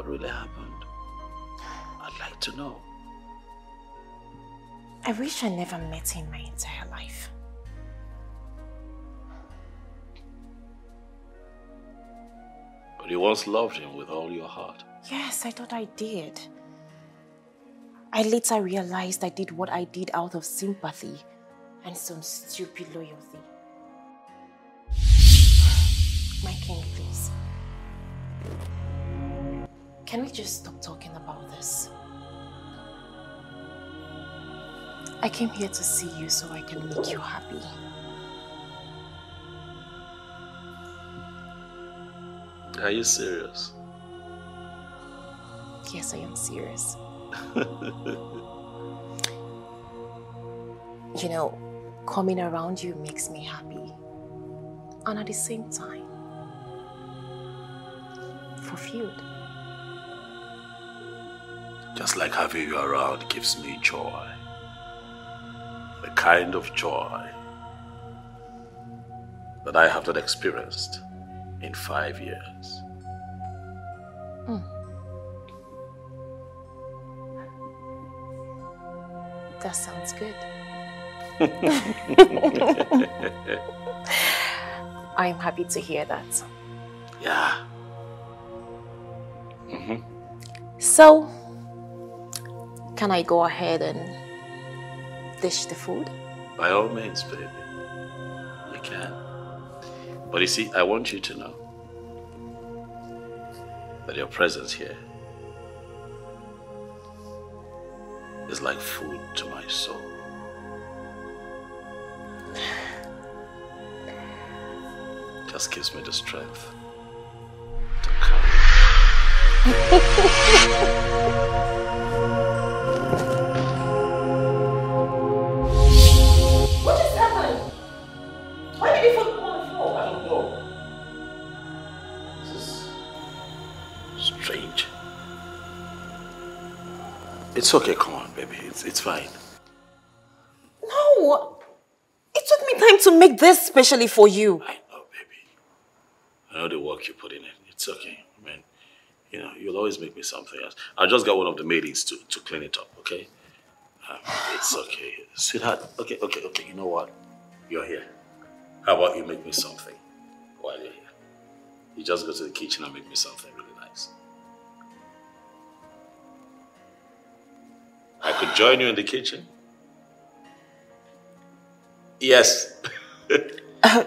what really happened. I'd like to know. I wish I never met him my entire life. But you once loved him with all your heart. Yes, I thought I did. I later realized I did what I did out of sympathy and some stupid loyalty. My king, Can we just stop talking about this? I came here to see you so I can make you happy. Are you serious? Yes, I am serious. you know, coming around you makes me happy. And at the same time, fulfilled. Just like having you around gives me joy. The kind of joy that I have not experienced in five years. Mm. That sounds good. I'm happy to hear that. Yeah. Mm -hmm. So, can I go ahead and dish the food? By all means, baby. You can. But you see, I want you to know that your presence here is like food to my soul. Just gives me the strength to carry. It's okay, come on, baby. It's, it's fine. No! It took me time to make this specially for you. I know, baby. I know the work you put in it. It's okay. I mean, you know, you'll always make me something else. I just got one of the maidens to, to clean it up, okay? Um, it's okay. Sweetheart, okay, okay, okay. You know what? You're here. How about you make me something while you're here? You just go to the kitchen and make me something really I could join you in the kitchen. Yes. uh,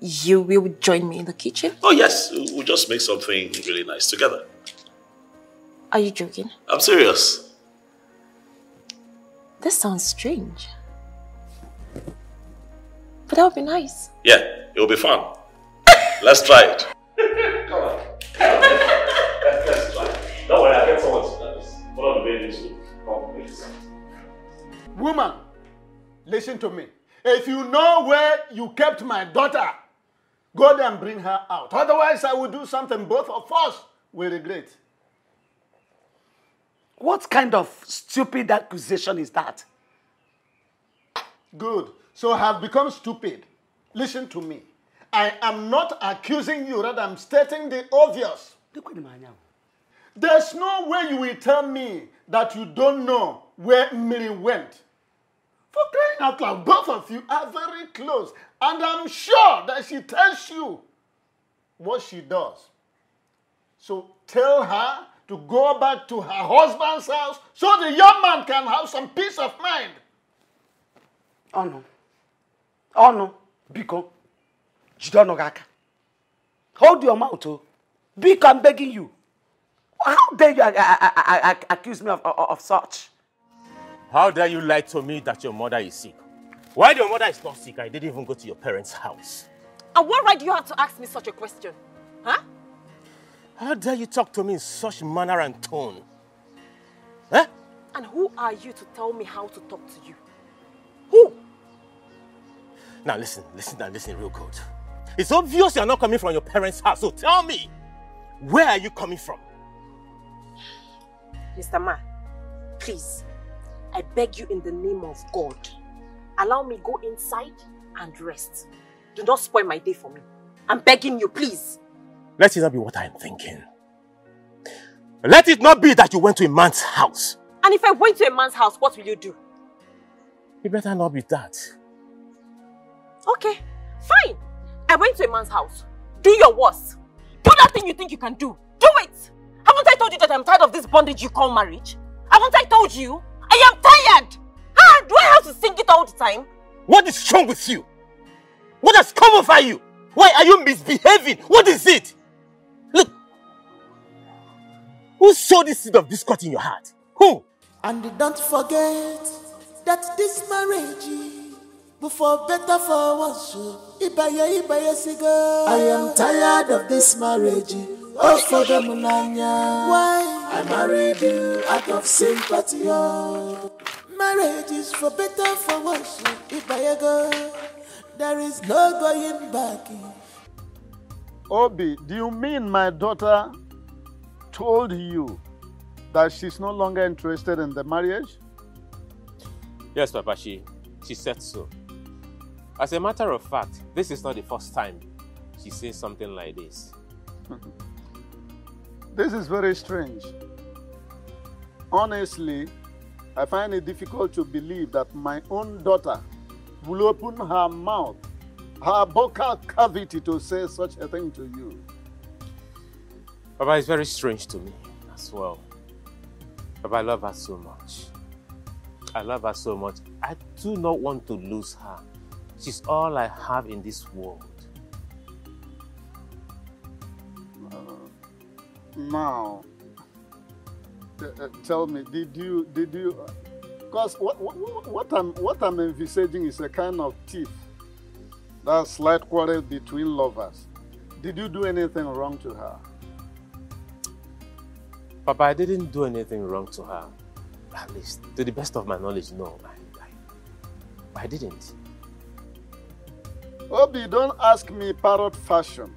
you will join me in the kitchen? Oh, yes. We'll just make something really nice together. Are you joking? I'm serious. This sounds strange. But that would be nice. Yeah, it will be fun. Let's try it. Woman, listen to me. If you know where you kept my daughter, go there and bring her out. Otherwise, I will do something both of us will regret. What kind of stupid accusation is that? Good. So I have become stupid. Listen to me. I am not accusing you, rather I'm stating the obvious. There's no way you will tell me that you don't know where Miri went. For crying out loud, both of you are very close. And I'm sure that she tells you what she does. So tell her to go back to her husband's house so the young man can have some peace of mind. Oh no. Oh no. Biko. Jidonogaka. aka. Hold your mouth, oh. Biko, I'm begging you. How dare you accuse me of, of, of such? How dare you lie to me that your mother is sick? While your mother is not sick, I didn't even go to your parents' house. And what right do you have to ask me such a question? Huh? How dare you talk to me in such manner and tone? Huh? And who are you to tell me how to talk to you? Who? Now listen, listen and listen real good. It's obvious you're not coming from your parents' house, so tell me, where are you coming from? Mr. Ma, please, I beg you in the name of God, allow me go inside and rest. Do not spoil my day for me. I'm begging you, please. Let it not be what I'm thinking. Let it not be that you went to a man's house. And if I went to a man's house, what will you do? You better not be that. Okay, fine. I went to a man's house. Do your worst. Do that thing you think you can do. Do it! Haven't I told you that I'm tired of this bondage you call marriage? Haven't I told you? I am tired! Ah, do I have to sing it all the time? What is wrong with you? What has come over you? Why are you misbehaving? What is it? Look. Who sowed the seed of discord in your heart? Who? And don't forget that this marriage before better for once Ibaya Ibaya I am tired of this marriage Oh for the munanya Why I married you out of sympathy oh. Marriage is for better for once Ibaya go There is no going back Obi, do you mean my daughter told you that she's no longer interested in the marriage? Yes, Papa, she, she said so. As a matter of fact, this is not the first time she says something like this. this is very strange. Honestly, I find it difficult to believe that my own daughter will open her mouth her vocal cavity to say such a thing to you. Baba, it's very strange to me as well. Baba, I love her so much. I love her so much. I do not want to lose her. She's all I have in this world. Now, uh, tell me, did you, did you, because what, what, what, I'm, what I'm envisaging is a kind of thief that slight quarrel between lovers. Did you do anything wrong to her? Papa, I didn't do anything wrong to her. At least, to the best of my knowledge, no. I, I, I didn't. Obi, don't ask me parrot fashion.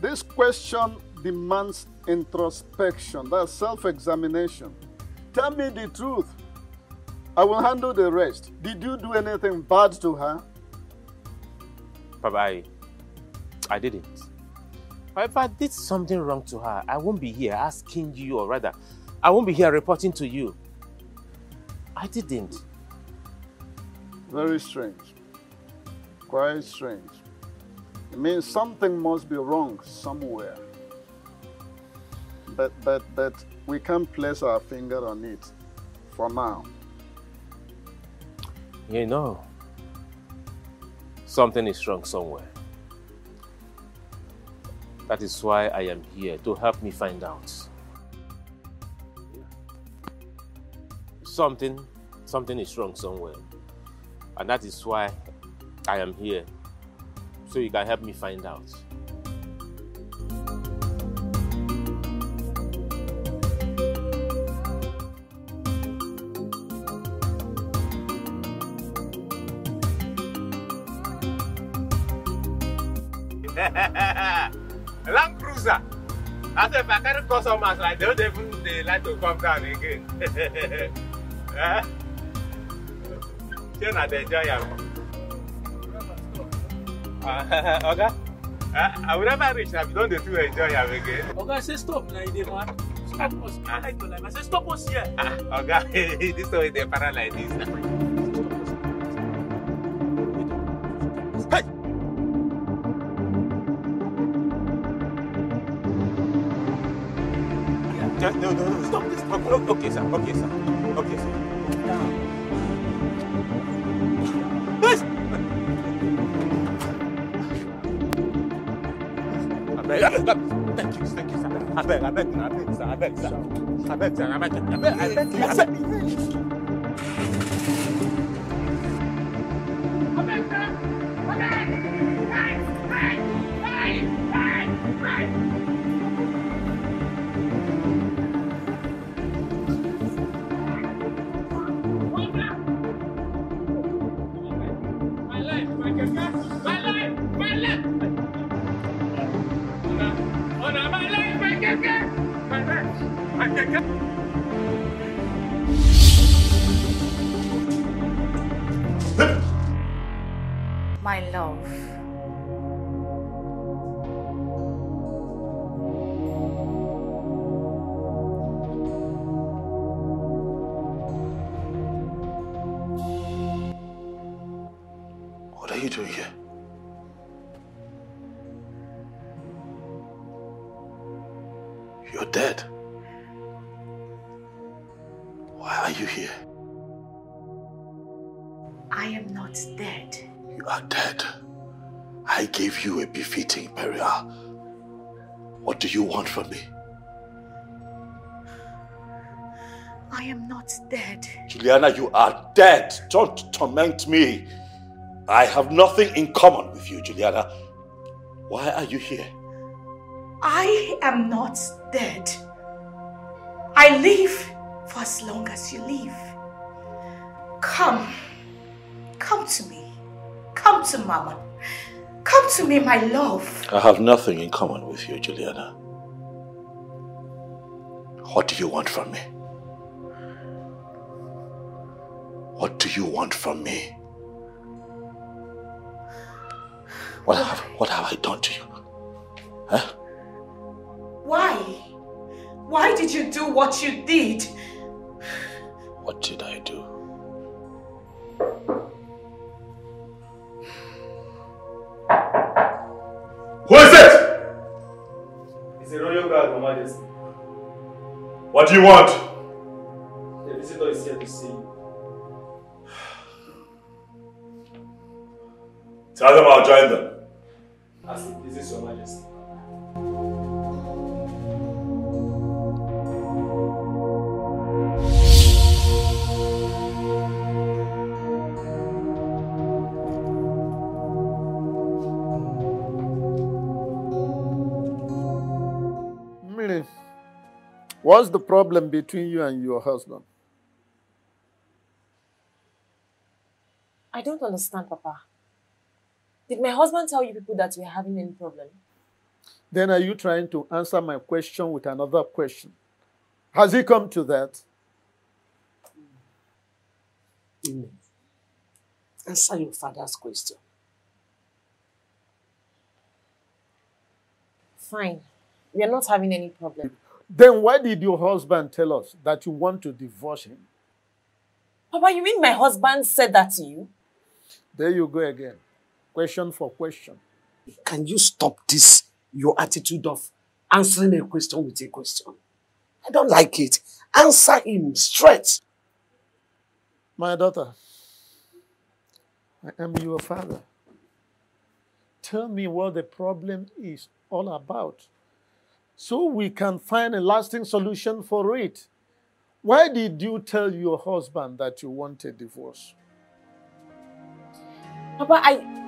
This question demands introspection, that's self-examination. Tell me the truth. I will handle the rest. Did you do anything bad to her? Papa, I, I didn't. If I did something wrong to her, I won't be here asking you, or rather, I won't be here reporting to you. I didn't. Very strange. Quite strange. It means something must be wrong somewhere. But, but, but we can't place our finger on it for now. You know, Something is wrong somewhere. That is why I am here, to help me find out. Something, something is wrong somewhere. And that is why I am here, so you can help me find out. Land Cruiser. Said, if I carry customers like they don't even they like to come down again. eh? Still not enjoy am. Oga, I will never reach now if you don't do enjoy am again. Oga, say stop now, you man. Stop us. I like your life. I say stop us here. Ah, Oga, this way they para like this. No, no, no, stop this. Okay, okay, sir. Okay, sir. Okay, sir. Yes. I beg, I beg, thank you, thank you, sir. I beg, I beg, I beg, sir. I beg, sir. I beg, sir. I beg, I beg, I beg, I beg. My you here? I am not dead. You are dead. I gave you a befitting burial. What do you want from me? I am not dead. Juliana, you are dead. Don't torment me. I have nothing in common with you, Juliana. Why are you here? I am not dead. I live for as long as you live. Come. Come to me. Come to Mama. Come to me, my love. I have nothing in common with you, Juliana. What do you want from me? What do you want from me? What have, what have I done to you? Huh? Why? Why did you do what you did? What do you want? What's the problem between you and your husband? I don't understand, Papa. Did my husband tell you people that we're having any problem? Then are you trying to answer my question with another question? Has he come to that? Amen. Answer your father's question. Fine. We are not having any problem. Then why did your husband tell us that you want to divorce him? Papa, you mean my husband said that to you? There you go again. Question for question. Can you stop this, your attitude of answering a question with a question? I don't like it. Answer him straight. My daughter, I am your father. Tell me what the problem is all about so we can find a lasting solution for it. Why did you tell your husband that you want a divorce? Papa, I.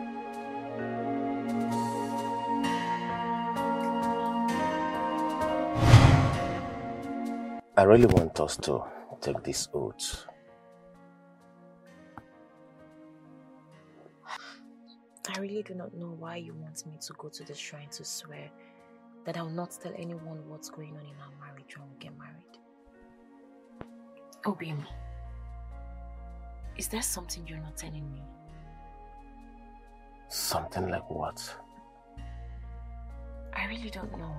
I really want us to take this oath. I really do not know why you want me to go to the shrine to swear that I will not tell anyone what's going on in our marriage when we get married. Obim, is there something you're not telling me? Something like what? I really don't know.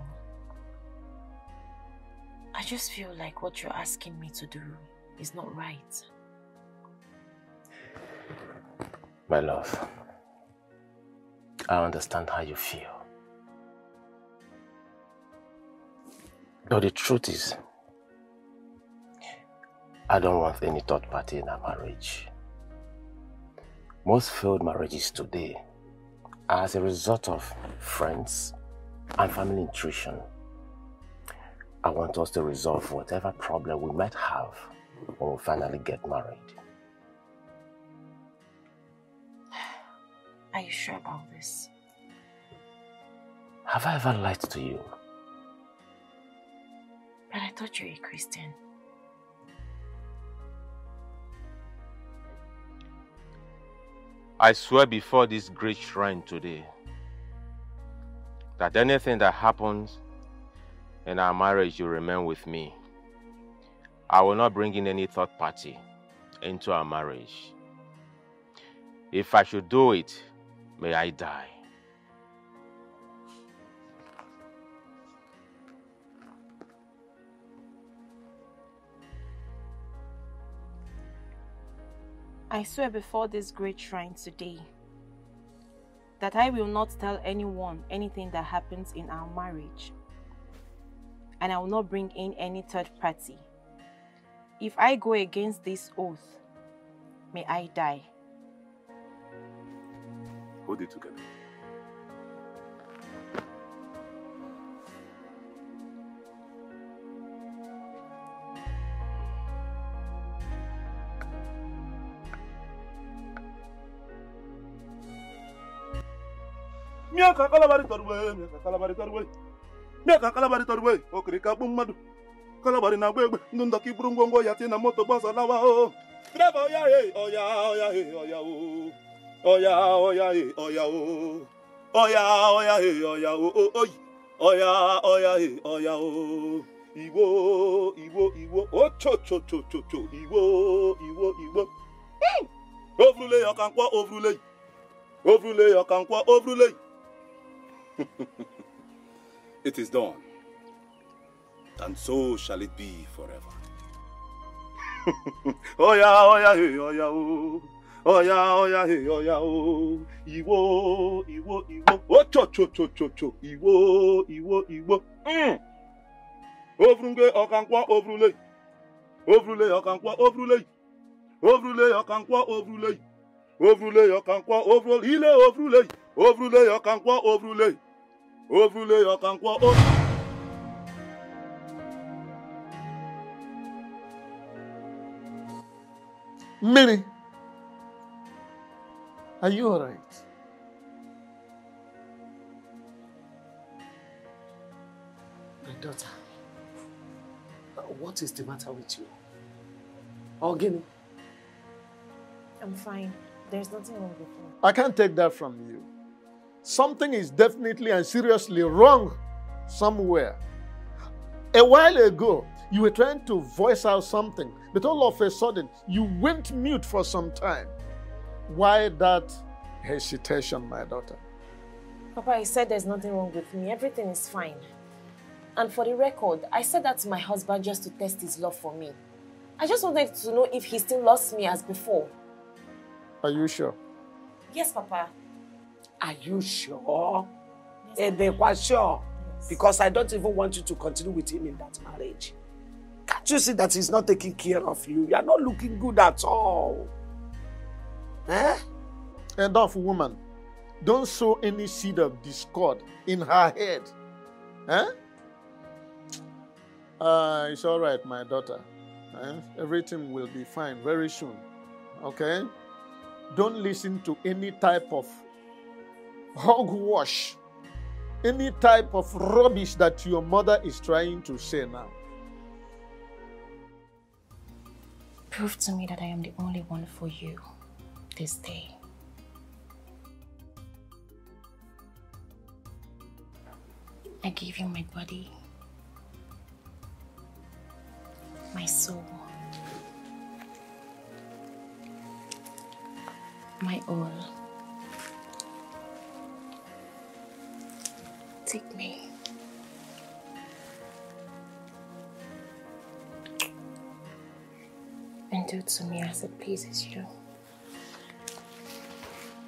I just feel like what you're asking me to do is not right. My love, I understand how you feel. But the truth is, I don't want any third party in our marriage. Most failed marriages today are as a result of friends and family intrusion. I want us to resolve whatever problem we might have when we finally get married. Are you sure about this? Have I ever lied to you? But I thought you were a Christian. I swear before this great shrine today that anything that happens in our marriage will remain with me. I will not bring in any third party into our marriage. If I should do it, may I die. I swear before this great shrine today that I will not tell anyone anything that happens in our marriage. and I will not bring in any third party. If I go against this oath, may I die. Hold it together. mie ka kalabari tọrọ mie ka kalabari tọrọ mie ka kalabari tọrọ okiri ka gbu mmadụ. Kalabari na-agba egbe ndụ ndọka iburu ngwongwo ya tinye na moto gbasa lawa o. Draba ọya ọya e, ọya ọya e, ọya ọya ọya e, ọya ọya ọya oyi. Ọya ọya ọya igbo igbo igbo ochochochochocho igbo igbo igbo ovrule ya ka nkwọ ovrule ovrule ya ka nkwọ ovrule It is done. And so shall it be forever. oh yeah, oh yeah, hey, oh yeah, oh. Oh yeah, oh yeah, hey, oh yeah, oh. Iwo, Iwo, Iwo. Oh, cho, cho, cho, cho, cho. Iwo, Iwo, Iwo. Mm. Ovrunge ọkankwa ovrule. Ovrule ọkankwa ovrule. Ovrule ọkankwa ovrule. Ovrule ọkankwa ovrule. Ile ovrule. Ovrule ọkankwa ovrule. Ovrule ọkankwa ovrule. Mary, are you all right? My daughter, uh, what is the matter with you? Ogini, I'm fine. There's nothing wrong with me. I can't take that from you. Something is definitely and seriously wrong somewhere. A while ago, you were trying to voice out something, but all of a sudden, you went mute for some time. Why that hesitation, my daughter? Papa, I said there's nothing wrong with me. Everything is fine. And for the record, I said that to my husband just to test his love for me. I just wanted to know if he still loves me as before. Are you sure? Yes, Papa. Are you sure? Edekwa sure? Because I don't even want you to continue with him in that marriage. Can't you see that he's not taking care of you? You are not looking good at all. Eh? Enough, woman. Don't sow any seed of discord in her head. Eh? Uh, it's all right, my daughter. Eh? Everything will be fine very soon. Okay? Don't listen to any type of hogwash, any type of rubbish that your mother is trying to say now. Prove to me that I am the only one for you this day. I give you my body, my soul, my all. Take me. And do it to me as it pleases you.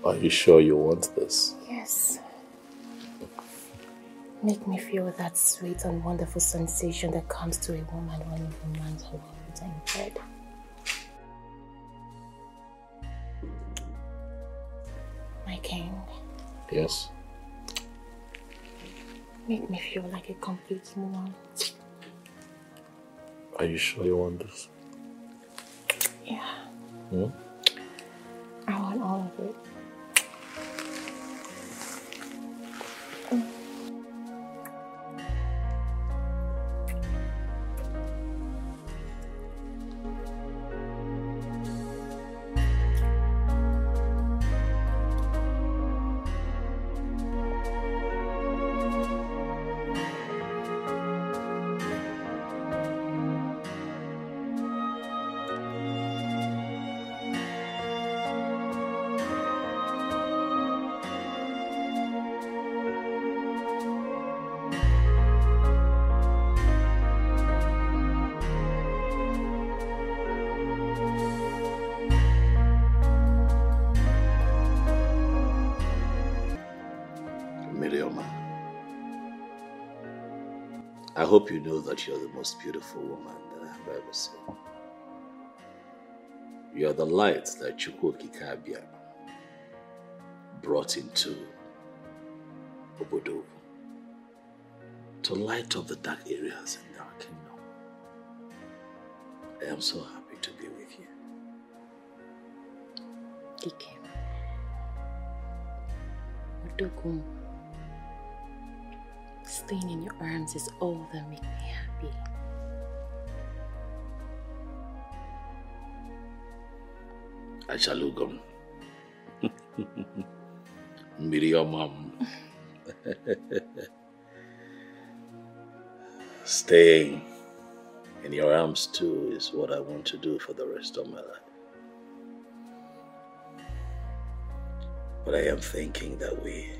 Are you sure you want this? Yes. Make me feel that sweet and wonderful sensation that comes to a woman when a woman's alone in bed. My king, Yes. Make me feel like a complete woman. Are you sure you want this? Yeah, Hmm? I want all of it. That you're the most beautiful woman that I have ever seen. You're the light that Chukwuki Kabia brought into Obodo to light up the dark areas in our kingdom. I am so happy to be with you. Dike. Odogun. Staying in your arms is all that makes me happy. Achalugum. Miriamam. Staying in your arms too is what I want to do for the rest of my life. But I am thinking that we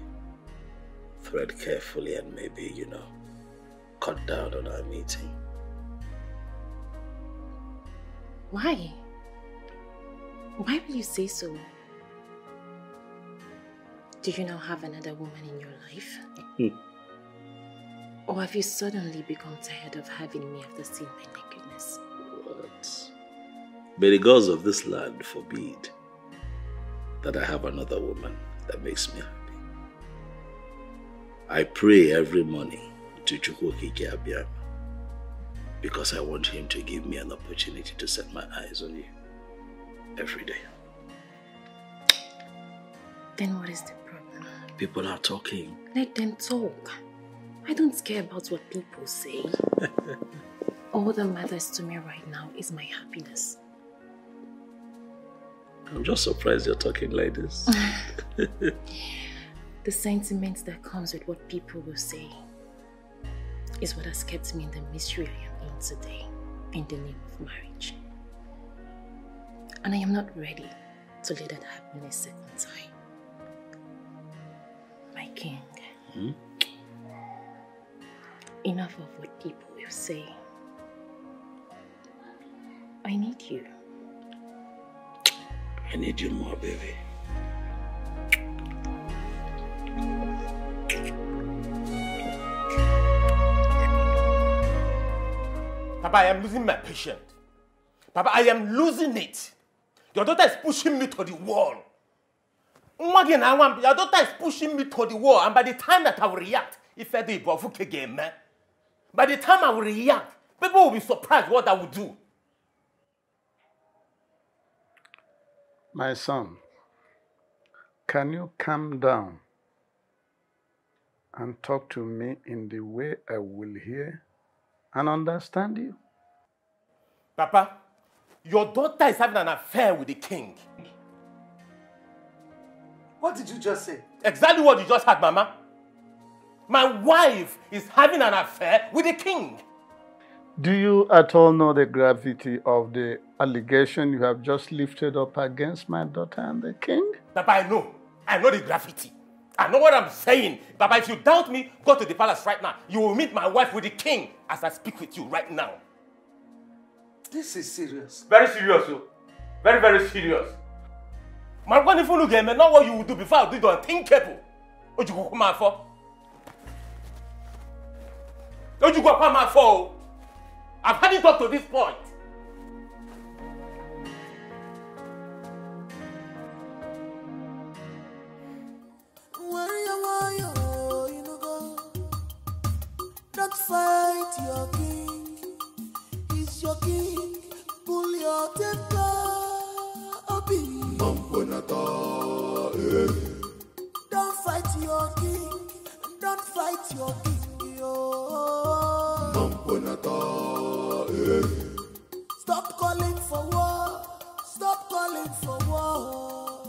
thread carefully and maybe, you know, cut down on our meeting. Why? Why will you say so? Do you now have another woman in your life? Hmm. Or have you suddenly become tired of having me after seeing my nakedness? What? May the gods of this land forbid that I have another woman that makes me happy. I pray every morning to Chukwukike Abiyama because I want him to give me an opportunity to set my eyes on you every day. Then what is the problem? People are talking. Let them talk. I don't care about what people say. All that matters to me right now is my happiness. I'm just surprised you're talking like this. the sentiment that comes with what people will say is what has kept me in the misery I am in today in the name of marriage. And I am not ready to let that happen a second time. My king, Hmm? enough of what people will say. I need you. I need you more, baby. Papa, I am losing my patience. Papa, I am losing it. Your daughter is pushing me to the wall. Nwa I want Your daughter is pushing me to the wall, and by the time that I will react, if I do it, game, eh? by the time I will react, people will be surprised what I will do. My son, can you calm down and talk to me in the way I will hear and understand you? Papa, your daughter is having an affair with the king. What did you just say? Exactly what you just heard, Mama. My wife is having an affair with the king. Do you at all know the gravity of the allegation you have just lifted up against my daughter and the king? Papa, I know. I know the graffiti. I know what I'm saying. Papa, if you doubt me, go to the palace right now. You will meet my wife with the king as I speak with you right now. This is serious. Very serious, oh. Very, very serious. My wonderful look at me, not what you will do before I do the unthinkable. What you go come out for? What you go come out for? I've had it up to this point. Don't fight your king. He's your king. Pull your temper. Obi. Don't fight your king. Don't fight your king. Yo. Stop calling for war. Stop calling for war.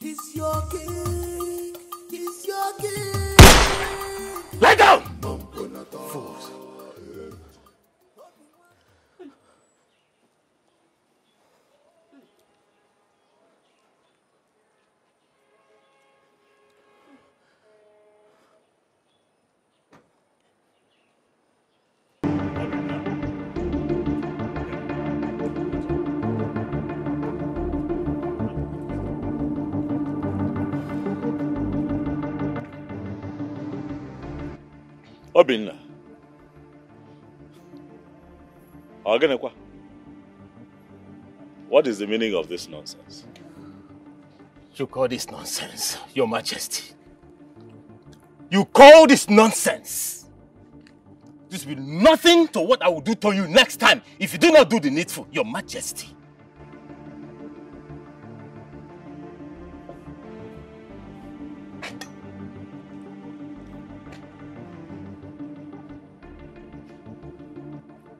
He's your king. Lie down! Fools. Obinna. Ogenekwa. What is the meaning of this nonsense? You call this nonsense, Your Majesty. You call this nonsense. This will be nothing to what I will do to you next time if you do not do the needful, Your Majesty.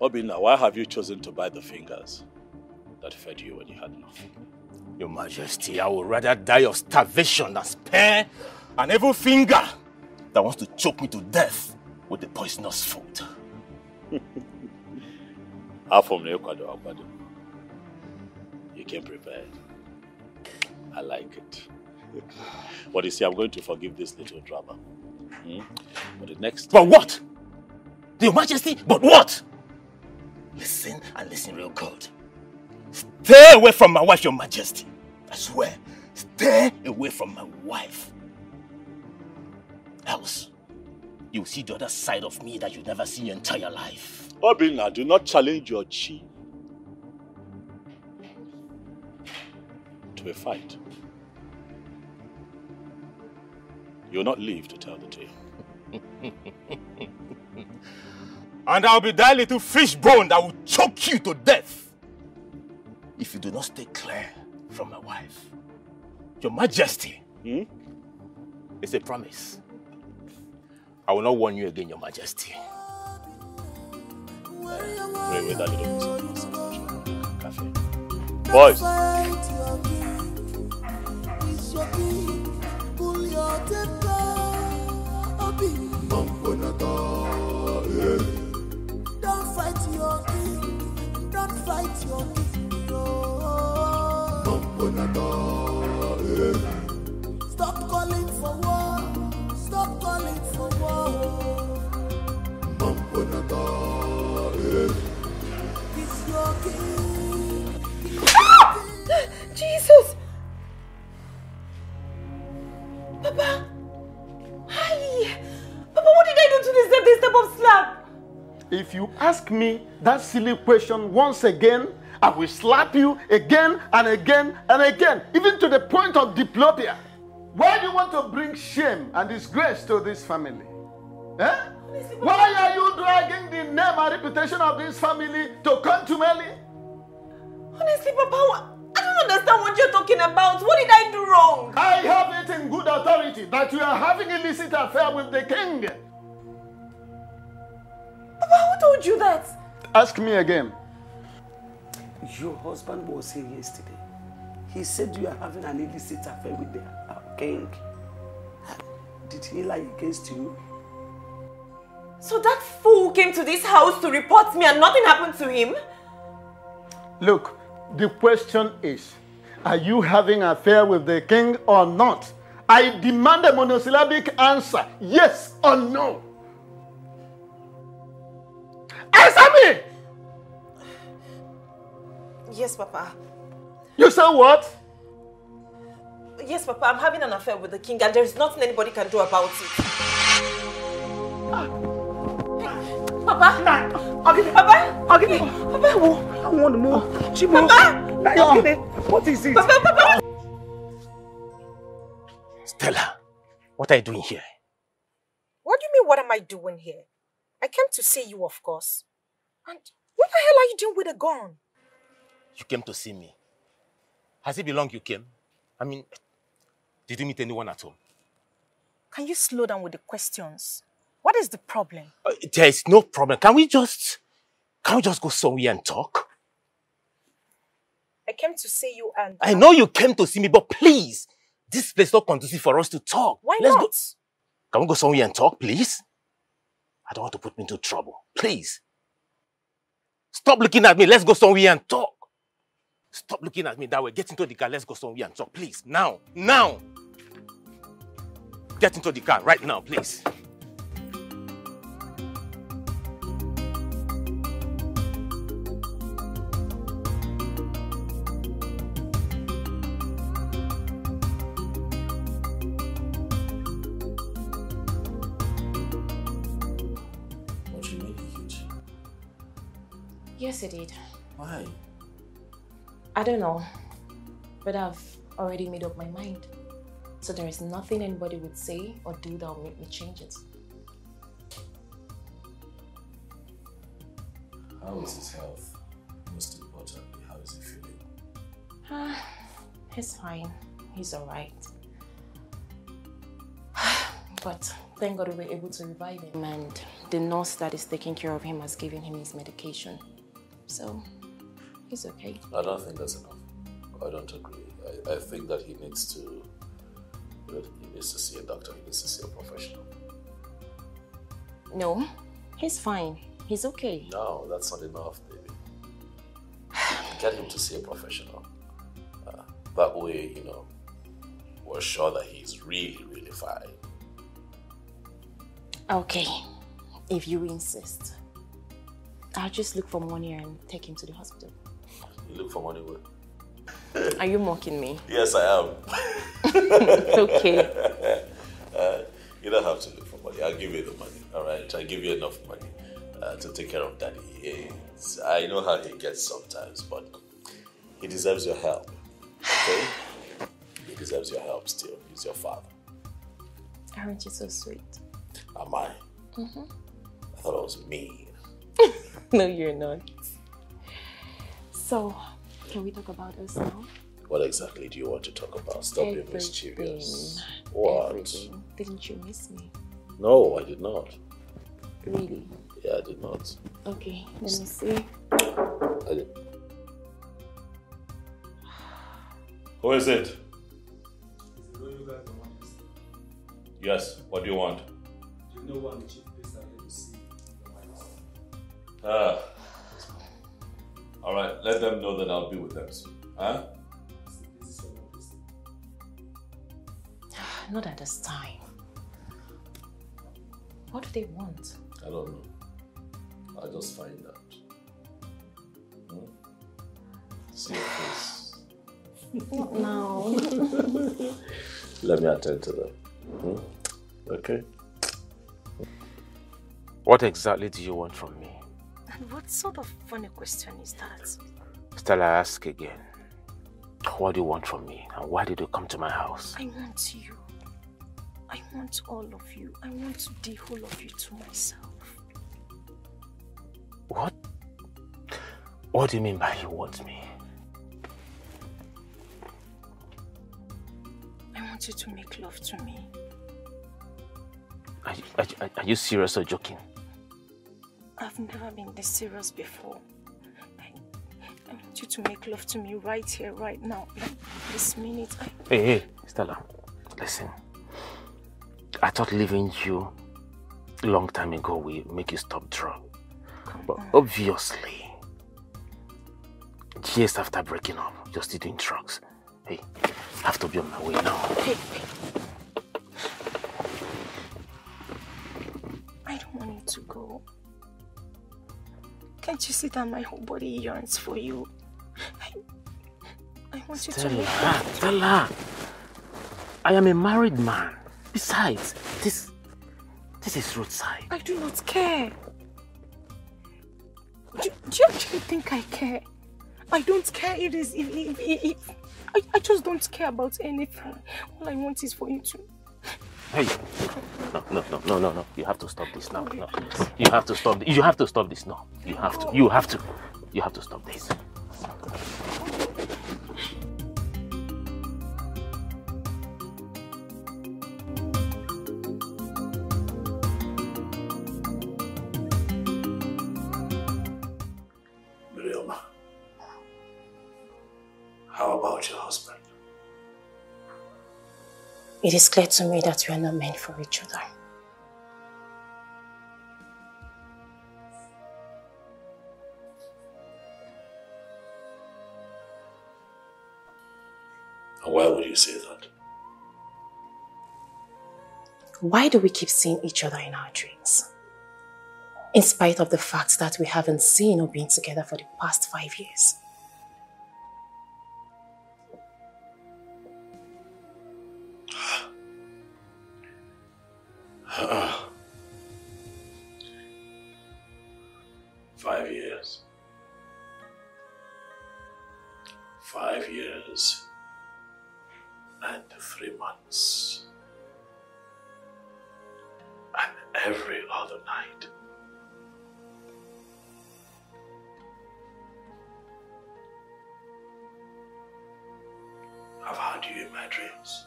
Obinna, why have you chosen to bite the fingers that fed you when you had nothing? Your Majesty, I would rather die of starvation than spare an evil finger that wants to choke me to death with the poisonous food. Afọ m na ịkwado akwado. You came prepared. I like it. but you see, I'm going to forgive this little drama. Hmm? But the next But what? Your Majesty, but what? Listen and listen real good. Stay away from my wife, Your Majesty. I swear. Stay away from my wife. Else, you'll see the other side of me that you've never seen in your entire life. Obinna, do not challenge your chi to a fight. You'll not live to tell the tale. And I'll be that little fish bone that will choke you to death if you do not stay clear from my wife. Your Majesty, Hmm? it's a promise. I will not warn you again, Your Majesty. Wait, wait, that little piece of. Cafe. Boys, Don't fight your king. Don't fight your king. Stop calling for war. Stop calling for war. He's your king. Jesus! Papa! Hi! Papa, what did I do to deserve this type of slap? If you ask me that silly question once again, I will slap you again and again and again, even to the point of diplopia. Why do you want to bring shame and disgrace to this family? Eh? Why are you dragging the name and reputation of this family to contumely? Honestly, Papa, I don't understand what you're talking about. What did I do wrong? I have it in good authority that you are having illicit affair with the king. Papa, who told you that? Ask me again. Your husband was here yesterday. He said you are having an illicit affair with the king. Did he lie against you? So that fool came to this house to report me and nothing happened to him? Look, the question is, are you having an affair with the king or not? I demand a monosyllabic answer, yes or no. Answer me! Yes, Papa. You say what? Yes, Papa, I'm having an affair with the king and there is nothing anybody can do about it. Papa? Agini, Papa? Agini, Papa? Papa, I want more. Chimo, Papa? now you're. What is it? Papa, Papa! Stella, what are you doing here? What do you mean, what am I doing here? I came to see you, of course. And what the hell are you doing with a gun? You came to see me. Has it been long you came? I mean, did you meet anyone at home? Can you slow down with the questions? What is the problem? Uh, there is no problem. Can we just, can we just go somewhere and talk? I came to see you and... I know you came to see me, but please, this place is not conducive for us to talk. Why Let's not? Go. Can we go somewhere and talk, please? I don't want to put me into trouble. Please. Stop looking at me. Let's go somewhere and talk. Stop looking at me that way. Get into the car. Let's go somewhere and talk. Please. Now. Now. Get into the car right now, please. Yes, it did. Why? I don't know, but I've already made up my mind. So there is nothing anybody would say or do that will make me change it. How is his health? Most importantly, how is he feeling? Ah, he's fine. He's alright. But thank God we were able to revive him. And the nurse that is taking care of him has given him his medication. So he's okay. I don't think that's enough. I don't agree. I, I think that he needs to he needs to see a doctor, he needs to see a professional. No, he's fine. He's okay. No, that's not enough, baby. Get him to see a professional. Uh, that way, you know, we're sure that he's really, really fine. Okay, if you insist. I'll just look for money and take him to the hospital. You look for money where? Are you mocking me? Yes, I am. okay. Uh, you don't have to look for money. I'll give you the money. All right. I'll give you enough money uh, to take care of daddy. It's- I know how he gets sometimes, but he deserves your help. Okay? He deserves your help still. He's your father. Aren't you so sweet? Am I? Mm-hmm. I thought I was mean. No, you're not. So, can we talk about us now? What exactly do you want to talk about? Stop being Everything. mischievous. What? Everything. Didn't you miss me? No, I did not. Really? Yeah, I did not. Okay, let me see. I did. Who is it? Yes, what do you want? Do you know what the chief Ah. All right, let them know that I'll be with them soon. Huh? Not at this time. What do they want? I don't know. I'll just find out. Hmm? See your face. Not now. Let me attend to them. Hmm? Okay. What exactly do you want from me? And what sort of funny question is that? Stella, ask again. What do you want from me? And why did you come to my house? I want you. I want all of you. I want the whole of you to myself. What? What do you mean by you want me? I want you to make love to me. Are you, are, you- are you serious or joking? I've never been this serious before. I, I want you to make love to me right here, right now. Like this minute. I, Hey, hey, Stella, listen. I thought leaving you a long time ago will make you stop drug. But obviously, years after breaking up, you're still doing drugs. Hey, I have to be on my way now. Hey, hey. I don't want you to go. Can't you see that my whole body yearns for you? I, I want you to Stella, make love. Stella, I am a married man. Besides, this, this is roadside. I do not care. Do, do you actually think I care? I don't care if if, if, if, if I, I just don't care about anything. All I want is for you to. Hey, no, no, no, no, no, no. You have to stop this now. No, you have to stop. You have to stop this now. You have to. You have to. You have to stop this. It is clear to me that we are not meant for each other. And why would you say that? Why do we keep seeing each other in our dreams? In spite of the fact that we haven't seen or been together for the past five years. Five years. Five years and three months. And every other night. I've had you in my dreams.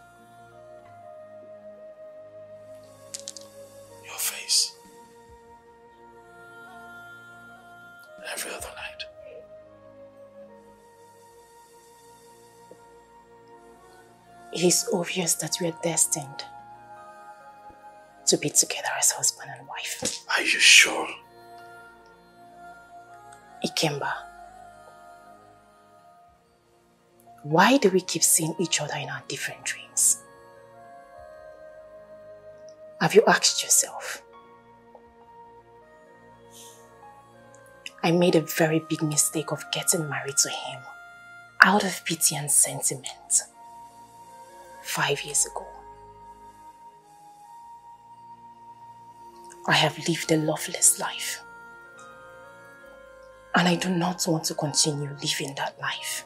It is obvious that we are destined to be together as husband and wife. Are you sure? Ikemba, why do we keep seeing each other in our different dreams? Have you asked yourself? I made a very big mistake of getting married to him out of pity and sentiment five years ago. I have lived a loveless life. And I do not want to continue living that life.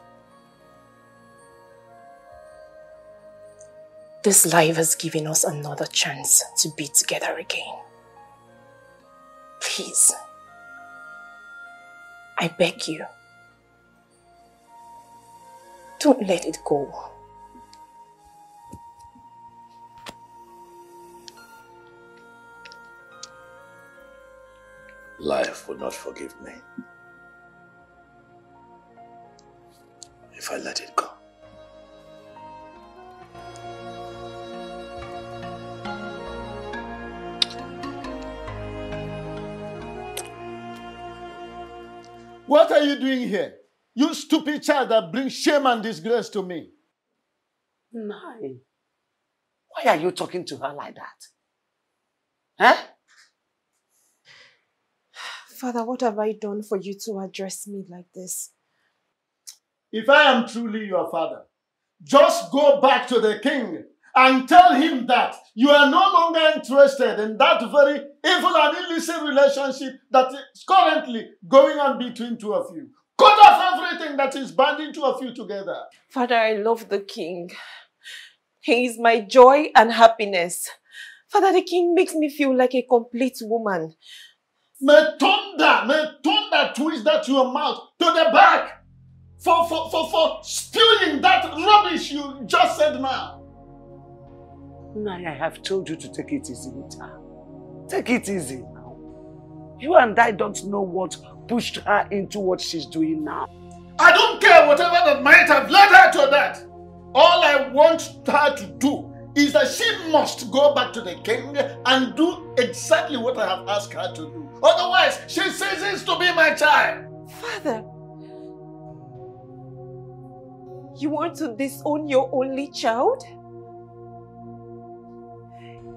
This life has given us another chance to be together again. Please, I beg you, don't let it go. Life will not forgive me if I let it go. What are you doing here? You stupid child that brings shame and disgrace to me. Nine. Why are you talking to her like that? Huh? Father, what have I done for you to address me like this? If I am truly your father, just go back to the king and tell him that you are no longer interested in that very evil and illicit relationship that is currently going on between two of you. Cut off everything that is binding two of you together. Father, I love the king. He is my joy and happiness. Father, the king makes me feel like a complete woman. May thunder, may thunder twist that your mouth to the back for, for, for, for spewing that rubbish you just said now. Nai, I have told you to take it easy with her. Take it easy now. You and I don't know what pushed her into what she's doing now. I don't care whatever that might have led her to that. All I want her to do is that she must go back to the king and do exactly what I have asked her to do. Otherwise, she ceases to be my child. Father, you want to disown your only child?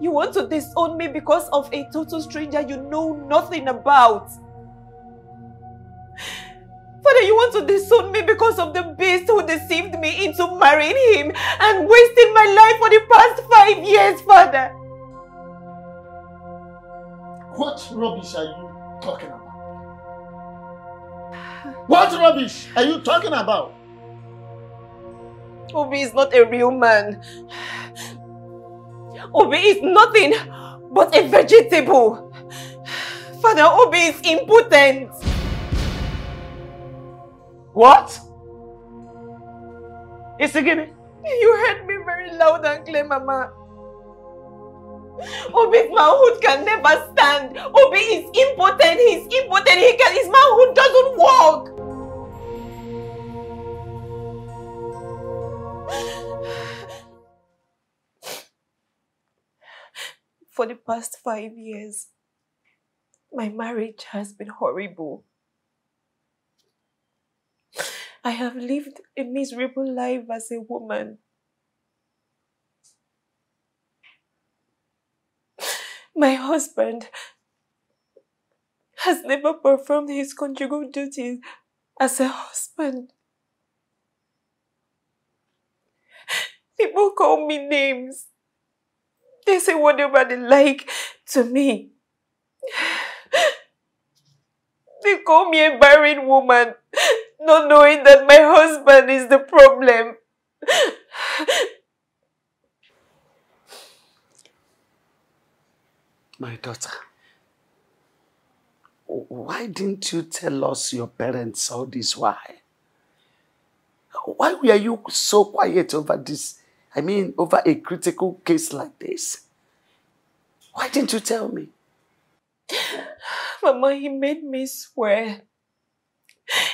You want to disown me because of a total stranger you know nothing about. Father, you want to disown me because of the beast who deceived me into marrying him and wasting my life for the past five years, Father. What rubbish are you talking about? What rubbish are you talking about? Obi is not a real man. Obi is nothing but a vegetable. Father, Obi is impotent. What? It's again. You heard me very loud and clear, Mama. Obi's manhood can never stand. Obi is impotent. He's impotent. He can, his manhood doesn't work. For the past five years, my marriage has been horrible. I have lived a miserable life as a woman. My husband has never performed his conjugal duties as a husband. People call me names. They say whatever they like to me. They call me a barren woman, not knowing that my husband is the problem. My daughter, why didn't you tell us your parents all this while? Why were you so quiet over this? I mean, over a critical case like this? Why didn't you tell me? Mama, he made me swear.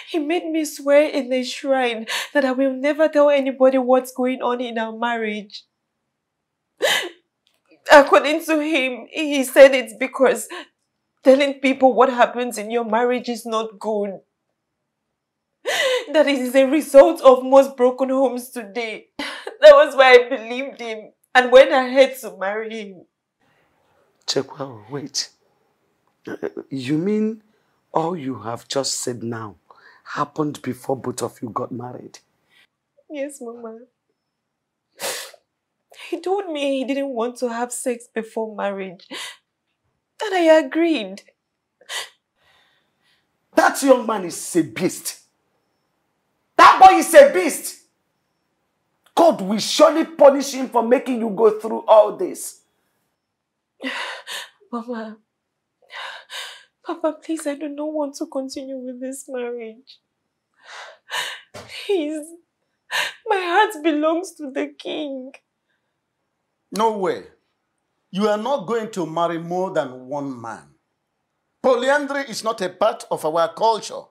He made me swear in the shrine that I will never tell anybody what's going on in our marriage. According to him, he said it's because telling people what happens in your marriage is not good. That it is a result of most broken homes today. That was why I believed him and went ahead to marry him. Chekwa, wait. Uh, You mean all you have just said now happened before both of you got married? Yes, Mama. He told me he didn't want to have sex before marriage. And I agreed. That young man is a beast. That boy is a beast. God will surely punish him for making you go through all this. Mama, Papa, please, I do not want to continue with this marriage. Please, my heart belongs to the king. No way. You are not going to marry more than one man. Polyandry is not a part of our culture.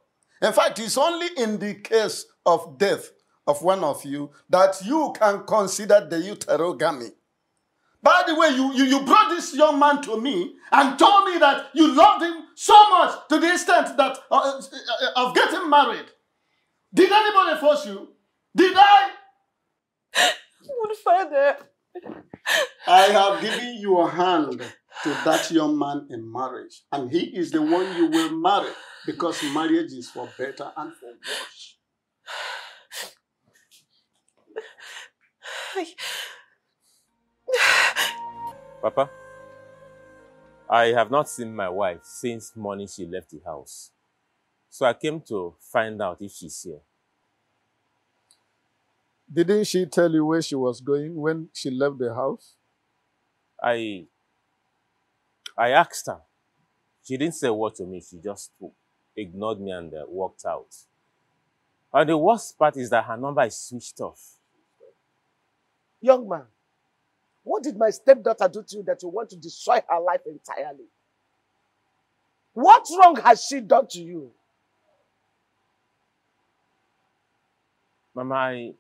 In fact, it's only in the case of death of one of you that you can consider deuterogamy. By the way, you, you, you brought this young man to me and told me that you loved him so much to the extent that uh, uh, of getting married. Did anybody force you? Did I? What father? I have given you a hand to that young man in marriage, and he is the one you will marry because marriage is for better and for worse. Papa, I have not seen my wife since morning she left the house. So I came to find out if she's here. Didn't she tell you where she was going when she left the house? I I asked her. She didn't say a word to me. She just ignored me and uh, walked out. And the worst part is that her number is switched off. Young man, what did my stepdaughter do to you that you want to destroy her life entirely? What wrong has she done to you? Mama, I,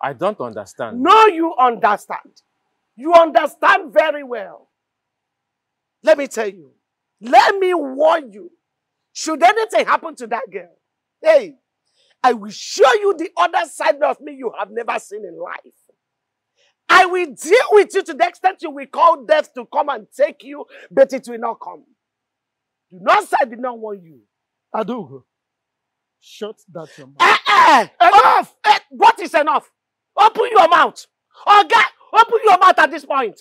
I don't understand. No, you understand. You understand very well. Let me tell you. Let me warn you. Should anything happen to that girl, hey, I will show you the other side of me you have never seen in life. I will deal with you to the extent you will call death to come and take you, but it will not come. Do not say I did not warn you. Adugo, shut that your mouth. Eh, eh, enough! Eh, what is enough? Open your mouth. Okay, open your mouth at this point.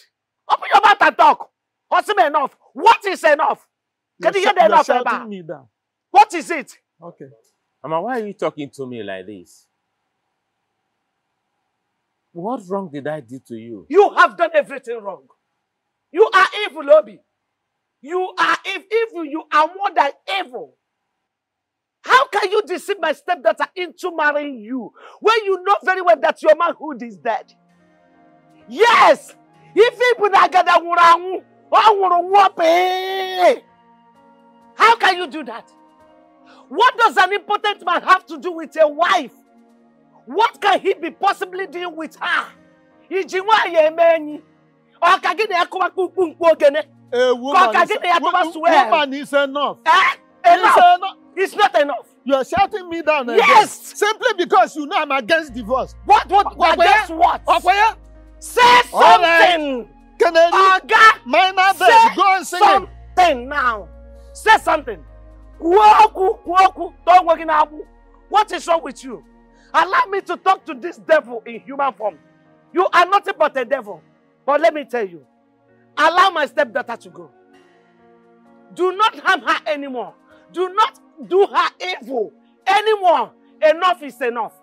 Open your mouth and talk. What's enough? What is enough? Can you You're hear the enough? Eba? me down. What is it? Okay. Mama, why are you talking to me like this? What wrong did I do to you? You have done everything wrong. You are evil, Obi. You are if evil. You are more than evil. How can you deceive my stepdaughter into marrying you when you know very well that your manhood is dead? Yes! If people that get that nwụrụ anwụ, How can you do that? What does an impotent man have to do with a wife? What can he be possibly doing with her? Iji nwaanyị eme enyi? Ọ ka gị na ya kụwa kpukpu ogene? A Ka ọ woman ka is, gị na ya tụba wo- woman is enough. Eh? Enough. It's not enough. You are shouting me down again. Yes! Simply because you know I'm against divorce. What? What? Okoye? Against what? Okoye? Say something! Canary, Oga! minor Say bed, go and sing it. something now. Say something. Kwuo okwu, tọọ onwe gị n'akwụ. What is wrong with you? Allow me to talk to this devil in human form. You are nothing but a devil. But let me tell you, allow my stepdaughter to go. Do not harm her anymore. Do not do her evil anymore. Enough is enough.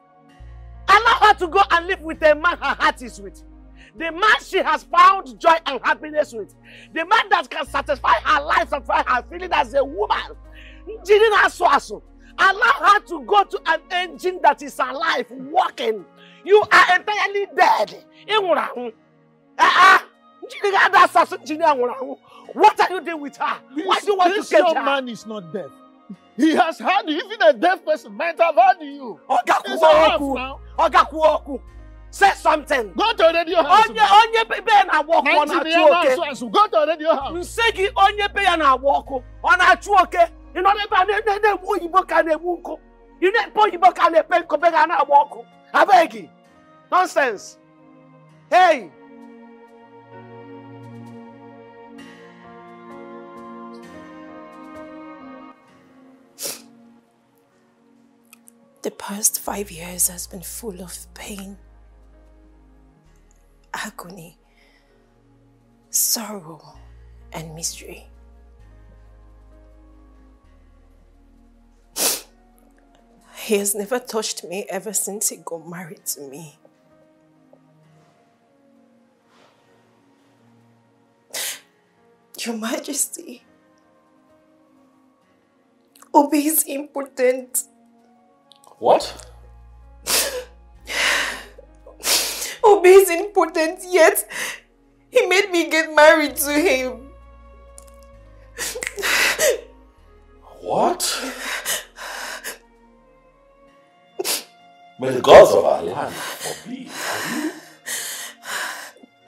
Allow her to go and live with a man her heart is with. The man she has found joy and happiness with. The man that can satisfy her life, satisfy her feeling as a woman. Allow her to go to an engine that is alive, working. You are entirely dead. Ah, ah. What are you doing with her? This, Why do you want this to get her? man is not deaf. He has had you. Even a deaf person might have had you. Oga It's enough Kuoku. now. Oga Kuoku. Say something. Go to the radio house. Onye onye be na walk on Ninety na naira oke. so and so. Go to the radio house. Nsị gị onye be ya na-agba ọkụ ọ na-achụ oke ị nọ n'ebe a na- na- na-egbu oyibo ka na-egbu nkụ ị na-epe oyibo ka na-epe nkụ be ga na-agba ọkụ abeg nonsense hey The past five years has been full of pain, agony, sorrow, and mystery. He has never touched me ever since he got married to me. Your Majesty, Obi is impotent. What? Obi is impotent, yet he made me get married to him. What? May the gods of our land forbid. Are you,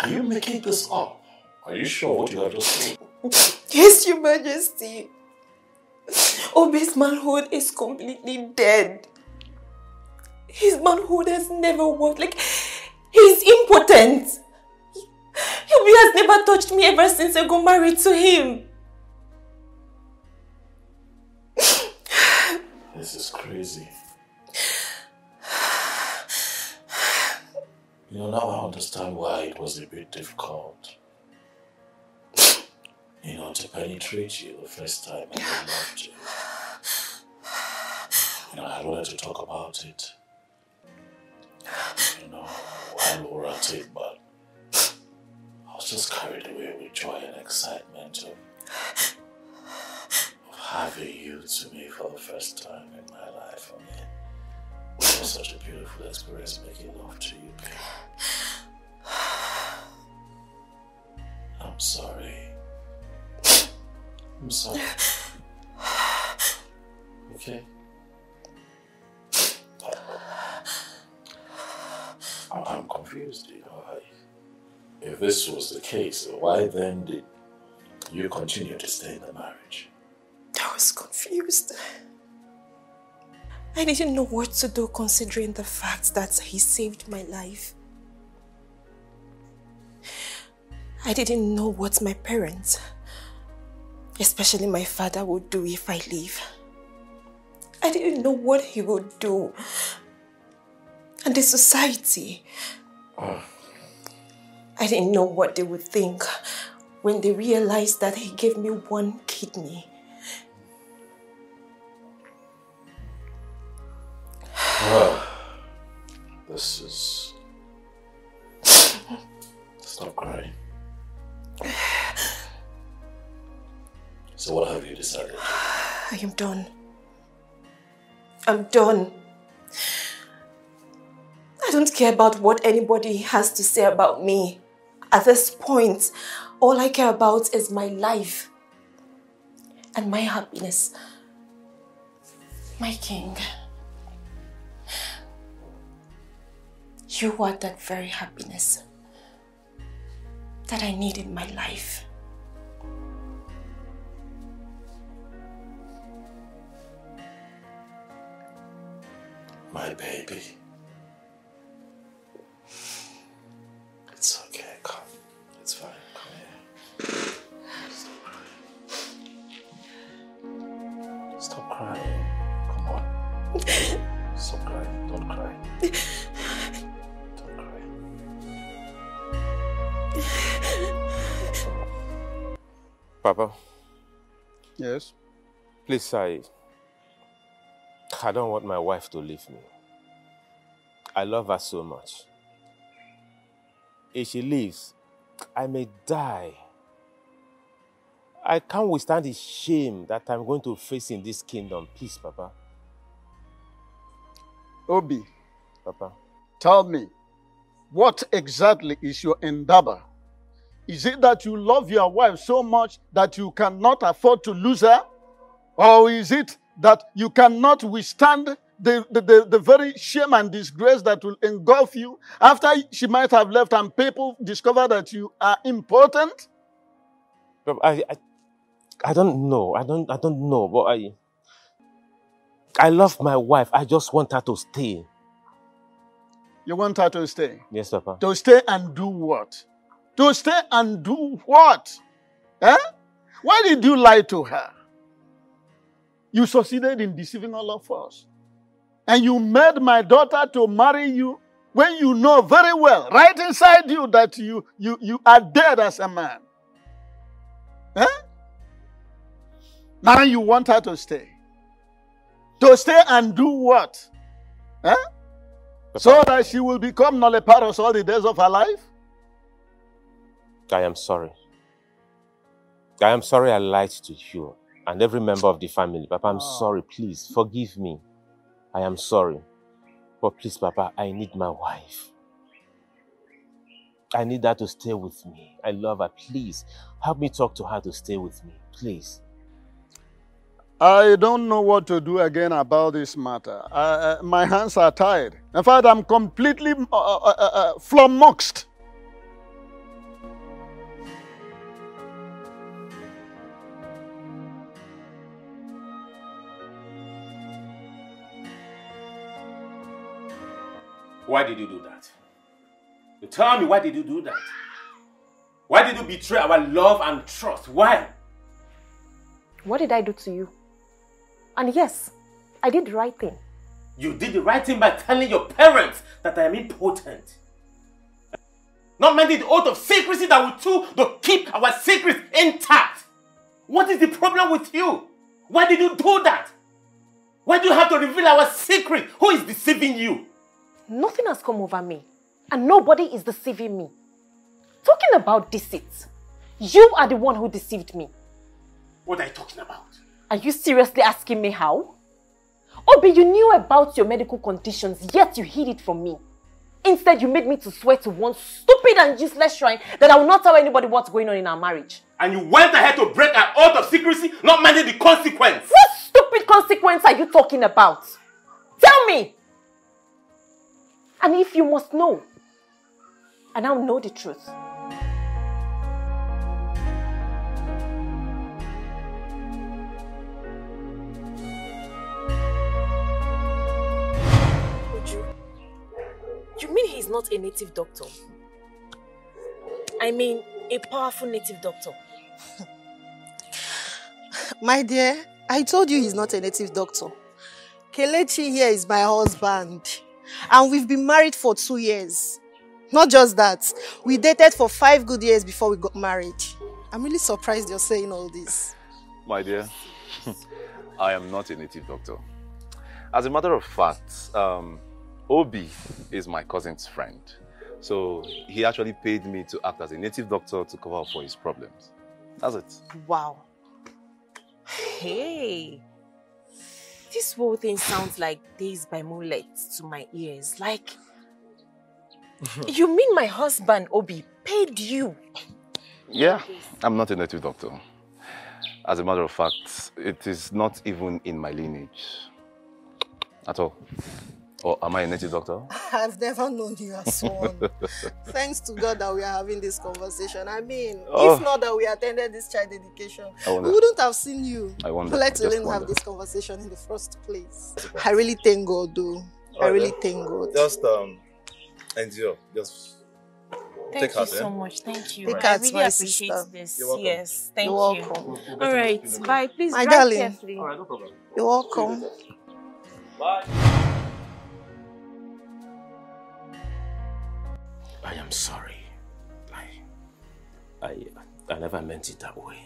are you making this up? Are you sure what you have just said? Yes, Your Majesty. Obi's manhood is completely dead. His manhood has never worked. Like, he's impotent. Obi has never touched me ever since I got married to him. This is crazy. You know, now I understand why it was a bit difficult. You know, to penetrate you the first time I loved you. You know, I wanted to talk about it. You know, while at it, but I was just carried away with joy and excitement of, of having you to me for the first time in my life. I mean, it was such a beautiful experience making love to you, babe. I'm sorry. I'm sorry. Okay? I'm confused, you know. If this was the case, why then did you continue to stay in the marriage? I was confused. I didn't know what to do considering the fact that he saved my life. I didn't know what my parents, especially my father, would do if I leave. I didn't know what he would do. And the society. I didn't know what they would think when they realized that he gave me one kidney. Ah, this is. Stop crying. So, what have you decided? I am done. I'm done. I don't care about what anybody has to say about me. At this point, all I care about is my life and my happiness. My king. You are that very happiness that I need in my life. My baby. It's okay, come. It's fine. Come here. Stop crying. Stop crying. Come on. Stop crying. Don't cry. Don't cry. Papa, Yes. Please, I. I don't want my wife to leave me. I love her so much. If she leaves, I may die. I can't withstand the shame that I'm going to face in this kingdom. Please, Papa. Obi, Papa. tell me, what exactly is your endeavor? Is it that you love your wife so much that you cannot afford to lose her? Or is it that you cannot withstand the, the, the, the very shame and disgrace that will engulf you after she might have left and people discover that you are important? Papa, I, I, I don't know. I don't, I don't know. But I, I love my wife. I just want her to stay. You want her to stay? Yes, Papa. To stay and do what? To stay and do what? Eh? Why did you lie to her? You succeeded in deceiving all of us. And you made my daughter to marry you when you know very well, right inside you, that you, you, you are dead as a man. Eh? Now you want her to stay. To stay and do what? Eh? So that she will become nulliparous all the days of her life? I am sorry. I am sorry I lied to you and every member of the family. Papa, I'm sorry. Please forgive me. I am sorry. But please, Papa, I need my wife. I need her to stay with me. I love her. Please help me talk to her to stay with me. Please. I don't know what to do again about this matter. Uh, my hands are tied. In fact, I'm completely uh, uh, uh, uh, flummoxed. Why did you do that? You tell me, why did you do that? Why did you betray our love and trust? Why? What did I do to you? And yes, I did the right thing. You did the right thing by telling your parents that I am impotent. Not mending the oath of secrecy that we took to keep our secrets intact. What is the problem with you? Why did you do that? Why do you have to reveal our secret? Who is deceiving you? Nothing has come over me, and nobody is deceiving me. Talking about deceit, you are the one who deceived me. What are you talking about? Are you seriously asking me how? Obi, you knew about your medical conditions, yet you hid it from me. Instead, you made me to swear to one stupid and useless shrine that I will not tell anybody what's going on in our marriage. And you went ahead to break an oath of secrecy, not minding the consequence. What stupid consequence are you talking about? Tell me! And if you must know, I now know the truth. Uju, you mean he's not a native doctor? I mean, a powerful native doctor. My dear, I told you he's not a native doctor. Kelechi here is my husband. And we've been married for two years. Not just that, we dated for five good years before we got married. I'm really surprised you're saying all this. My dear, I am not a native doctor. As a matter of fact, um, Obi is my cousin's friend. So he actually paid me to act as a native doctor to cover up for his problems. That's it. Wow. Hey. This whole thing sounds like days by moonlight to my ears. Like, you mean my husband, Obi, paid you? Yeah, I'm not a native doctor. As a matter of fact, it is not even in my lineage at all. Or am I a native doctor? I've never known you as one. Thanks to God that we are having this conversation. I mean, Oh. if not that we attended this child education, we wouldn't have seen you. I wonder. Let alone have this conversation in the first place. I really thank God, though. I really thank God. Just um, endure. Just Thank take you heart. so eh? much. Thank you. Take I heart, really appreciate sister. this. You're. Yes, thank You're you. welcome. All right, bye. Please My drive darling. carefully. All right, no problem. You're welcome. Bye. I am sorry. I, I, I never meant it that way.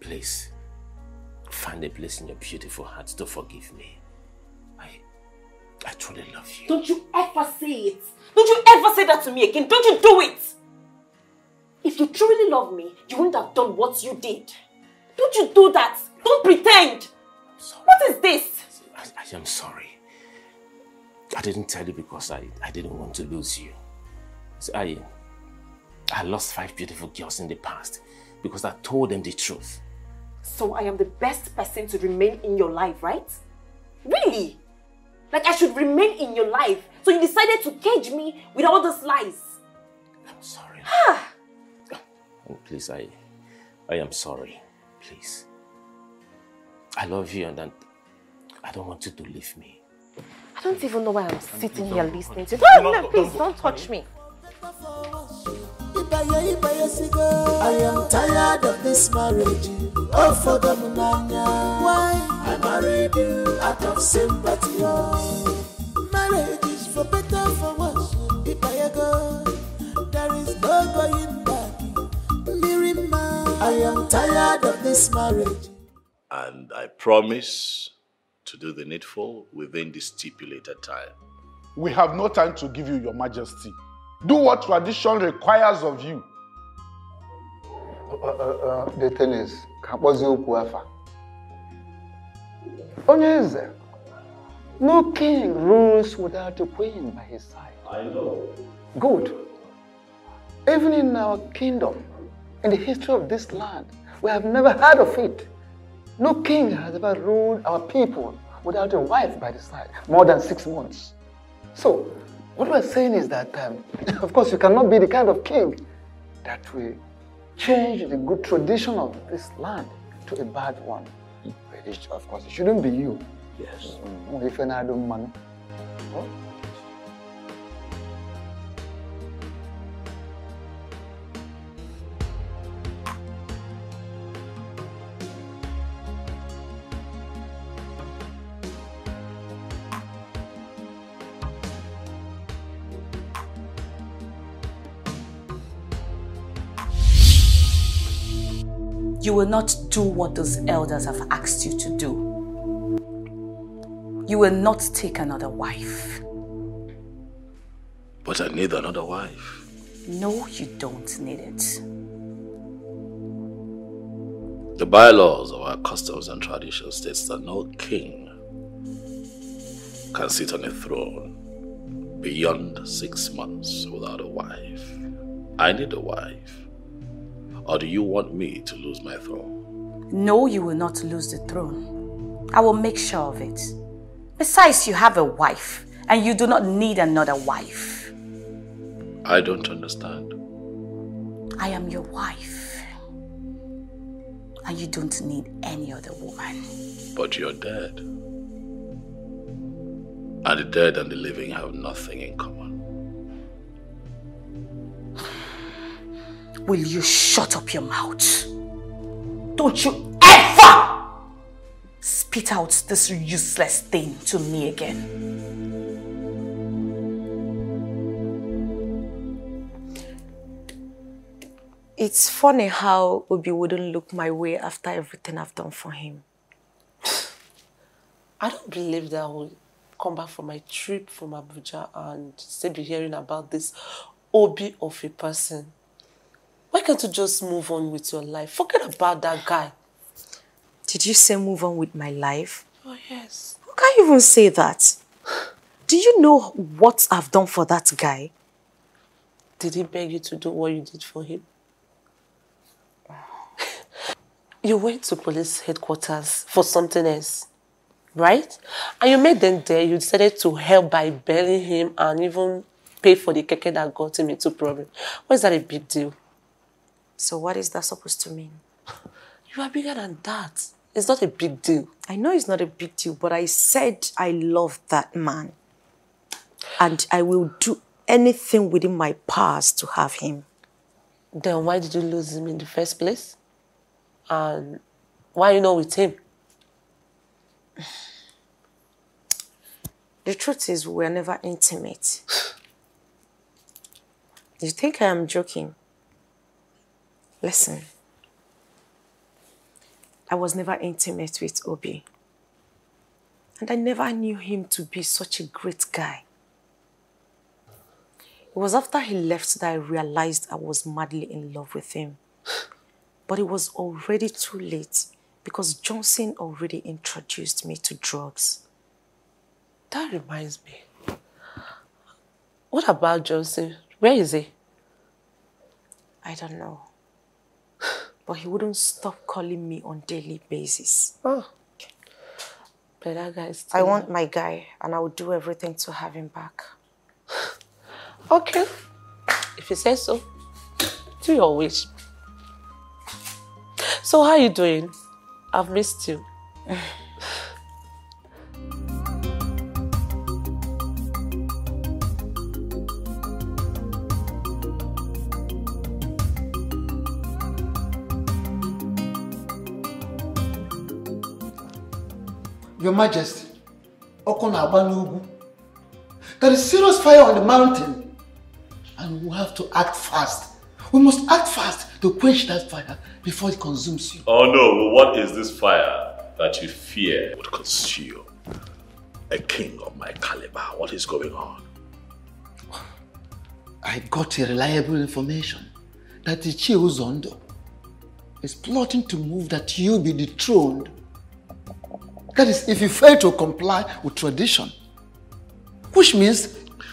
Please, find a place in your beautiful heart to forgive me. I, I truly love you. Don't you ever say it. Don't you ever say that to me again. Don't you do it. If you truly love me, you wouldn't have done what you did. Don't you do that. Don't pretend. What is this? I, I am sorry. I didn't tell you because I, I didn't want to lose you. See, I, I lost five beautiful girls in the past because I told them the truth. So I am the best person to remain in your life, right? Really? Like I should remain in your life. So you decided to cage me with all those lies. I'm sorry. Ah! And please, I, I am sorry. Please. I love you and I, I don't want you to leave me. I don't even know why I'm sitting here listening to you. No, No, no, no, please don't- don't touch me. Ibaye, Ibaye, cigar. I am tired of this marriage. Oh, for the munanya. Why? I married you out of sympathy. Oh. Marriage is for better, for worse. Ibaye go. There is no going back. Mirima. I am tired of this marriage. And I promise to do the needful within the stipulated time. We have no time to give you, Your Majesty. Do what tradition requires of you. Uh, uh, uh, the thing is, ka akpọzie okwu afa. Onye eze, no king rules without a queen by his side. I know. Good. Even in our kingdom, in the history of this land, we have never heard of it. No king has ever ruled our people without a wife by the side, more than six months. So, what we're saying is that, um, of course, you cannot be the kind of king that will change the good tradition of this land to a bad one. It- of course, it shouldn't be you. Yes. Mm, If You will not do what those elders have asked you to do. You will not take another wife. But I need another wife. No, you don't need it. The bylaws of our customs and traditions states that no king can sit on a throne beyond six months without a wife. I need a wife. Or do you want me to lose my throne? No, you will not lose the throne. I will make sure of it. Besides, you have a wife, and you do not need another wife. I don't understand. I am your wife. And you don't need any other woman. But you're dead. And the dead and the living have nothing in common. Will you shut up your mouth? Don't you ever spit out this useless thing to me again. It's funny how Obi wouldn't look my way after everything I've done for him. I don't believe that I will come back from my trip from Abuja and still be hearing about this Obi of a person. Why can't you just move on with your life? Forget about that guy. Did you say move on with my life? Oh, yes. How can you even say that? Do you know what I've done for that guy? Did he beg you to do what you did for him? You went to police headquarters for something else, right? And you met them there. You decided to help by bailing him and even pay for the keke that got him into problem. Why is that a big deal? So what is that supposed to mean? You are bigger than that. It's not a big deal. I know it's not a big deal, but I said I love that man. And I will do anything within my powers to have him. Then why did you lose him in the first place? And why are you not with him? The truth is, we're never intimate. Do you think I am joking? Listen. I was never intimate with Obi. And I never knew him to be such a great guy. It was after he left that I realized I was madly in love with him. But it was already too late because Johnson already introduced me to drugs. That reminds me. What about Johnson? Where is he? I don't know. But he wouldn't stop calling me on daily basis. Ah. Oh. But that guy is I want my guy and I will do everything to have him back. Okay. If you say so. Do your wish. So how are you doing? I've missed you. Your Majesty, na-agba. There is serious fire on the mountain and we have to act fast. We must act fast to quench that fire before it consumes you. Oh no, what is this fire that you fear would consume a king of my caliber? What is going on? I got a reliable information that Ichie Uzondo is plotting to move that you be dethroned. That is, if you fail to comply with tradition, which means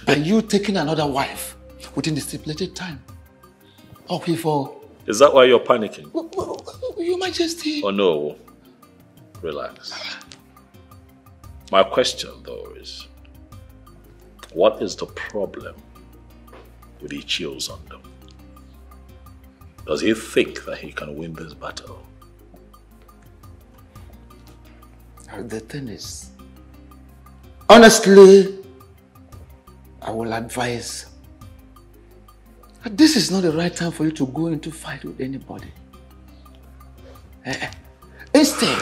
by you taking another wife within the stipulated time. Oh, or before. Is that why you're panicking? Your Majesty. Oh no, relax. My question though is, what is the problem with Ichie Uzondo? Does he think that he can win this battle? The thing is, honestly, I will advise that this is not the right time for you to go into fight with anybody. Eh, eh. Instead,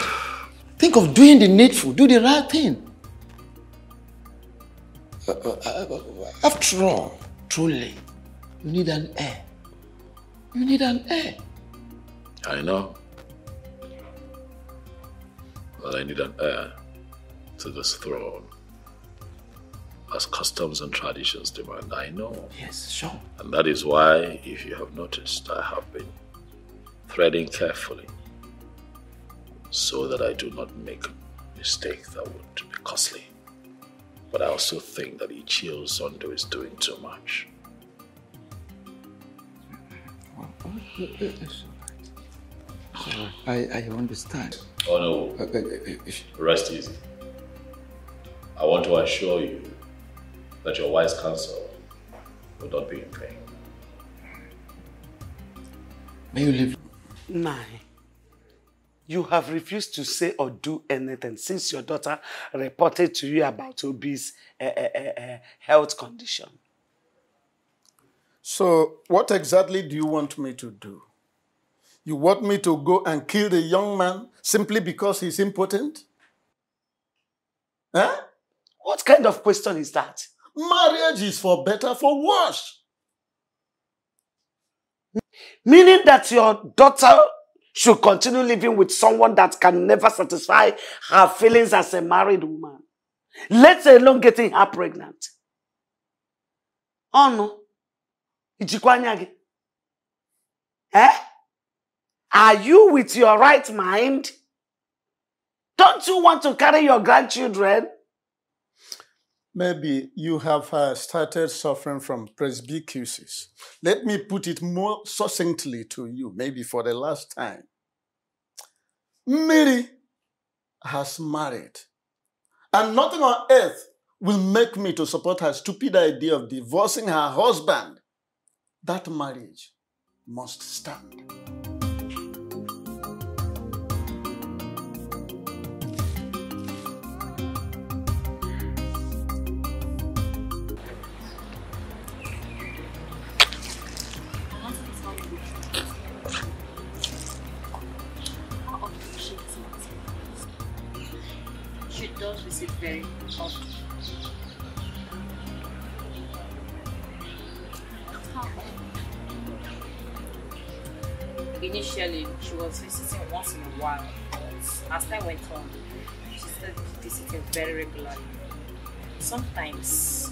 think of doing the needful, do the right thing. Uh, uh, uh, After all, truly, you need an heir. You need an heir. I know. But I need an heir to this throne. As customs and traditions demand, I know. Yes, sure. And that is why, if you have noticed, I have been threading carefully so that I do not make a mistake that would be costly. But I also think that Ichie Uzondo is doing too much. I, I understand. Oh no. Rest easy. I want to assure you that your wise counsel will not be in vain. May you live. Nine. You have refused to say or do anything since your daughter reported to you about Obi's uh, uh, uh, health condition. So, what exactly do you want me to do? You want me to go and kill the young man simply because he's impotent? Huh? What kind of question is that? Marriage is for better, for worse. Meaning that your daughter should continue living with someone that can never satisfy her feelings as a married woman. Let alone getting her pregnant. Oh no. Ijikwa anya gị? Eh? Are you with your right mind? Don't you want to carry your grandchildren? Maybe you have uh, started suffering from presbycusis. Let me put it more succinctly to you, maybe for the last time. Mary has married, and nothing on earth will make me to support her stupid idea of divorcing her husband. That marriage must stand. While, but as time went on, she started visiting very regularly. Sometimes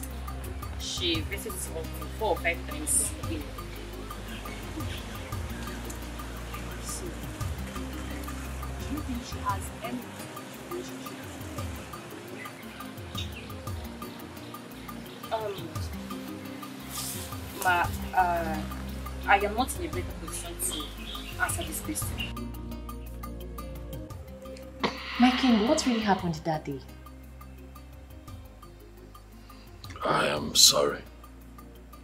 she visits up four or five times a week. So, do you think she has any relationship? Um, ma, uh, I am not in a better position to answer this question. My king, what really happened that day? I am sorry.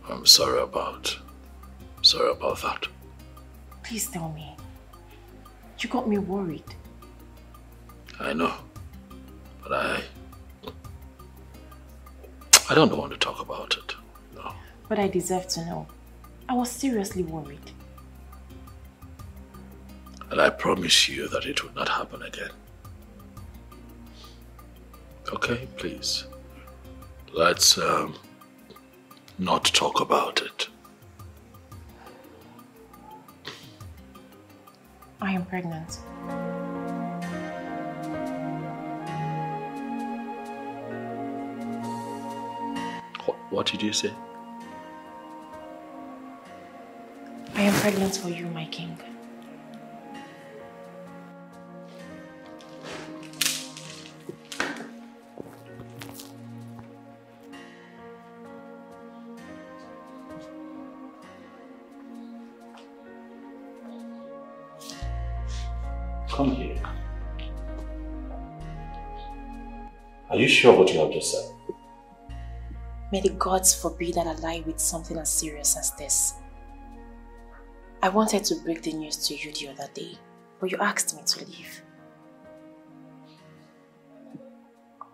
I'm sorry about. Sorry about that. Please tell me. You got me worried. I know. But I. I don't want to talk about it. No. But I deserve to know. I was seriously worried. And I promise you that it will not happen again. Okay, please. Let's um, not talk about it. I am pregnant. What, what did you say? I am pregnant for you, my king. Come here. Are you sure what you have just said? May the gods forbid that I lie with something as serious as this. I wanted to break the news to you the other day, but you asked me to leave.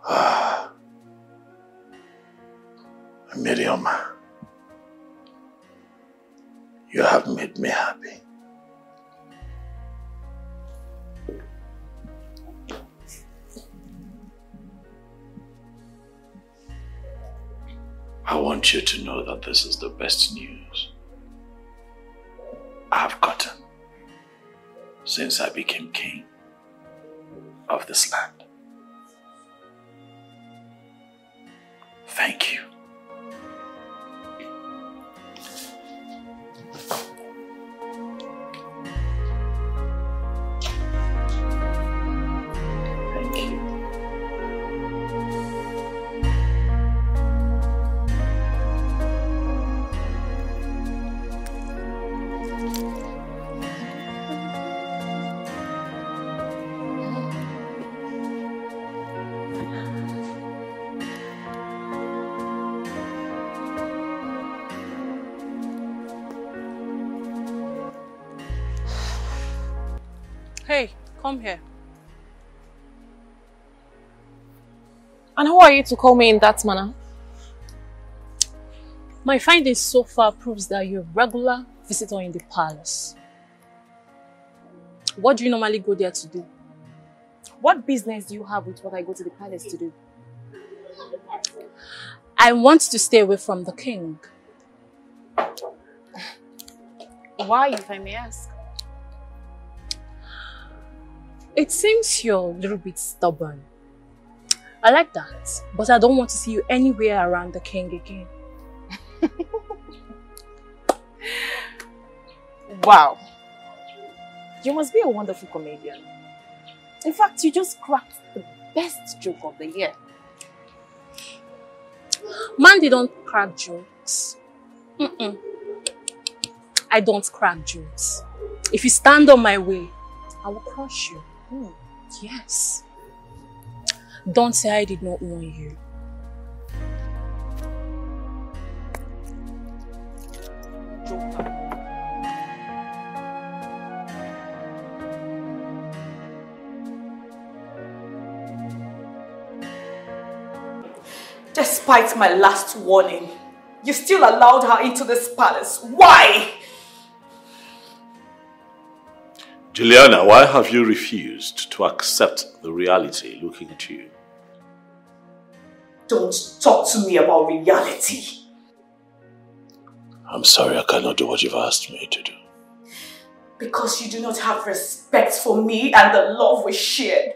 Miriam, you have made me want you to know that this is the best news I've gotten since I became king of this land. You to call me in that manner? My findings so far proves that you're a regular visitor in the palace. What do you normally go there to do? What business do you have with what I go to the palace to do? I want to stay away from the king. Why, if I may ask? It seems you're a little bit stubborn. I like that, but I don't want to see you anywhere around the king again. Wow. You must be a wonderful comedian. In fact, you just cracked the best joke of the year. Man, they don't crack jokes. Mm-mm. I don't crack jokes. If you stand on my way, I will crush you. Hmm. Yes. Don't say I did not warn you. Despite my last warning, you still allowed her into this palace. Why? Juliana, why have you refused to accept the reality looking at you? Don't talk to me about reality. I'm sorry, I cannot do what you've asked me to do. Because you do not have respect for me and the love we shared.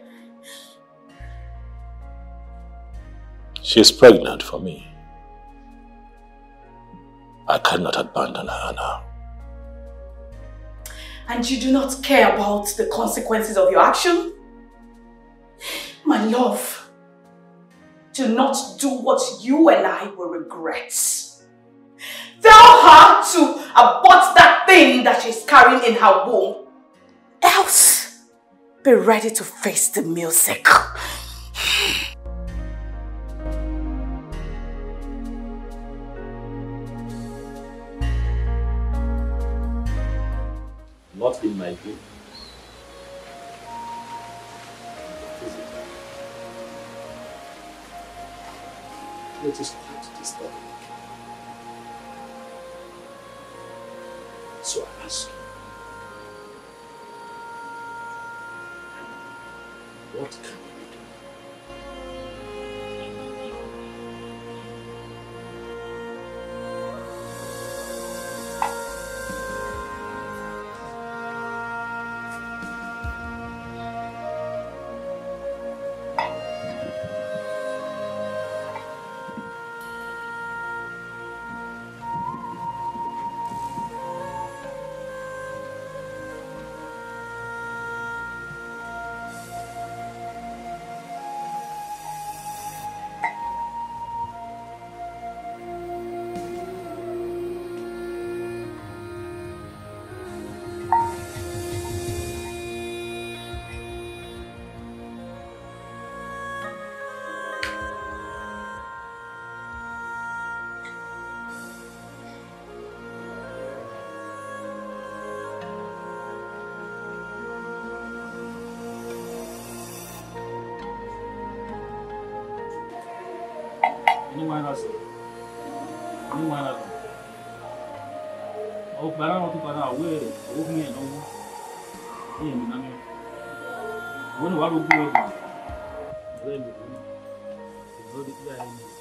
She's pregnant for me. I cannot abandon her now. And you do not care about the consequences of your action? My love, do not do what you and I will regret. Tell her to abort that thing that she's carrying in her womb. Else, be ready to face the music. Not in my view. Let us try to disturb. So I ask you, what can know where. Oh, me and oh, yeah, me, I mean, when what will go on? When you know the guy, what is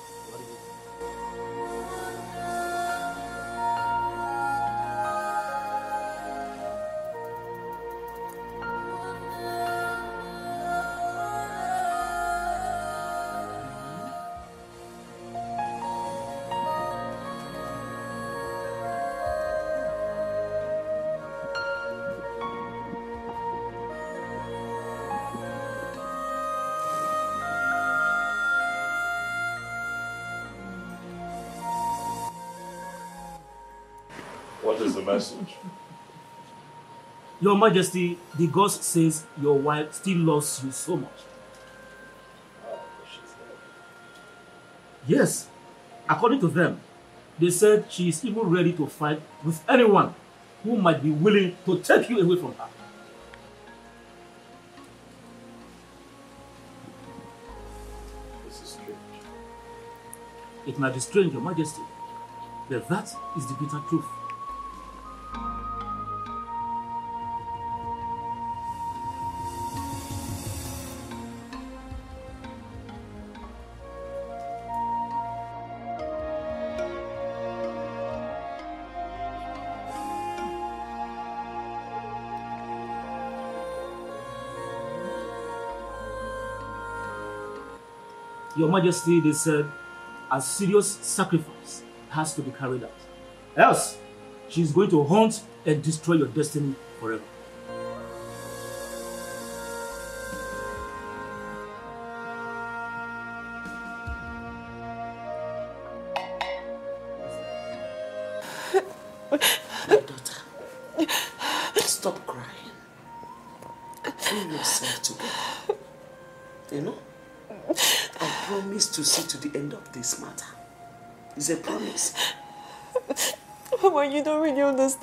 What is message? Your Majesty, the ghost says your wife still loves you so much. Yes, according to them, they said she is even ready to fight with anyone who might be willing to take you away from her. This is strange. It might be strange, Your Majesty, but that is the bitter truth. Your Majesty, they said a serious sacrifice has to be carried out. Else, she is going to haunt and destroy your destiny forever.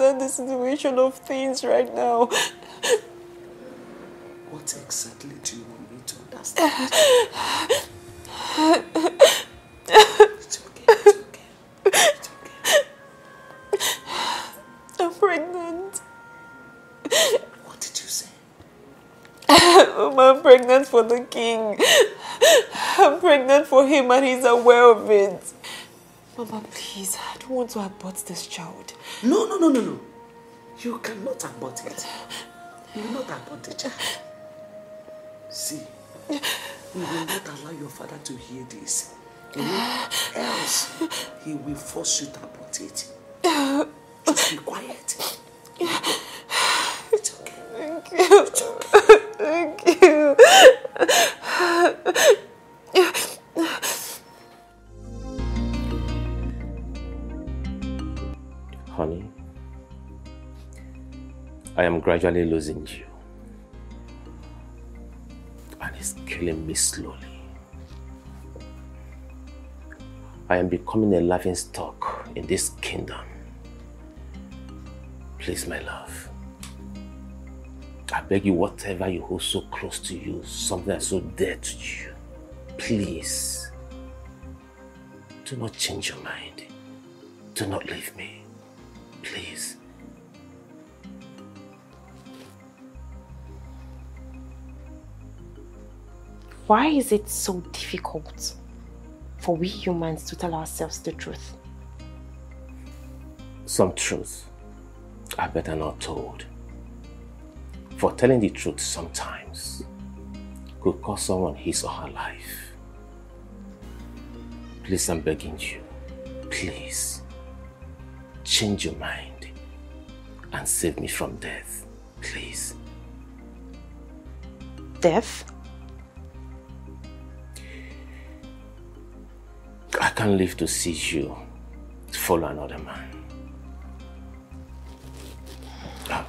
Understand the situation of things right now. What exactly do you want me to understand? I'm pregnant. What did you say? I'm pregnant for the king. I'm pregnant for him and he's aware of it. Mama, please, I don't want to abort this child. No, no, no, no, no. You cannot abort it. You will not abort the child. See, we will not allow your father to hear this. You know, else he will force you to abort it. Just be quiet. It's okay. Thank you. Thank you. Honey, I am gradually losing you. And it's killing me slowly. I am becoming a laughing stock in this kingdom. Please, my love. I beg you, whatever you hold so close to you, something that's so dear to you, please, do not change your mind. Do not leave me. Please. Why is it so difficult for we humans to tell ourselves the truth? Some truths are better not told. For telling the truth sometimes could cost someone his or her life. Please, I'm begging you, please, change your mind and save me from death, please. Death? I can't live to see you to follow another man. Ah,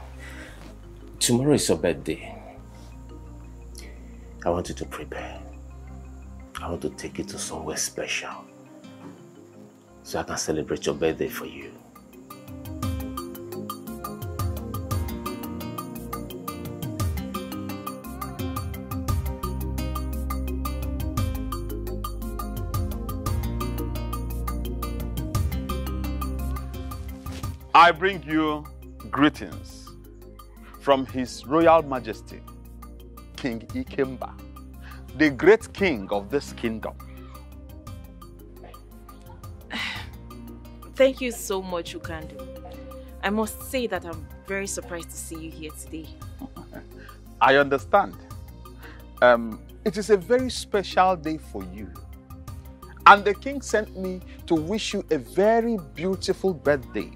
Tomorrow is your birthday. I want you to prepare. I want to take you to somewhere special so I can celebrate your birthday for you. I bring you greetings from His Royal Majesty, King Ikemba, the great king of this kingdom. Thank you so much, Ukandu. I must say that I'm very surprised to see you here today. I understand. Um, it is a very special day for you. And the king sent me to wish you a very beautiful birthday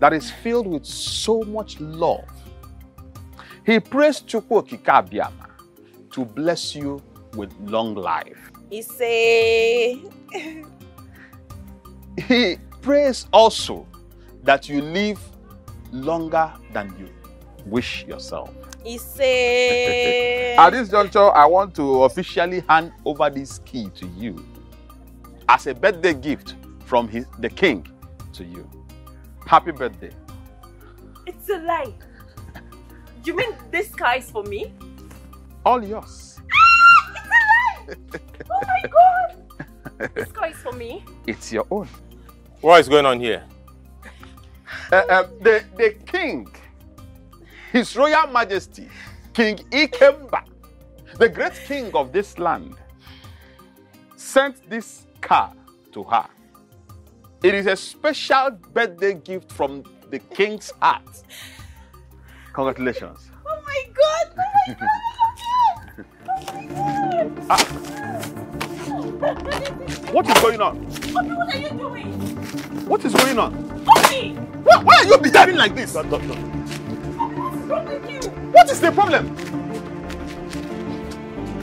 that is filled with so much love. He prays Chukwu Okike to bless you with long life. He say, He prays also that you live longer than you wish yourself. he say, At this juncture, I want to officially hand over this key to you as a birthday gift from his, the king to you. Happy birthday. It's a lie. You mean this car is for me? All yours. Ah, it's a lie! oh my god! This car is for me. It's your own. What is going on here? Uh, uh, the, the king, His Royal Majesty, King Ikemba, the great king of this land, sent this car to her. It is a special birthday gift from the king's heart. Congratulations. oh my god, oh my god, Oh my god! What is going on? Obi, what are you doing? What is going on? Obi! Why, why are you behaving like this? What's wrong with you? What is the problem?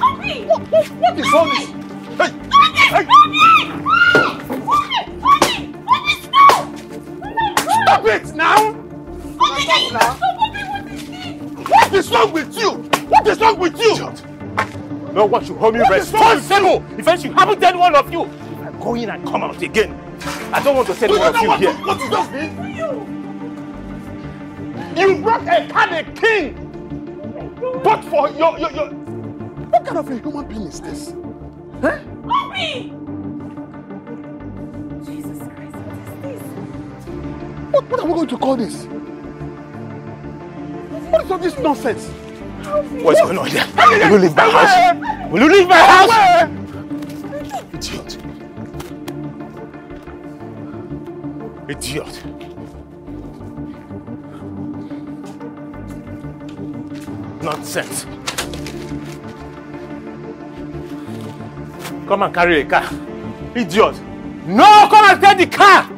Obi! What, what, what is all this? Hey, hey, stop it now! What is wrong with you? What is wrong with you? No one should hold me What is wrong with responsible if I should happen to any one of you. If I go in and come out again, I don't want to see any one of you what, here. what is this mean? You brought a car the king! But for your, your, your... What kind of a human being is this? Huh? Obi! What, what are we going to call this? What is all this nonsense? What's going on here? Will you leave my house? Will you leave my house? Idiot. Idiot. Nonsense. Come and carry a car. Idiot. No, come and get the car.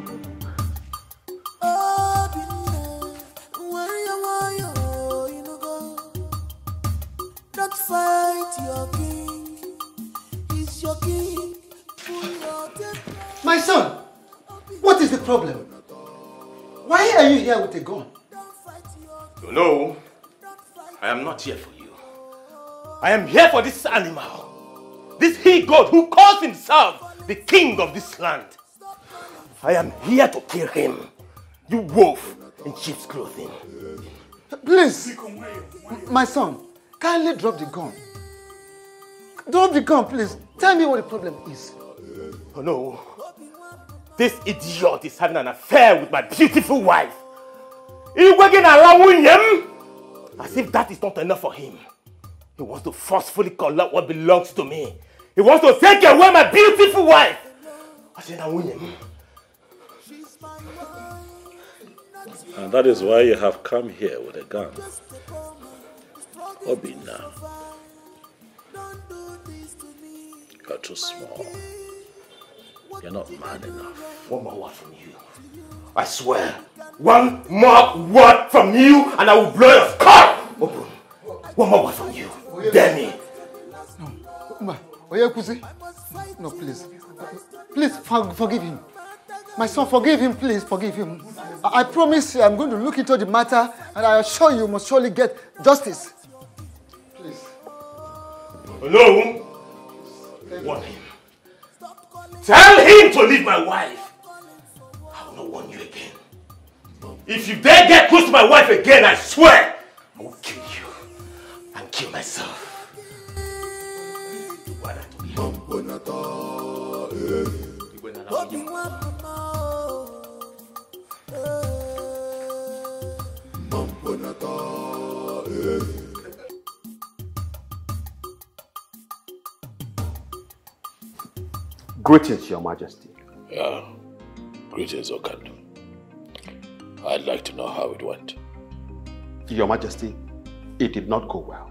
Are you here with a gun? You know, I am not here for you. I am here for this animal. This he god who calls himself the king of this land. I am here to kill him. You wolf in sheep's clothing. Please, my son, kindly drop the gun. Drop the gun, please. Tell me what the problem is. Oh no. This idiot is having an affair with my beautiful wife. Him, As if that is not enough for him. He wants to forcefully collect what belongs to me. He wants to take away my beautiful wife. I said, I'm winning. And that is why you have come here with a gun. Obina, you are too small. You're not man enough. One more word from you. I swear, one more word from you and I will blow your skull open. One more word from you. Dare me. Ma, Oyekuzi. No, please. Please forgive him. My son, forgive him, please, forgive him. I, I promise you, I'm going to look into the matter and I assure you, you must surely get justice. Please. Hello? Warn him. Tell him to leave my wife. I will not warn you again. If you dare get close to my wife again, I swear, I will kill you and kill myself. Obi Greetings, Your Majesty. Yeah. Greetings, Okandu. I'd like to know how it went. Your Majesty, it did not go well.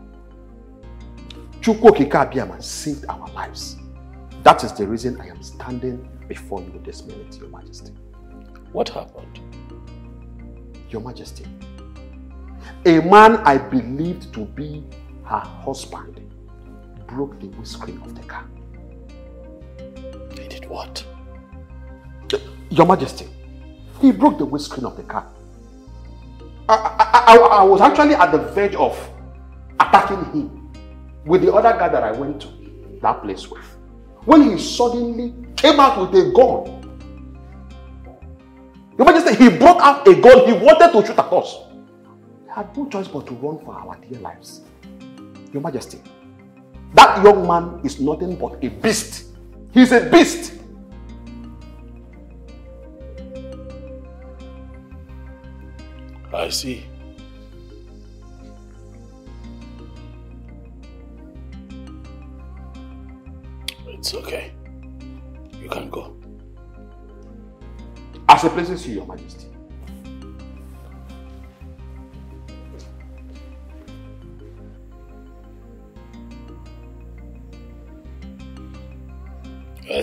Chukwu Okike Abiyama saved our lives. That is the reason I am standing before you this minute, Your Majesty. What happened? Your Majesty, a man I believed to be her husband broke the windscreen of the car. Did what? Your Majesty, he broke the windscreen of the car. I, I, I, I was actually at the verge of attacking him with the other guy that I went to that place with. When he suddenly came out with a gun. Your Majesty, he brought out a gun. He wanted to shoot at us. We had no choice but to run for our dear lives. Your Majesty, that young man is nothing but a beast. He's a beast. I see. It's okay. You can go. As it pleases you, Your Majesty.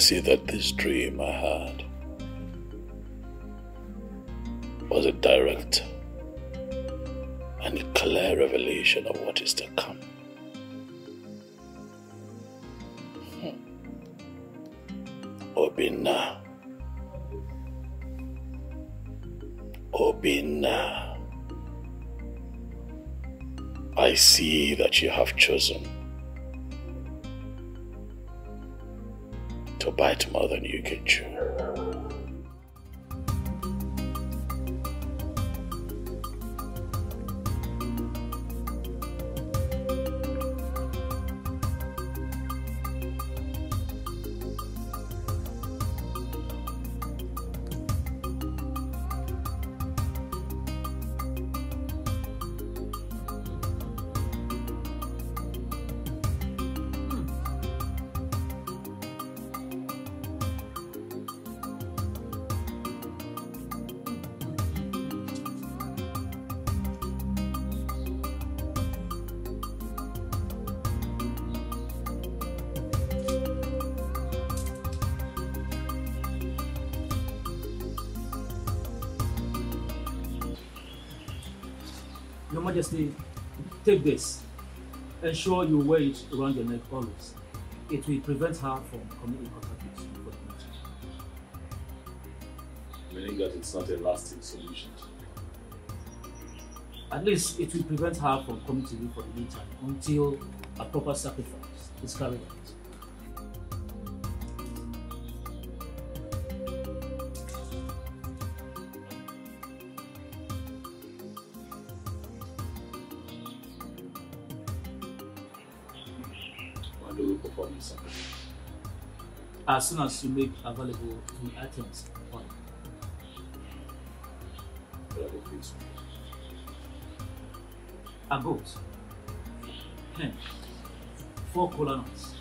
See that this dream I had was a direct and clear revelation of what is to come. Hmm. Obina. Obina. I see that you have chosen bite more than you can chew. This. Ensure you wear it around your neck always. It will prevent her from coming in contact with you for the. Meaning that it's not a lasting solution. At least it will prevent her from coming to you for the meantime until a proper sacrifice is carried out. As soon as you make available the items things? A goat, hen, four kola nuts,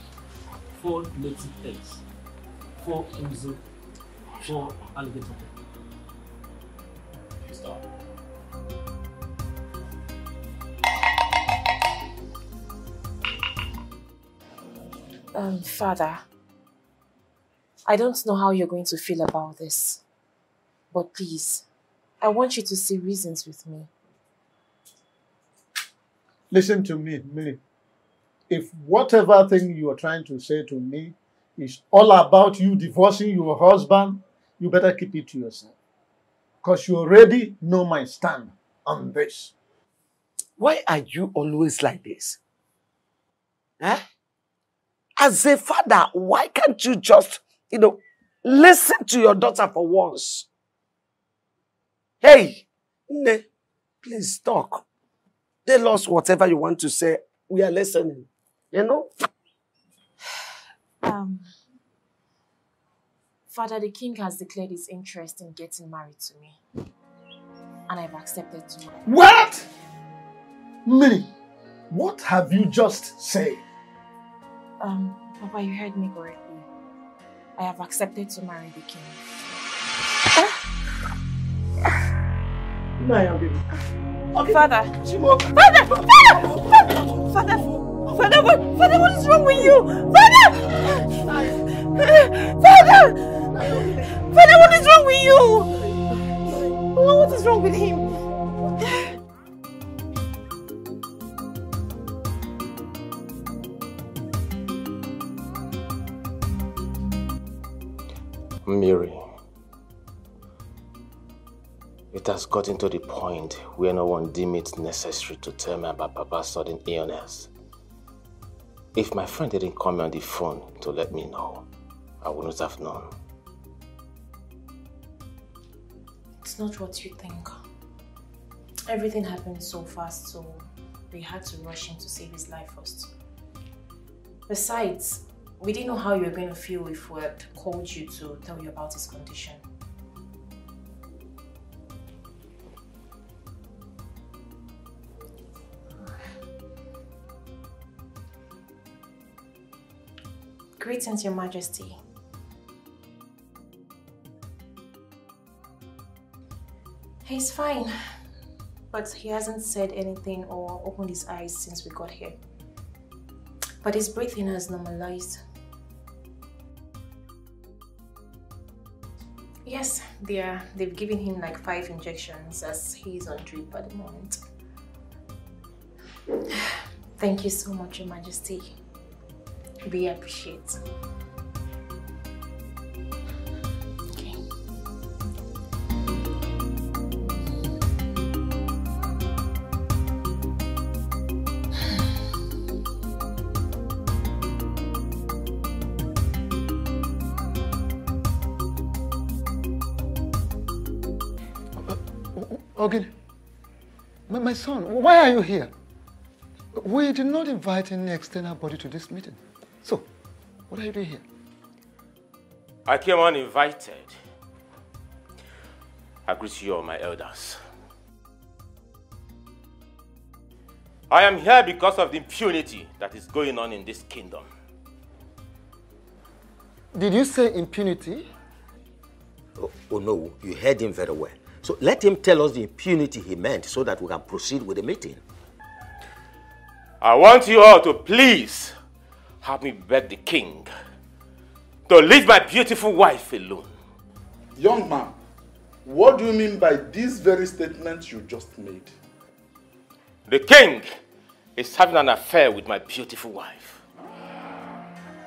four native eggs, four uzu, four alligator. Stop. Um, Father, I don't know how you're going to feel about this, but please, I want you to see reasons with me. Listen to me, Millie. If whatever thing you are trying to say to me is all about you divorcing your husband, you better keep it to yourself. Because you already know my stand on this. Why are you always like this? Eh? As a father, why can't you just, you know, listen to your daughter for once? Hey, Nne, please talk. Tell us whatever you want to say. We are listening. You know? Um, Father, the king has declared his interest in getting married to me. And I've accepted to. What? Millie, what have you just said? Um, Papa, you heard me correctly. I have accepted to marry the king. Okay. Father! Father! Father! Father! Father! Father, what, Father, what is wrong with you? Father! Father! Father, what is wrong with you? What is wrong with him? Mary, it has gotten to the point where no one deemed it necessary to tell me about Papa's sudden illness. If my friend didn't call me on the phone to let me know, I wouldn't have known. It's not what you think. Everything happened so fast, so we had to rush him to save his life first. Besides, we didn't know how you were going to feel if we had called you to tell you about his condition. Greetings, Your Majesty. He's fine, but he hasn't said anything or opened his eyes since we got here. But his breathing has normalized. Yes, they are, they've given him like five injections as he's on drip at the moment. Thank you so much, Your Majesty. We appreciate. Ogin, my, my son, why are you here? We did not invite any external body to this meeting. So, what are you doing here? I came uninvited. I greet you all my elders. I am here because of the impunity that is going on in this kingdom. Did you say impunity? Oh, oh no, you heard him very well. So let him tell us the impunity he meant so that we can proceed with the meeting. I want you all to please help me beg the king to leave my beautiful wife alone. Young man, what do you mean by this very statement you just made? The king is having an affair with my beautiful wife.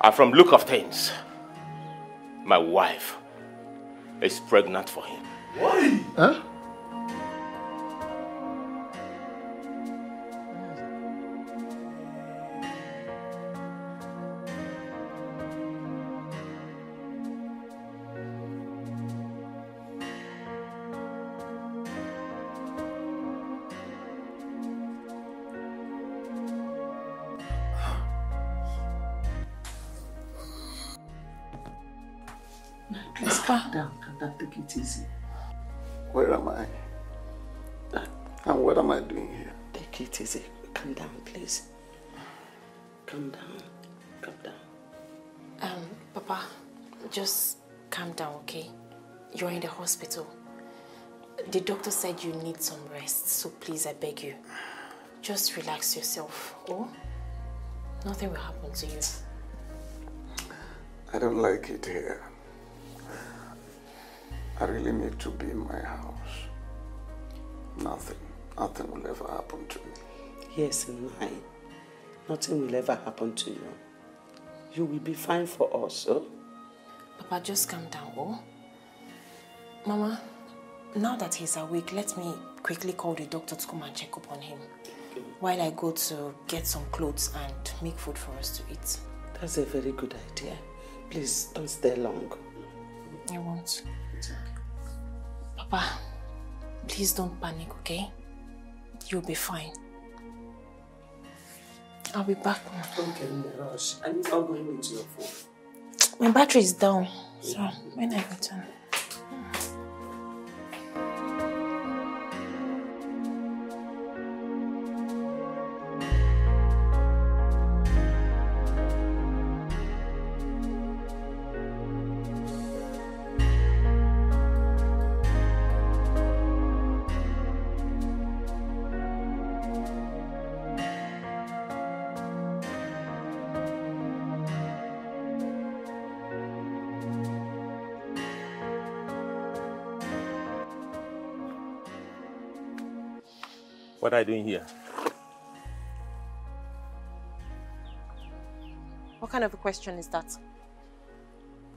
And from look of things, my wife is pregnant for him. Why? Huh? Please calm down, calm down, take it easy. Please, I beg you. Just relax yourself, oh? Nothing will happen to you. I don't like it here. I really need to be in my house. Nothing, nothing will ever happen to me. Yes, in mine. Nothing will ever happen to you. You will be fine for us, oh? Papa, just calm down, oh? Mama, now that he's awake, let me quickly call the doctor to come and check up on him. While I go to get some clothes and make food for us to eat. That's a very good idea. Please don't stay long. I won't. Papa, please don't panic, okay? You'll be fine. I'll be back. Don't get in a rush. I need not going into your phone. My battery is down, so when I return. What are you doing here? What kind of a question is that?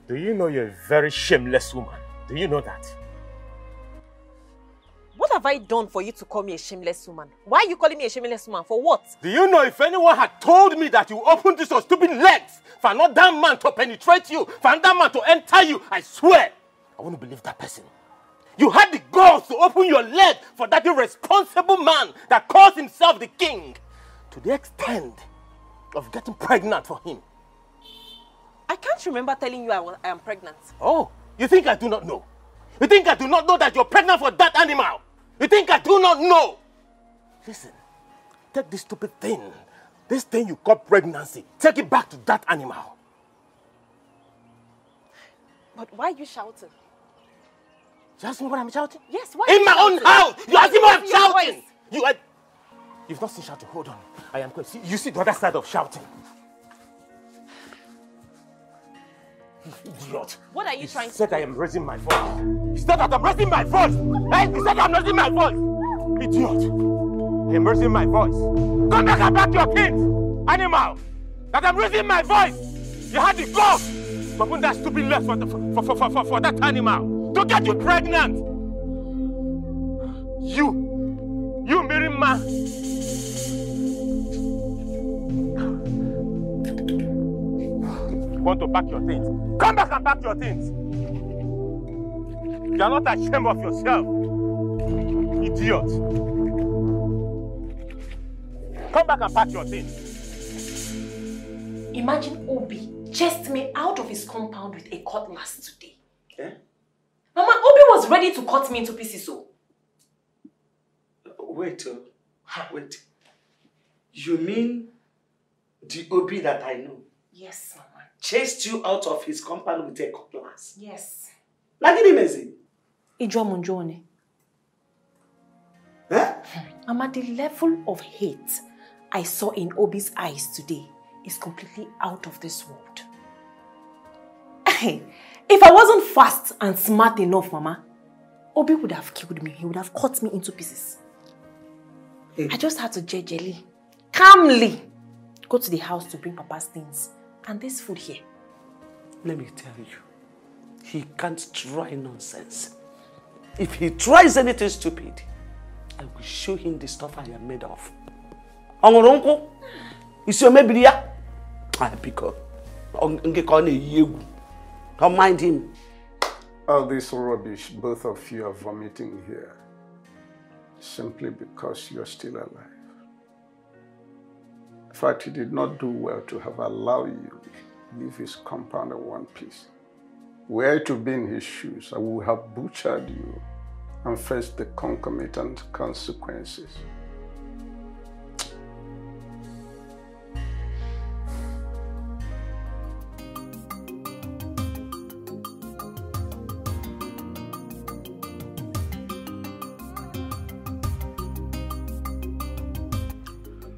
Do you know you're a very shameless woman? Do you know that? What have I done for you to call me a shameless woman? Why are you calling me a shameless woman? For what? Do you know if anyone had told me that you opened this your stupid legs for another man to penetrate you, for another man to enter you, I swear, I wouldn't believe that person. You had the balls to open your leg for that irresponsible man that calls himself the king to the extent of getting pregnant for him. I can't remember telling you I, was, I am pregnant. Oh, you think I do not know? You think I do not know that you're pregnant for that animal? You think I do not know? Listen, take this stupid thing, this thing you call pregnancy, take it back to that animal. But why are you shouting? You ask me what I'm shouting? Yes, why? In my you own house! You ask me what I'm shouting! voice. You are... You've not seen shouting. Hold on. I am going. See, you see the other side of shouting. Idiot. What are you trying He to said? I am raising my voice. He said that I'm raising my voice. Hey, he said I'm raising my voice. Idiot. I am raising my voice. Come back and back your kids. Animal. That I'm raising my voice. You had the gall to open that stupid left for, the, for, for, for, for, for that animal. To get you pregnant. You. You, Mirima. You want to pack your things? Come back and pack your things. You are not ashamed of yourself. Idiot. Come back and pack your things. Imagine Obi chased me out of his compound with a cutlass today. Eh? Mama, Obi was ready to cut me into pieces, so. Wait, oh. wait. You mean the Obi that I know Yes, Mama. chased you out of his compound with a cutlass? Yes. Nagini mezi. Ijuamunjone. Eh? Mama, the level of hate I saw in Obi's eyes today is completely out of this world. if I wasn't fast and smart enough, Mama, Obi would have killed me. He would have cut me into pieces. Eh. I just had to jejely, calmly go to the house to bring Papa's things and this food here. Let me tell you, he can't try nonsense. If he tries anything stupid, I will show him the stuff I am made of. ọṅụrụ nkwụ isi o mebiri ya ah, biko ọ- nke ka ọ na-eyi egwu don't mind him All this rubbish both of you are vomiting here simply because you're still alive. In fact, he did not do well to have allowed you leave his compound in one piece. Were I to be in his shoes, I would have butchered you and faced the concomitant consequences.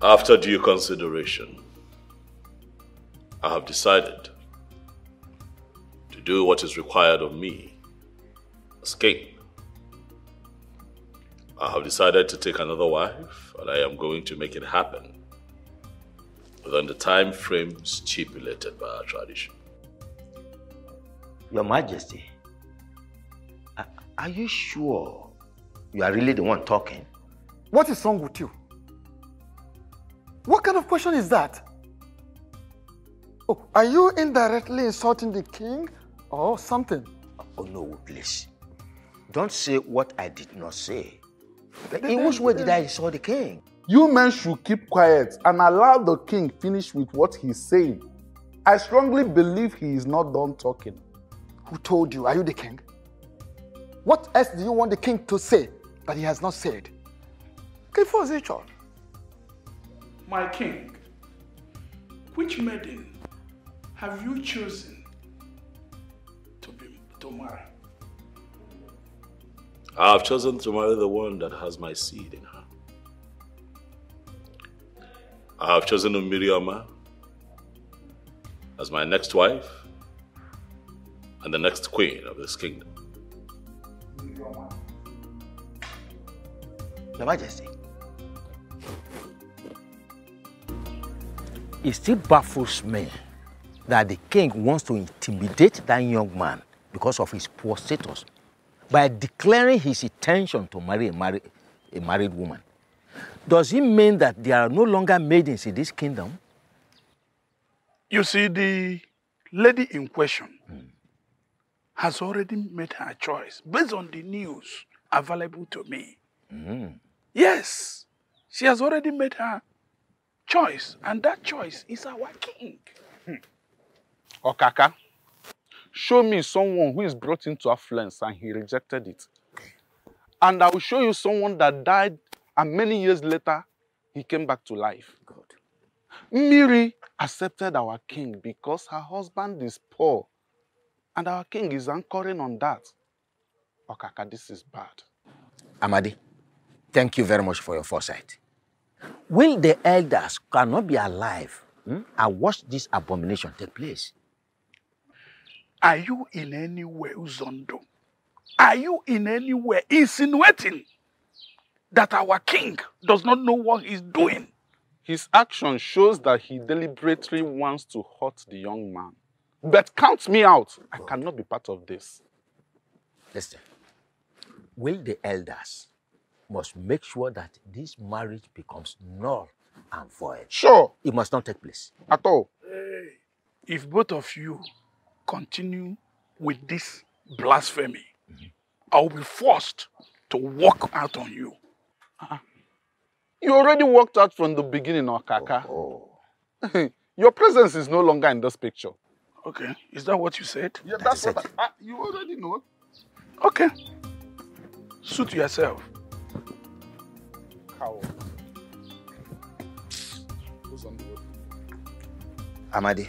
After due consideration, I have decided to do what is required of me escape. I have decided to take another wife, and I am going to make it happen within the time frame stipulated by our tradition. Your Majesty, are, are you sure you are really the one talking? What is wrong with you? What kind of question is that? Oh, are you indirectly insulting the king or something? Oh no, please. Don't say what I did not say. In which way did I insult the king? You men should keep quiet and allow the king finish with what he's saying. I strongly believe he is not done talking. Who told you? Are you the king? What else do you want the king to say that he has not said? Kifo Zichor. My king, which maiden have you chosen to be to marry? I have chosen to marry the one that has my seed in her. I have chosen Miriama as my next wife and the next queen of this kingdom. Your Majesty. It still baffles me that the king wants to intimidate that young man because of his poor status by declaring his intention to marry a, marri- a married woman. Does it mean that there are no longer maidens in this kingdom? You see, the lady in question has already made her choice based on the news available to me. Mm. Yes, she has already made her choice, and that choice is our king. Okaka, show me someone who is brought into affluence and he rejected it. And I will show you someone that died and many years later he came back to life. Good. Miri accepted our king because her husband is poor and our king is anchoring on that. Okaka, this is bad. Amadi, thank you very much for your foresight. Will the elders cannot be alive hmm, and watch this abomination take place? Are you in any way, Uzondo? Are you in any way insinuating that our king does not know what he's doing? His action shows that he deliberately wants to hurt the young man. But count me out. I cannot be part of this. Listen, will the elders must make sure that this marriage becomes null and void? Sure. It must not take place. At all. If both of you continue with this blasphemy, I will be forced to walk out on you. You already walked out from the beginning, Okaka. Your presence is no longer in this picture. Okay, is that what you said? Yeah, that's what I, I- you already know. Okay. Suit yourself. Coward. Who's on the road? Amadi,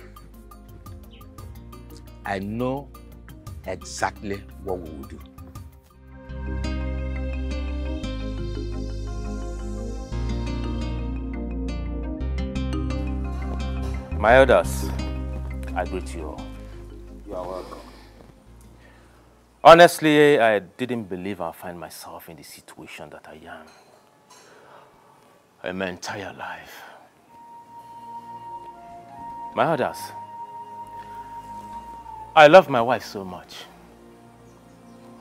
I know exactly what we will do. My elders, I greet you all. You are welcome. Honestly, I didn't believe I'd find myself in the situation that I am. In my entire life. My others, I love my wife so much.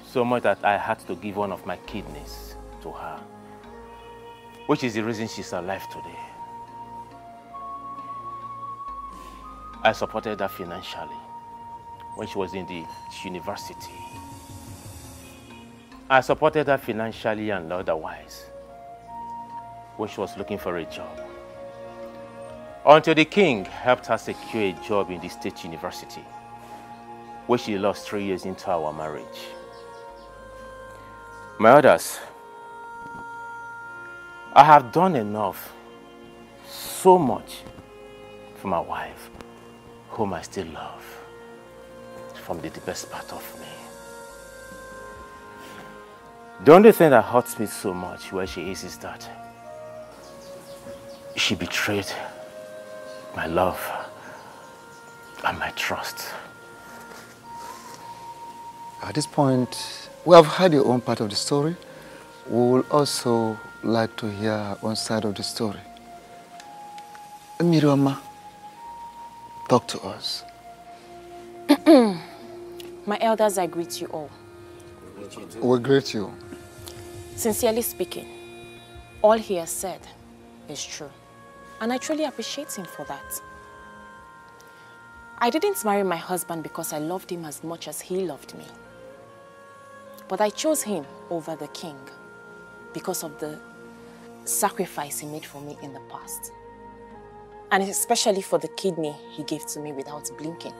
So much that I had to give one of my kidneys to her, which is the reason she's alive today. I supported her financially when she was in the university. I supported her financially and otherwise when she was looking for a job. Until the king helped her secure a job in the state university, where she lost three years into our marriage. My others, I have done enough, so much, for my wife, whom I still love, from the deepest part of me. The only thing that hurts me so much where she is is that she betrayed my love and my trust. At this point, we have heard your own part of the story. We will also like to hear our own side of the story. Miriama, talk to us. My elders, I greet you all. We greet you. Sincerely speaking, all he has said is true. And I truly appreciate him for that. I didn't marry my husband because I loved him as much as he loved me. But I chose him over the king because of the sacrifice he made for me in the past. And especially for the kidney he gave to me without blinking.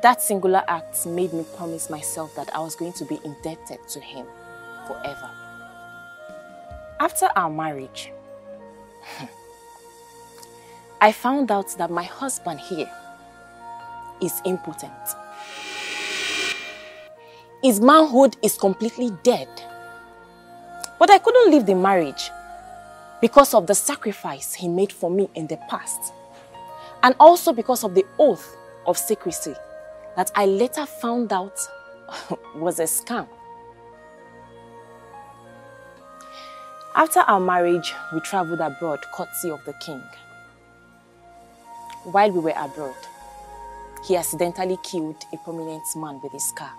That singular act made me promise myself that I was going to be indebted to him forever. After our marriage, I found out that my husband here is impotent. His manhood is completely dead. But I couldn't leave the marriage because of the sacrifice he made for me in the past. And also because of the oath of secrecy that I later found out was a scam. After our marriage, we traveled abroad courtesy of the king. While we were abroad, he accidentally killed a prominent man with his car.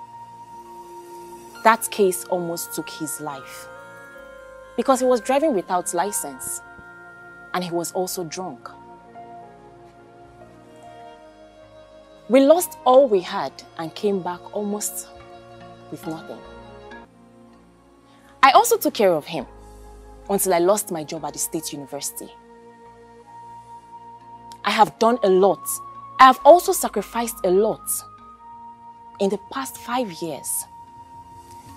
That case almost took his life because he was driving without license and he was also drunk. We lost all we had and came back almost with nothing. I also took care of him until I lost my job at the state university. I have done a lot. I have also sacrificed a lot in the past five years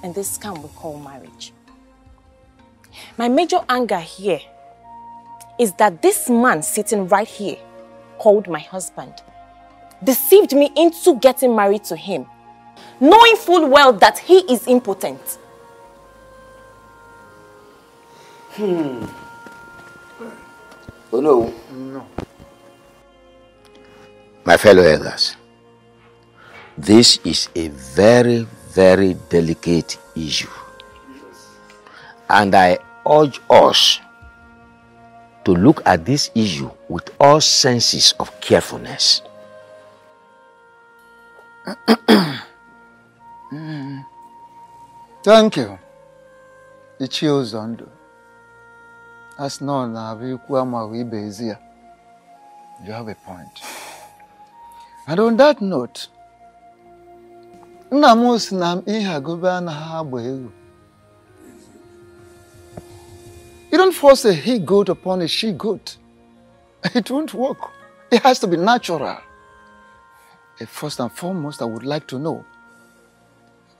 in this scam we call marriage. My major anger here is that this man sitting right here, called my husband, deceived me into getting married to him, knowing full well that he is impotent. Hmm. Oh no. No. My fellow elders, this is a very, very delicate issue. And I urge us to look at this issue with all senses of carefulness. Mm. Thank you. Ichie Uzondo. Ibe ezi ya. You have a point. And on that note, nna m na. You don't force a he goat upon a she goat. It won't work. It has to be natural. First and foremost, I would like to know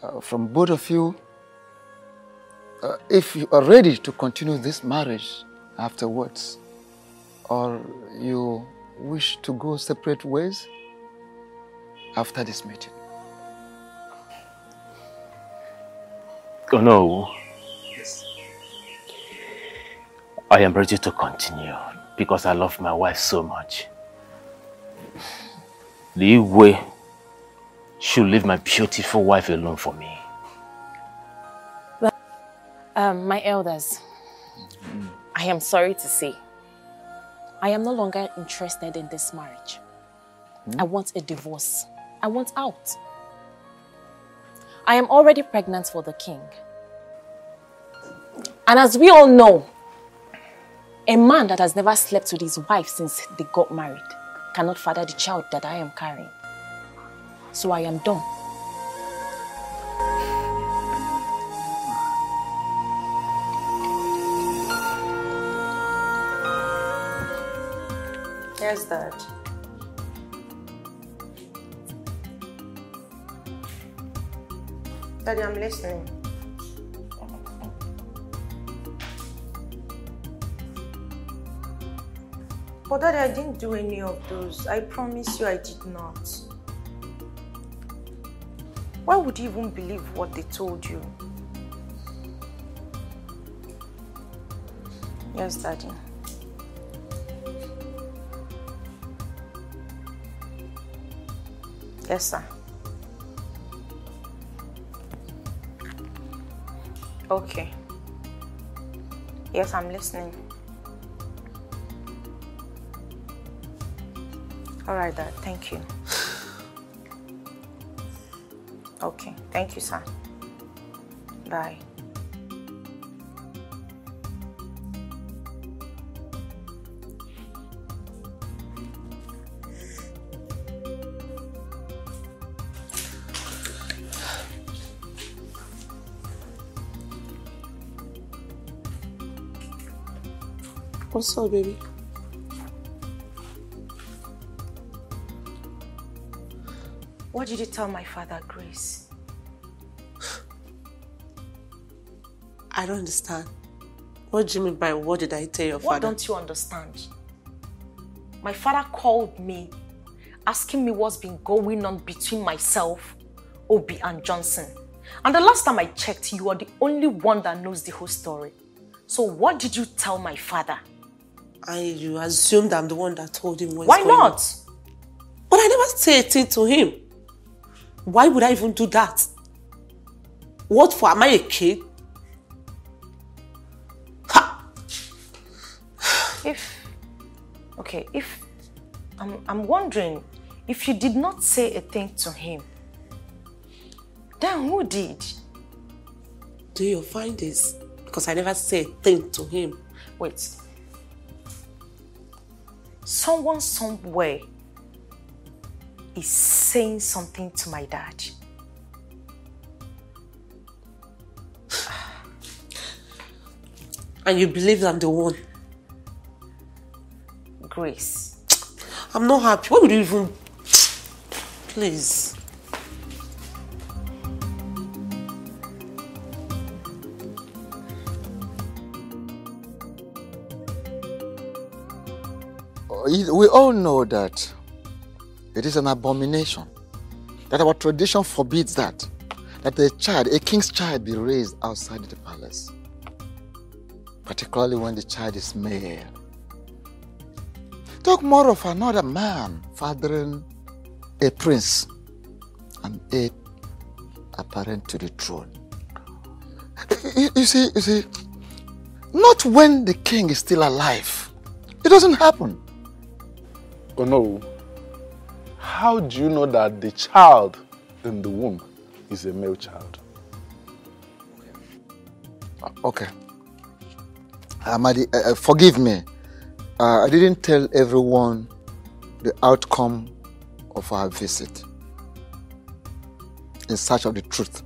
uh, from both of you uh, if you are ready to continue this marriage afterwards or you wish to go separate ways after this meeting. Oh no. Yes. I am ready to continue because I love my wife so much. The way should leave my beautiful wife alone for me. Um, my elders, I am sorry to say, I am no longer interested in this marriage. I want a divorce. I want out. I am already pregnant for the king. And as we all know, a man that has never slept with his wife since they got married cannot father the child that I am carrying. So I am done. Yes, Dad. Daddy, I'm listening. But Daddy, I didn't do any of those. I promise you I did not. Why would you even believe what they told you? Yes, Daddy. Yes, sir. Okay. Yes, I'm listening. All right, Dad. Thank you. Okay. Thank you, sir. Bye. What's up, baby? What did you tell my father, Grace? I don't understand. What do you mean by what did I tell your What father? don't you understand? My father called me, asking me what's been going on between myself, Obi, and Johnson. And the last time I checked, you are the only one that knows the whole story. So what did you tell my father? I you assumed I'm the one that told him what's Why going on. not? But I never say a thing to him. Why would I even do that? What for? Am I a kid? If, okay, if, I'm, I'm wondering, if you did not say a thing to him, then who did? Do you find this? Because I never say a thing to him. Wait. Someone somewhere is saying something to my dad. And you believe I'm the one. Grace. I'm not happy. Why would you even... Please. We all know that it is an abomination, that our tradition forbids that, that a child, a king's child, be raised outside the palace, particularly when the child is male. Talk more of another man fathering a prince and a apparent to the throne. You, you see, you see, not when the king is still alive. It doesn't happen. Oh no. How do you know that the child in the womb is a male child? Okay. Amadi, uh, uh, forgive me. Uh, I didn't tell everyone the outcome of our visit in search of the truth.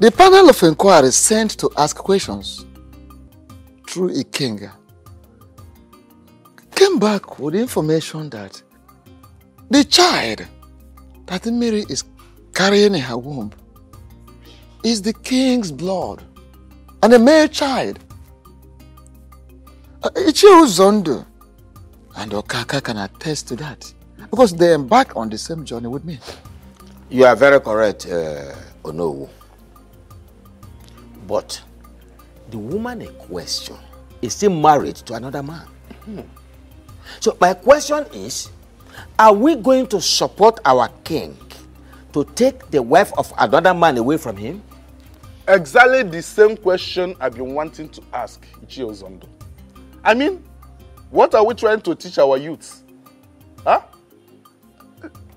The panel of inquiry sent to ask questions through Ikenga came back with information that the child that Mary is carrying in her womb is the king's blood and a male child. Uh, Ichie Uzondo and Okaka can attest to that because they embarked on the same journey with me. You are very correct, uh, Onowu. But the woman in question is still married to another man. So my question is, are we going to support our king to take the wife of another man away from him? exactly the same question I've been wanting to ask Ichie Uzondo. I mean, what are we trying to teach our youths? Huh?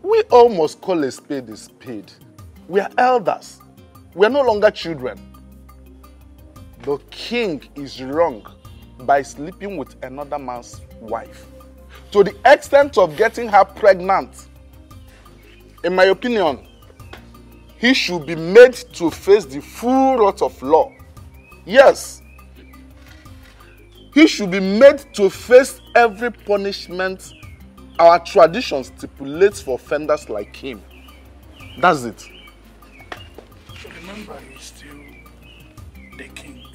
We all must call a spade a spade. We are elders. We are no longer children. The king is wrong by sleeping with another man's wife to the extent of getting her pregnant. In my opinion, he should be made to face the full wrath of law. Yes, he should be made to face every punishment our tradition stipulates for offenders like him. That's it. Remember, he's still the king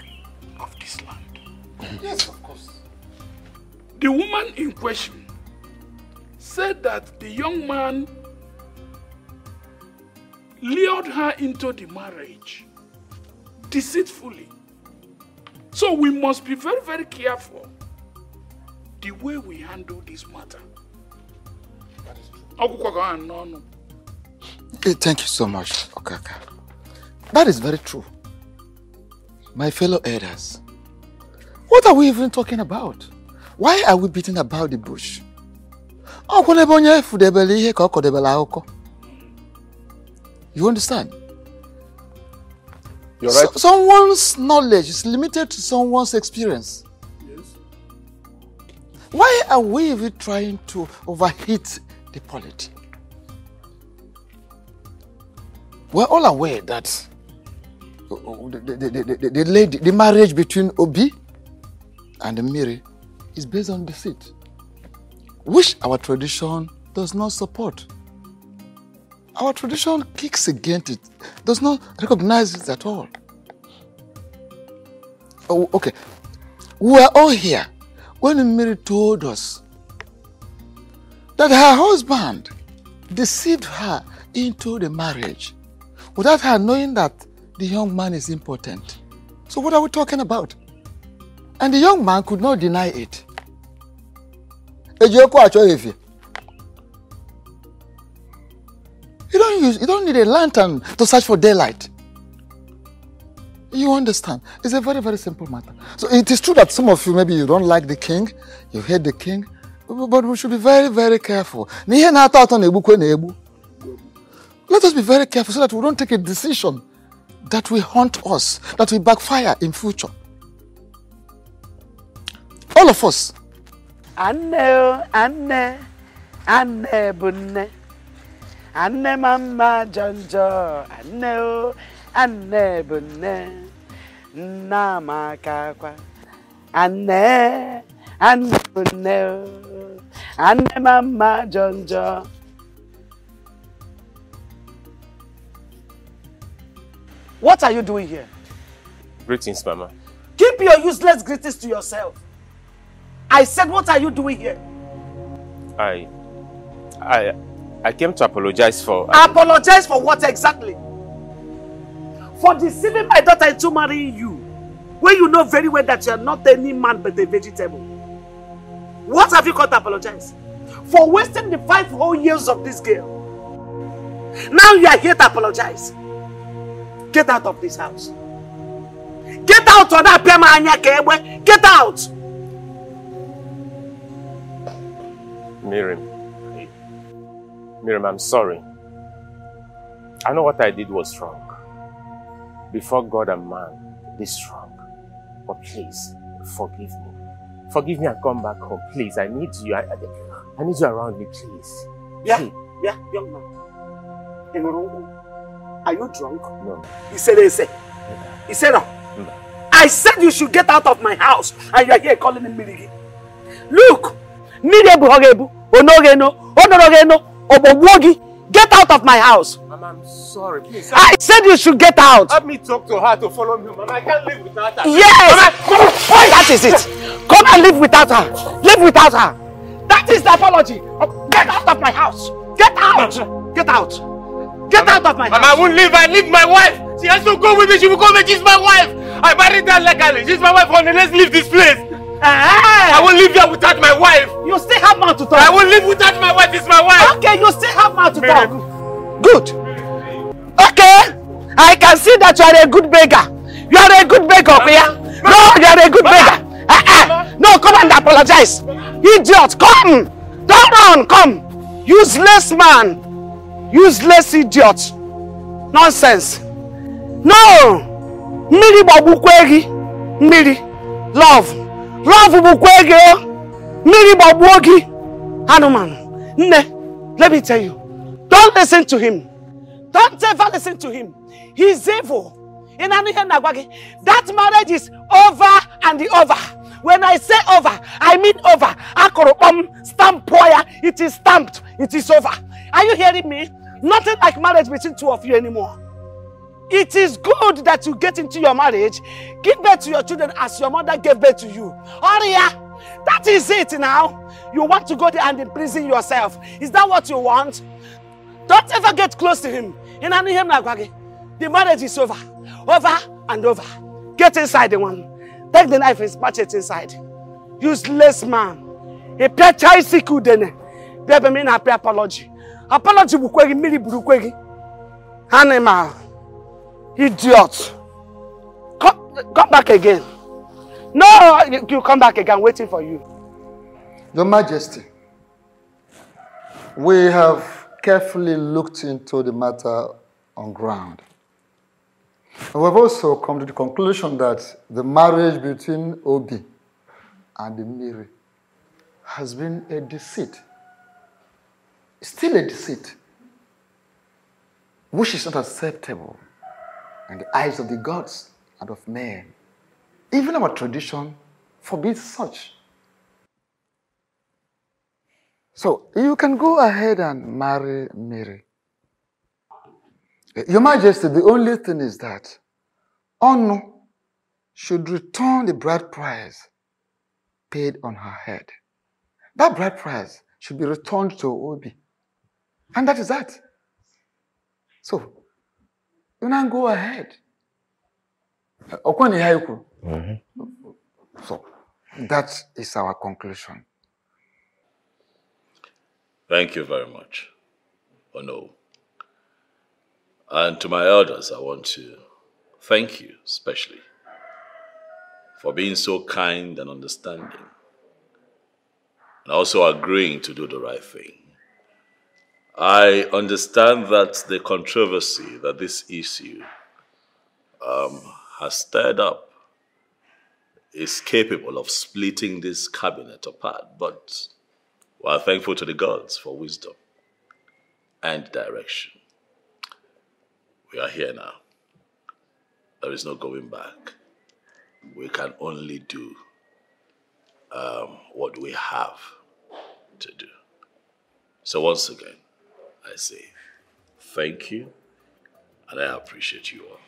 of this land. Yes, of course. The woman in question said that the young man lured her into the marriage deceitfully. So we must be very, very careful the way we handle this matter. Akwụkwọ ka ha n'ọnụ. Hey, thank you so much, Okaka. That is very true. My fellow elders, what are we even talking about? Why are we beating about the bush? Ọ kwụrụ ebe onye fudebere ihe ka ọ kọdebere akụkọ. You understand? You're right. So- someone's knowledge is limited to someone's experience. Yes. Why are we even trying to overheat the polity? We're all aware that uh, the, the, the, the, the, lady, the marriage between Obi and Miri is based on deceit, which our tradition does not support. Our tradition kicks against it, does not recognize it at all. Oh, okay. We were all here when Mary told us that her husband deceived her into the marriage without her knowing that the young man is impotent. So, what are we talking about? And the young man could not deny it. Ejiokwu achọ efe. You don't use you don't need a lantern to search for daylight. You understand? It's a very, very simple matter. So it is true that some of you maybe you don't like the king, you hate the king, but we should be very, very careful. Let us be very careful so that we don't take a decision that will haunt us, that will backfire in future. All of us. Anne, o, Anne, Anne bụ nne. Anne mama jọnjọ, Anne o, Anne bụ nne. Amaka kwa. Anne, Anne bụ nne o. Anne mama jọnjọ. What are you doing here? Greetings, Mama. Keep your useless greetings to yourself. I said, what are you doing here? I, I, I came to apologize for. I... Apologize for what exactly? For deceiving my daughter into marrying you, when you know very well that you are not any man but a vegetable. What have you got to apologize? For wasting the five whole years of this girl. Now you are here to apologize. Get out of this house. Get out of that pema anya ka egbe. Get out. Miriam. Miriam, I'm sorry. I know what I did was wrong. Before God and man, this wrong. But please, forgive me. Forgive me and come back home. Please, I need you. I, I, I need you around me, please. Yeah, Please. yeah, young man. Are you drunk? No. He said, he said, he said, no. I said you should get out of my house and you are here calling me Mirigi. Look, mmiri ebughị ebu, onoghị eno, onoroghị eno, ọgbọgbuo gị. Get out of my house. Mama, I'm sorry. Please. I said you should get out. Help me talk to her to follow me. Mama, I can't live without her. Yes! That is it. Come and live without her. Live without her. That is the apology. Get out of my house. Get out. Get out. Get out of my Mama, I won't leave. I need my wife. She has to go with me. She will come me. She's my wife. I married her legally. She's my wife. Honey, let's leave this place. I won't live here without my wife. You still have mouth to talk. I won't live without my wife. It's my wife. Okay, you still have mouth to talk. Good. Okay. I can see that you are a good beggar. You are a good beggar, Okuya. No, you are a good beggar. Eh, eh. No, come and apologize. Idiot, come. Don't run, come. Useless man. Useless idiot. Nonsense. No. Mmiri gbagbukwe gị. Mmiri. Love. Love gbukwe gị o. Mmiri gbagbuo gị. Let me tell you. Don't listen to him. Don't ever listen to him. He's evil. That marriage is over and over. When I say over, I mean over. It is stamped. It is over. Are you hearing me? Nothing like marriage between two of you anymore. It is good that you get into your marriage, give birth to your children as your mother gave birth to you. Aria, that is it now. You want to go there and imprison yourself. Is that what you want? Don't ever get close to him. The marriage is over. Over and over. Get inside the one. Take the knife and smash it inside. Useless man. A pia chai siku dene. Bebe me na apology. Apology bukwegi mili bukwegi. Animal. Idiot. Come, come back again. No, you, come back again. waiting for you. Your Majesty, we have carefully looked into the matter on ground. And We have also come to the conclusion that the marriage between Obi and Miri has been a deceit. Still a deceit, which is not acceptable in the eyes of the gods and of men. Even our tradition forbids such. So you can go ahead and marry Mary. Your Majesty, the only thing is that Onu should return the bride price paid on her head. That bride price should be returned to Obi. And that is that. So, you now go ahead. Mm-hmm. So, that is our conclusion. Thank you very much. Oh no. And to my elders, I want to thank you especially for being so kind and understanding and also agreeing to do the right thing. I understand that the controversy that this issue um, has stirred up is capable of splitting this cabinet apart, but we are thankful to the gods for wisdom and direction. We are here now. There is no going back. We can only do um, what we have to do. So once again, I say thank you and I appreciate you all.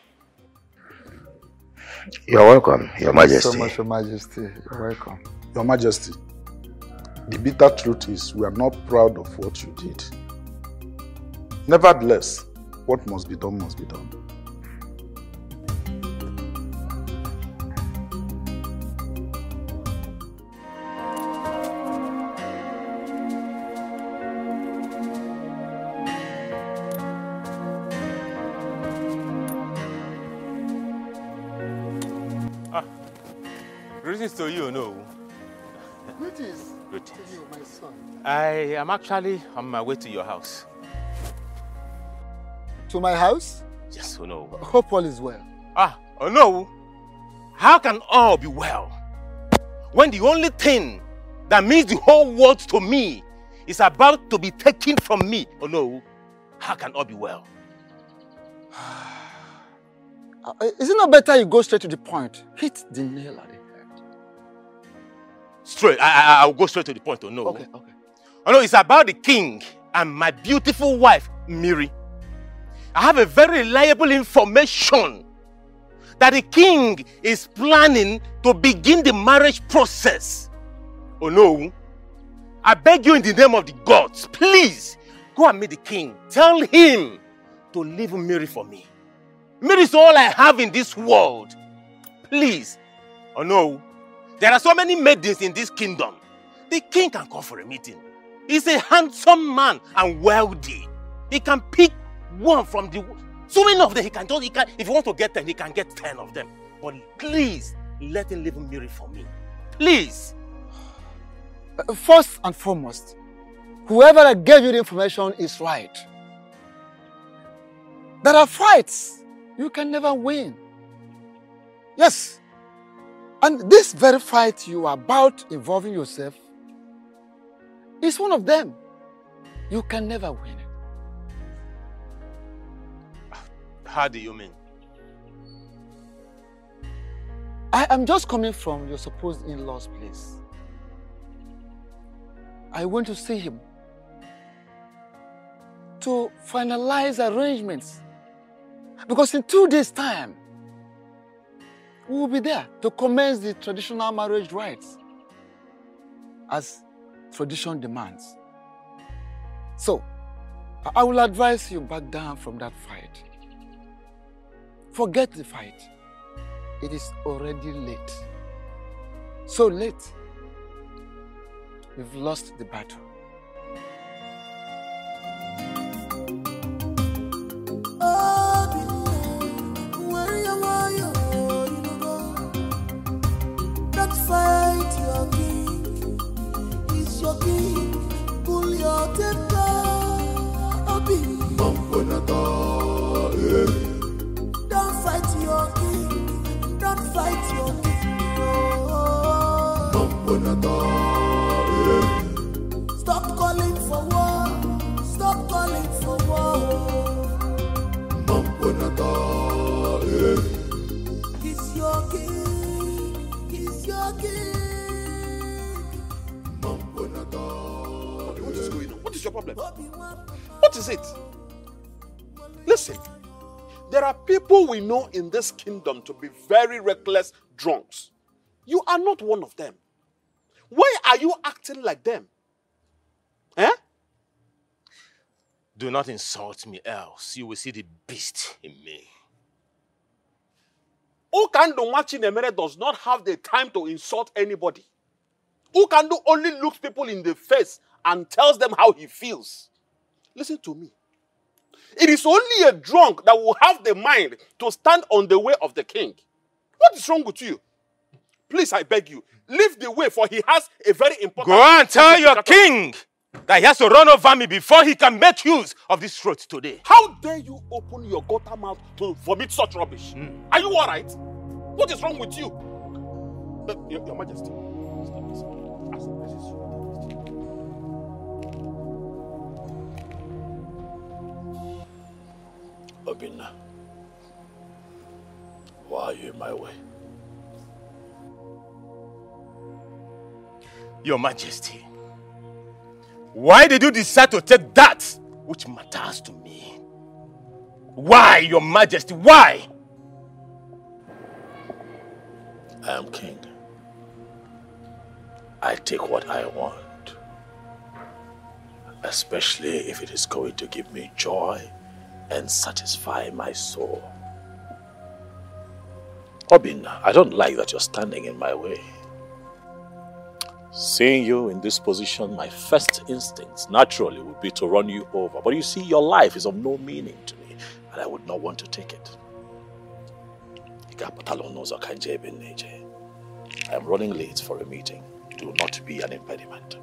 You're welcome, Your Majesty. Thank you so much, Your Majesty. You're welcome. Your Majesty, the bitter truth is we are not proud of what you did. Nevertheless, what must be done must be done. Son. I am actually on my way to your house. To my house? Yes, oh no. Hope all is well. Ah, oh no. How can all be well when the only thing that means the whole world to me is about to be taken from me? Oh no. How can all be well? Uh, is it not better you go straight to the point? Hit the nail on the head. Straight. I, I, I'll go straight to the point. Oh no. Okay, okay. Oh no, it's about the king and my beautiful wife, Miri. I have a very reliable information that the king is planning to begin the marriage process. Oh no. I beg you in the name of the gods, please go and meet the king. Tell him to leave Mary for me. Mary is all I have in this world. Please. Oh no. There are so many maidens in this kingdom. The king can call for a meeting. He's a handsome man and wealthy. He can pick one from the So many of them, he can just, he can, if he wants to get 10, he can get 10 of them. But please, let him leave Miri for me. Please. Uh, First and foremost, whoever gave you the information is right. There are fights you can never win. Yes. And this very fight you are about involving yourself is one of them. You can never win it. How do you mean? I am just coming from your supposed in-law's place. I went to see him to finalize arrangements. Because in two days' time, we will be there to commence the traditional marriage rites as tradition demands. So, I- will advise you back down from that fight. Forget the fight. It is already late. So late. We've lost the battle. Don't fight your king. He's your king. Pull your temper. Obi. Don't fight your king. Don't fight your king. Oh. Stop calling for war. Stop calling for war. He's What is going on? What is your problem? What is it? Listen, there are people we know in this kingdom to be very reckless drunks. You are not one of them. Why are you acting like them? Eh? Do not insult me, else you will see the beast in me. Ukando Chinemere does not have the time to insult anybody. Ukando only looks people in the face and tells them how he feels. Listen to me. It is only a drunk that will have the mind to stand on the way of the king. What is wrong with you? Please, I beg you, leave the way, for he has a very important. Go and tell your king that he has to run over me before he can make use of this throat today. How dare you open your gutter mouth to vomit such rubbish? Are you all right? What is wrong with you? Uh, your, your Majesty. stop this. Ask- this is- Obinna, why are you in my way? Your Majesty, why did you decide to take that which matters to me? Why, Your Majesty, why? I am king. I take what I want. Especially if it is going to give me joy and satisfy my soul. Obinna, I don't like that you're standing in my way. Seeing you in this position, my first instinct naturally would be to run you over. But you see, your life is of no meaning to me, and I would not want to take it. I am running late for a meeting. Do not be an impediment.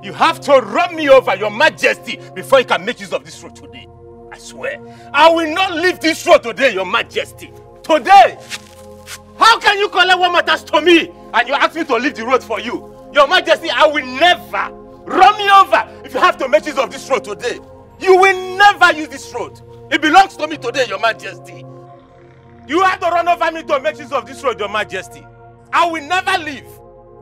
You have to run me over, Your Majesty, before you can make use of this road today. I swear. I will not leave this road today, Your Majesty. Today! How can you collect what matters to me and you ask me to leave the road for you? Your Majesty, I will never run me over if you have to make use of this road today. You will never use this road. It belongs to me today, Your Majesty. You have to run over me to make use of this road, Your Majesty. I will never leave.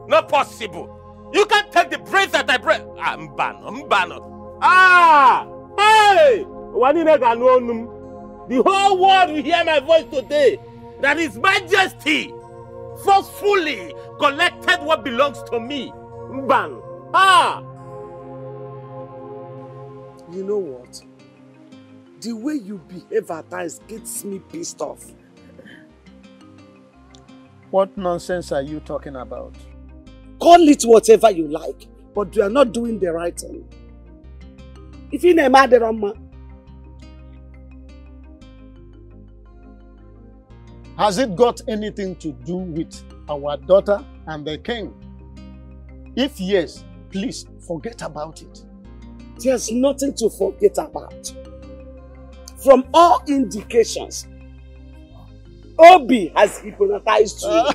Not possible. You can't take the breath that I breathe. Ah, mbano, mbano. Ah! Hey! The whole world will hear my voice today. That His Majesty forcefully collected what belongs to me. Mban. Ah! You know what? The way you behave at times gets me pissed off. What nonsense are you talking about? Call it whatever you like, but you are not doing the right thing. If you name Aderama, Has it got anything to do with our daughter and the king? If yes, please forget about it. There's nothing to forget about. From all indications, Obi has hypnotized you.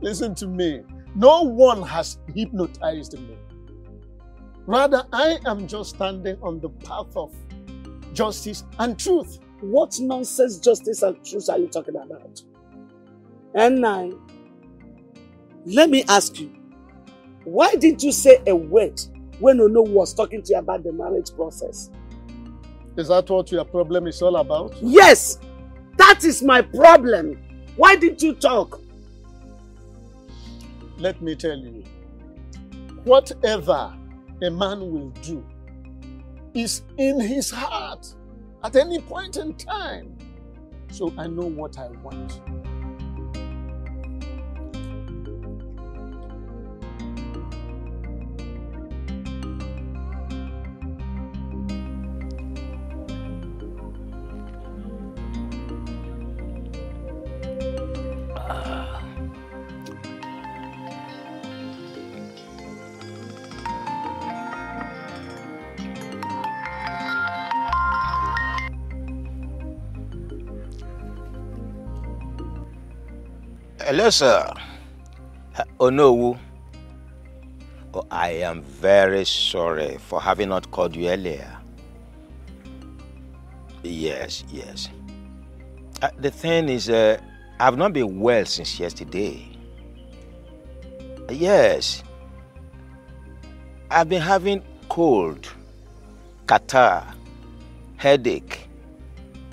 Listen to me. No one has hypnotized me. Rather, I am just standing on the path of justice and truth. What nonsense justice and truth are you talking about? And nine, let me ask you, why didn't you say a word when Ono was talking to you about the marriage process? Is that what your problem is all about? Yes, that is my problem. Why didn't you talk? Let me tell you, whatever a man will do is in his heart at any point in time. So I know what I want. Hello, sir. Onowu. Oh, I am very sorry for having not called you earlier. Yes, yes. Uh, the thing is, uh, I've not been well since yesterday. Yes. I've been having cold, catarrh, headache,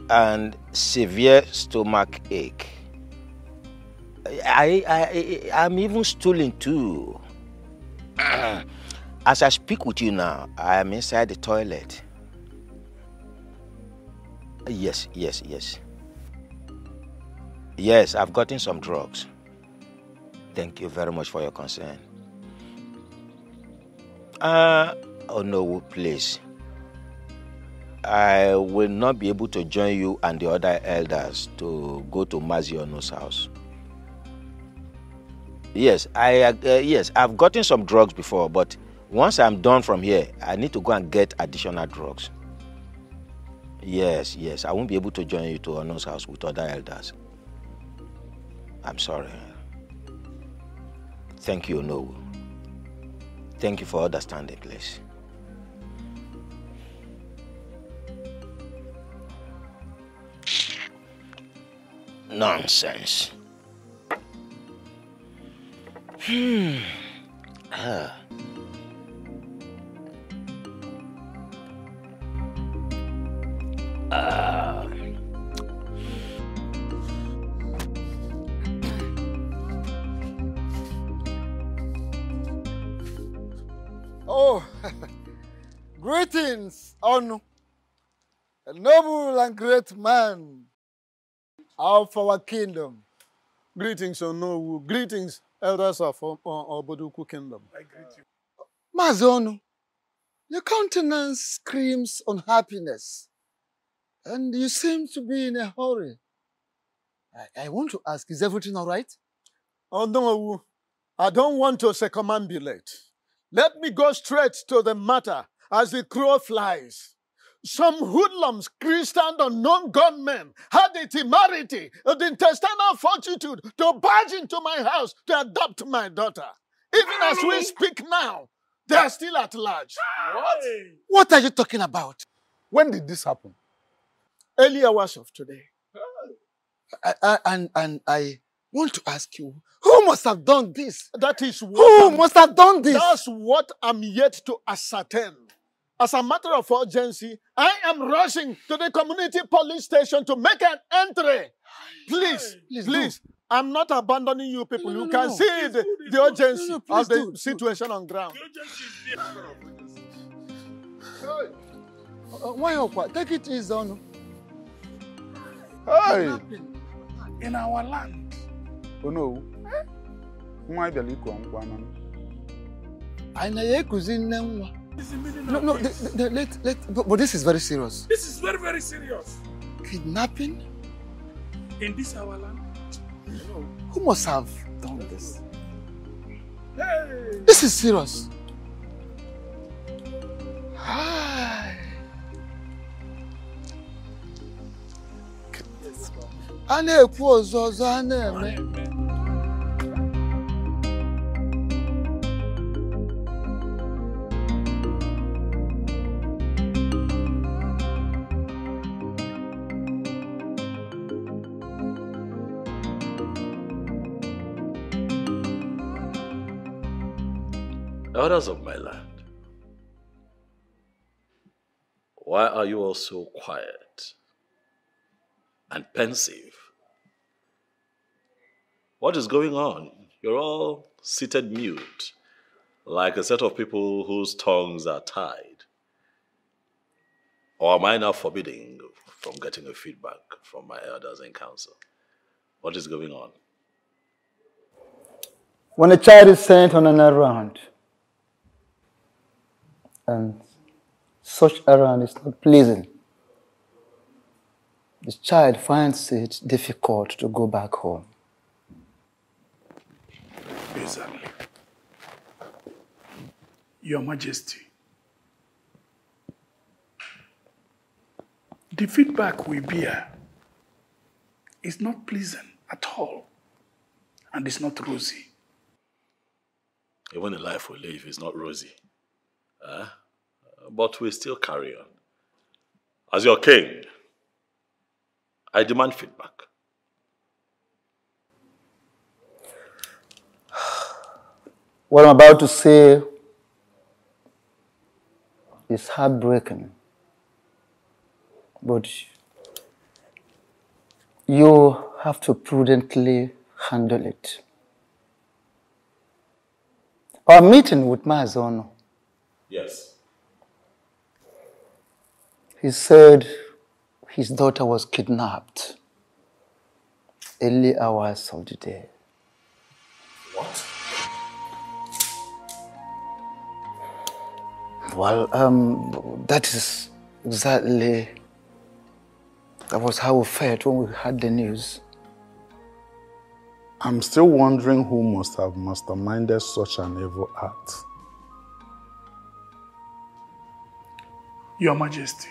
and severe stomach ache. I, I, I'm even stooling too. As I speak with you now, I am inside the toilet. Yes, yes, yes. Yes, I've gotten some drugs. Thank you very much for your concern. Uh, oh no, please. I will not be able to join you and the other elders to go to Maziono's house. Yes, I uh, yes, I've gotten some drugs before, but once I'm done from here, I need to go and get additional drugs. Yes, yes, I won't be able to join you to Ono's house with other elders. I'm sorry. Thank you, Ono. Thank you for understanding, please. Nonsense. Hmm. Ah. Ah. Oh, greetings, Onu, a noble and great man of our kingdom. Greetings, Onowu. Greetings, elders of Oboduku Kingdom. I greet you. Mazonu, your countenance screams unhappiness, and you seem to be in a hurry. I, I want to ask, is everything all right? Oh, no, I don't want to circumambulate. Let me go straight to the matter as the crow flies. Some hoodlums, Christian unknown gunmen, had the temerity, uh, the intestinal fortitude to barge into my house to adopt my daughter. Even as we speak now, they are still at large. What? What are you talking about? When did this happen? Early hours of today. I, I, and, and I want to ask you, who must have done this? That is what Who I'm- must have done this? That's what I'm yet to ascertain. As a matter of urgency, I am rushing to the community police station to make an entry. Please, please, I'm not abandoning you people. you no, can no. see the, the urgency no, please of the do. situation on ground. Uh, Why Okwa? Take it easy, Onu. Hey! In our land. Ono, nwa ị bịara iku ọnwụkwa anọ. Anyị na-ekuzi nne nwa. No, no, the, the, let, let, but, but this is very serious. This is very, very serious. Kidnapping, in this our land? Who must have done this? Hey! This is serious. Hi. A na-ekwu ọzọ ọzọ a na-eme. Elders of my land, why are you all so quiet and pensive? What is going on? You're all seated mute, like a set of people whose tongues are tied. Or am I now forbidding from getting a feedback from my elders in council? What is going on? When a child is sent on an errand, and such errand is not pleasing, the child finds it difficult to go back home. Exactly. Your Majesty, the feedback we bear is not pleasant at all, and it's not rosy. Even the life we live is not rosy. Eh? But we still carry on. As your king, I demand feedback. What I'm about to say is heartbreaking, but you have to prudently handle it. Our meeting with Mazono, Yes. He said his daughter was kidnapped early hours of the day. What? Well, um, that is exactly that was how we felt when we heard the news. I'm still wondering who must have masterminded such an evil act. Your Majesty,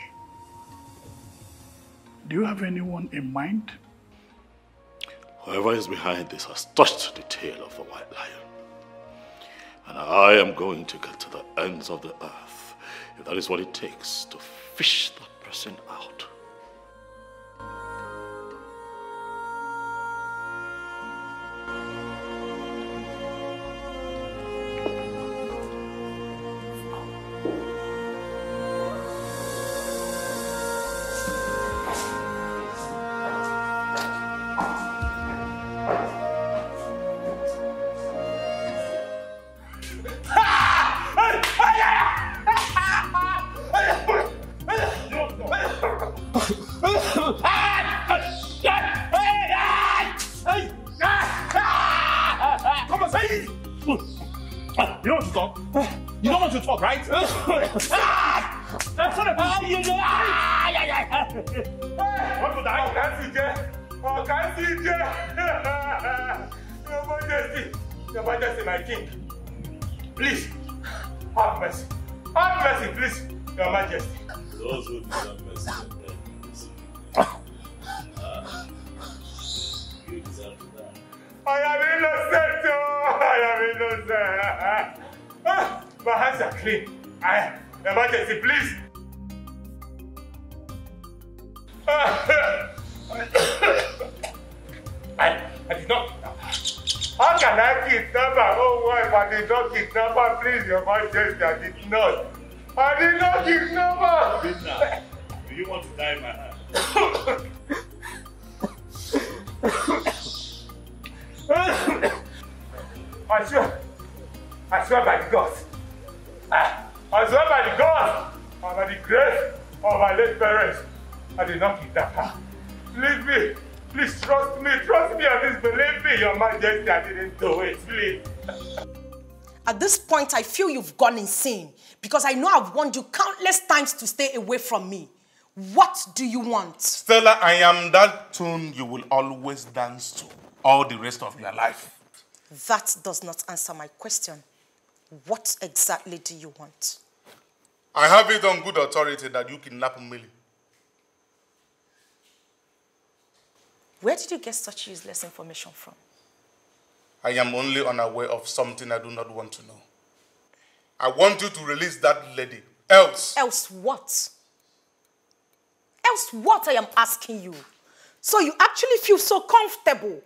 do you have anyone in mind? Whoever is behind this has touched the tail of the white lion. And I am going to get to the ends of the earth, if that is what it takes to fish that person out. Mercy, please! Your Majesty! Those who deserve mercy dead. You deserve die. I am innocent! Oh, I am innocent! Ah, My hands are clean. I, Your Majesty, please! I, I did not. How can I kidnap my own wife? I did not kidnap her. Please, Your Majesty, I did not. I did not kidnap her. Do you want to die in my hand? I swear, I swear by the gods, I, I swear by the gods, and by the grace of my late parents, I did not kidnap her. Believe me, please trust me, trust me this, believe me, your majesty, I didn't do it, please. At this point, I feel you've gone insane because I know I've warned you countless times to stay away from me. What do you want? Stella, I am that tune you will always dance to all the rest of your life. That does not answer my question. What exactly do you want? I have it on good authority that you kidnap Millie. Where did you get such useless information from? I am only unaware of something I do not want to know. I want you to release that lady. Else. Else what? Else what I am asking you? So you actually feel so comfortable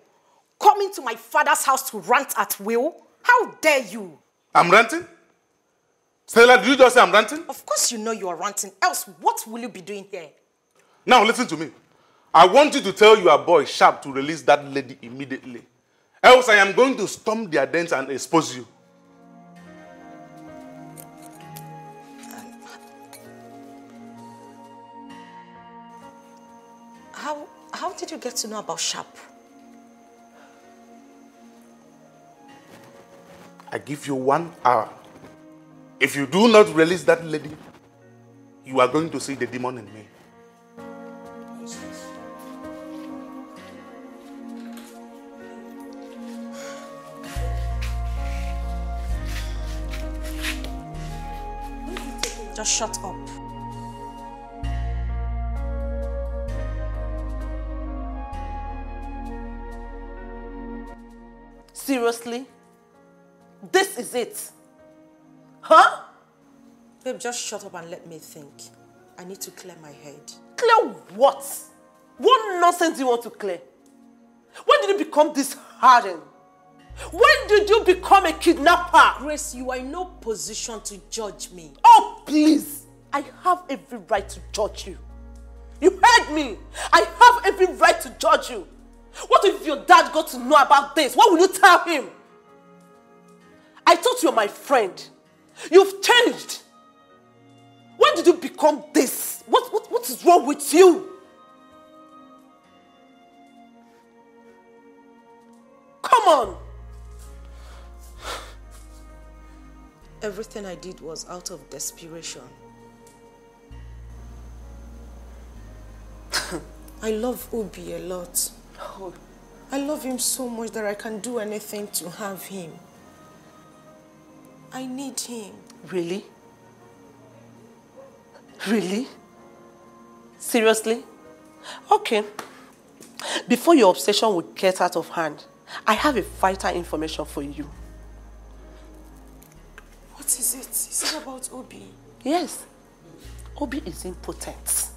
coming to my father's house to rant at will? How dare you? I'm ranting? Stella, did you just say I'm ranting? Of course you know you are ranting. Else what will you be doing here? Now listen to me. I want you to tell your boy Sharp to release that lady immediately. Else I am going to storm their dens and expose you. How, did you get to know about Sharp? I give you one hour. If you do not release that lady, you are going to see the demon in me. Just shut up. Seriously? This is it? Huh? Babe, just shut up and let me think. I need to clear my head. Clear what? What nonsense do you want to clear? When did you become this hardened? When did you become a kidnapper? Grace, you are in no position to judge me. Oh, please. I have every right to judge you. You heard me. I have every right to judge you. What if your dad got to know about this? What will you tell him? I thought you were my friend. You've changed. When did you become this? What, what, what is wrong with you? Come on. Everything I did was out of desperation. I love Obi a lot. Oh, I love him so much that I can do anything to have him. I need him. Really? Really? Seriously? Okay. Before your obsession would get out of hand, I have a vital information for you. What is it? Is it about Obi? Yes. Obi is impotent.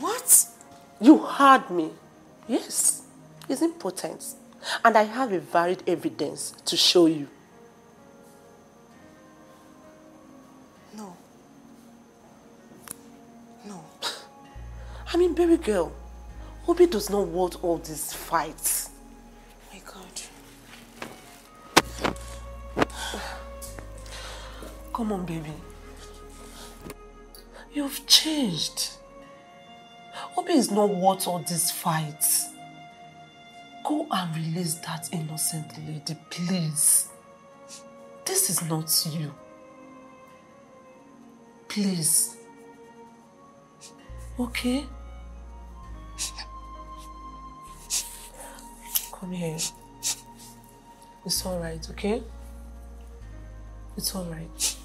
What? You heard me. Yes. He's impotent. And I have a varied evidence to show you. No. No. I mean, baby girl, Obi does not want all these fights. My God. Come on, baby. You've changed. Obi is not worth all these fights. Go and release that innocent lady, please. This is not you. Please. Okay? Come here. It's alright, okay? It's alright.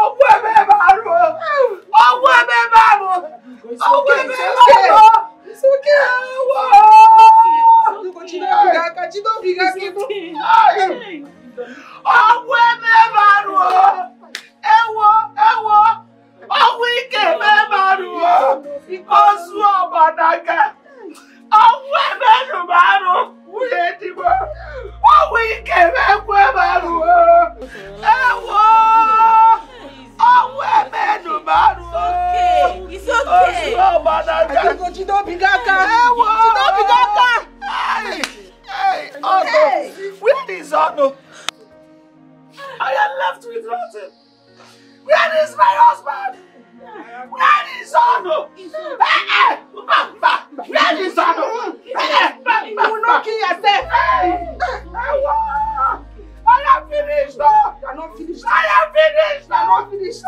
Ọwọ́ ẹ̀mẹ́ bá rò ọwọ́ ẹ̀mẹ́ bá rò ọwọ́ ẹ̀mẹ́ bá rò ọwọ́ ẹ̀mẹ́ bá rò ẹ̀wọ̀ ẹ̀wọ̀ ọwọ́ ike ẹ̀mẹ́ bá rò oṣù ọ̀bàdàgà Chidobi Gaka. Ewo. Chidobi Gaka. Hey. Hey. Ono. Oh, Where is Ono? I am left with nothing. Where is my husband? Where is Ono? Eh, eh. Where is Ono? Eh, you will not kill yourself. Ewo. I am finished. I am finished. I am finished.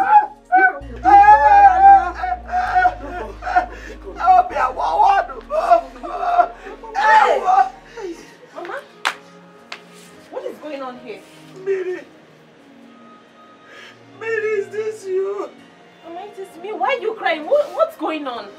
Going on?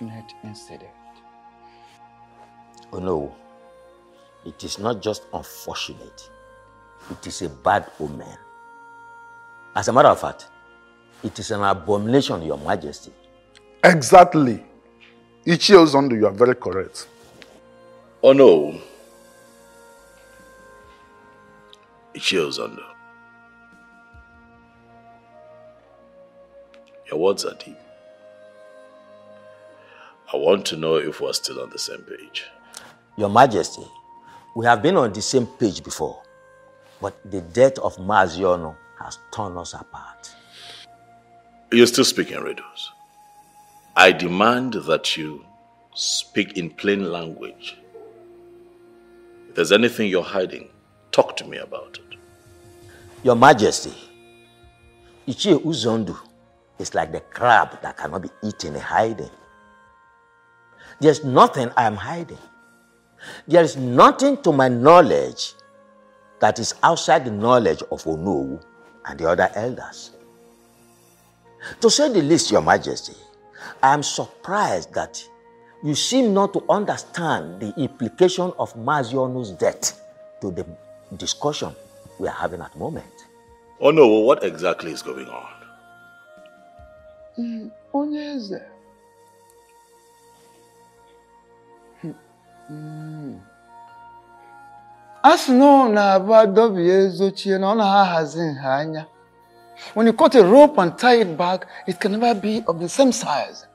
Unfortunate incident. Oh no, it is not just unfortunate, it is a bad omen. As a matter of fact, it is an abomination, Your Majesty. Exactly. Ichie Uzondo, you are very correct. Oh no. Ichie Uzondo. Your words are deep. I want to know if we're still on the same page. Your Majesty, we have been on the same page before, but the death of Maziono has torn us apart. You're still speaking riddles. I demand that you speak in plain language. If there's anything you're hiding, talk to me about it. Your Majesty, Ichie Uzondo is like the crab that cannot be eaten in hiding. There's nothing I am hiding. There is nothing to my knowledge that is outside the knowledge of Onowu and the other elders. To say the least, Your Majesty, I am surprised that you seem not to understand the implication of Mazionu's death to the discussion we are having at the moment. Oh no, what exactly is going on? Mm, Onyeze. A sị na ọ na-abụ na ọ na-ahazi nha anya. When you cut a rope and tie it back it can never be of the same size.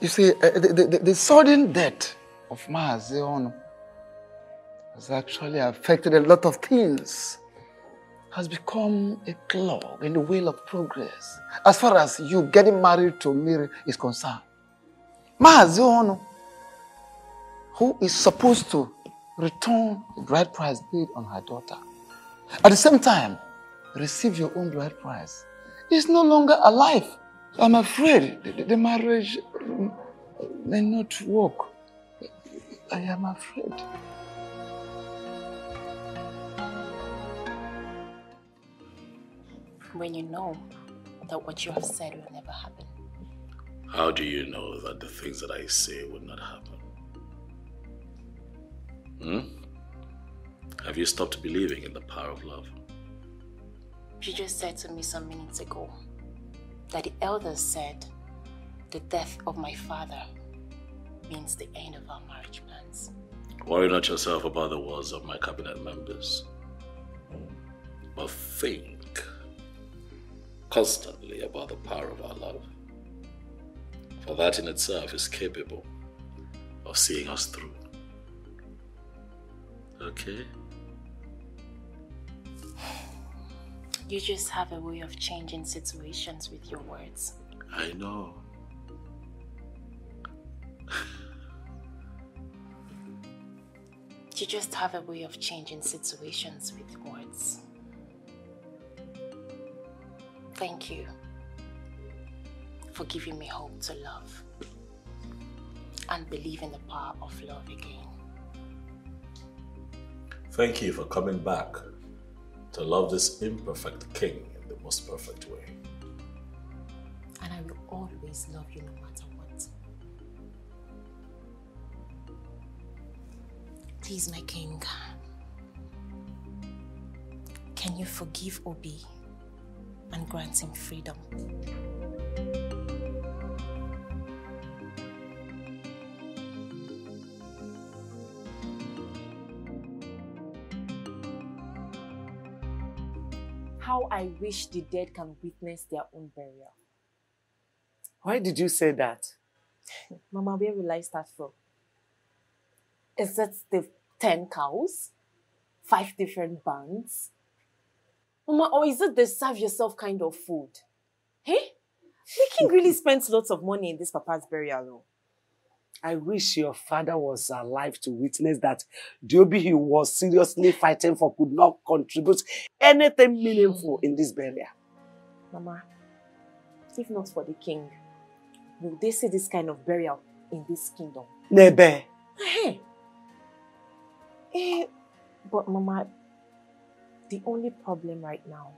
You see uh, the, the, the, sudden death of Maazi Onu has actually affected a lot of things has become a clog in the wheel of progress. As far as you getting married to Miri is concerned Maazi Onu, who is supposed to return the bride price paid on her daughter, at the same time, receive your own bride price, is no longer alive. I'm afraid the, marriage may not work. I am afraid. When you know that what you have said will never happen. How do you know that the things that I say would not happen? Hmm? Have you stopped believing in the power of love? You just said to me some minutes ago that the elders said the death of my father means the end of our marriage plans. Worry not yourself about the words of my cabinet members, but think constantly about the power of our love. For that in itself is capable of seeing us through. Okay? You just have a way of changing situations with your words. I know. You just have a way of changing situations with words. Thank you for giving me hope to love and believe in the power of love again. Thank you for coming back to love this imperfect king in the most perfect way. And I will always love you no matter what. Please, my king, can you forgive Obi and grant him freedom? How I wish the dead can witness their own burial. Why did you say that? Mama, where will I start from? Is it the 10 cows? Five different bands? Mama, or is it the serve yourself kind of food? Hey? The king really spends lots of money in this papa's burial. though. I wish your father was alive to witness that the Obi he was seriously fighting for could not contribute anything meaningful in this burial. Mama, if not for the king, will they see this kind of burial in this kingdom? Nebe, Hey. Eh, but Mama, the only problem right now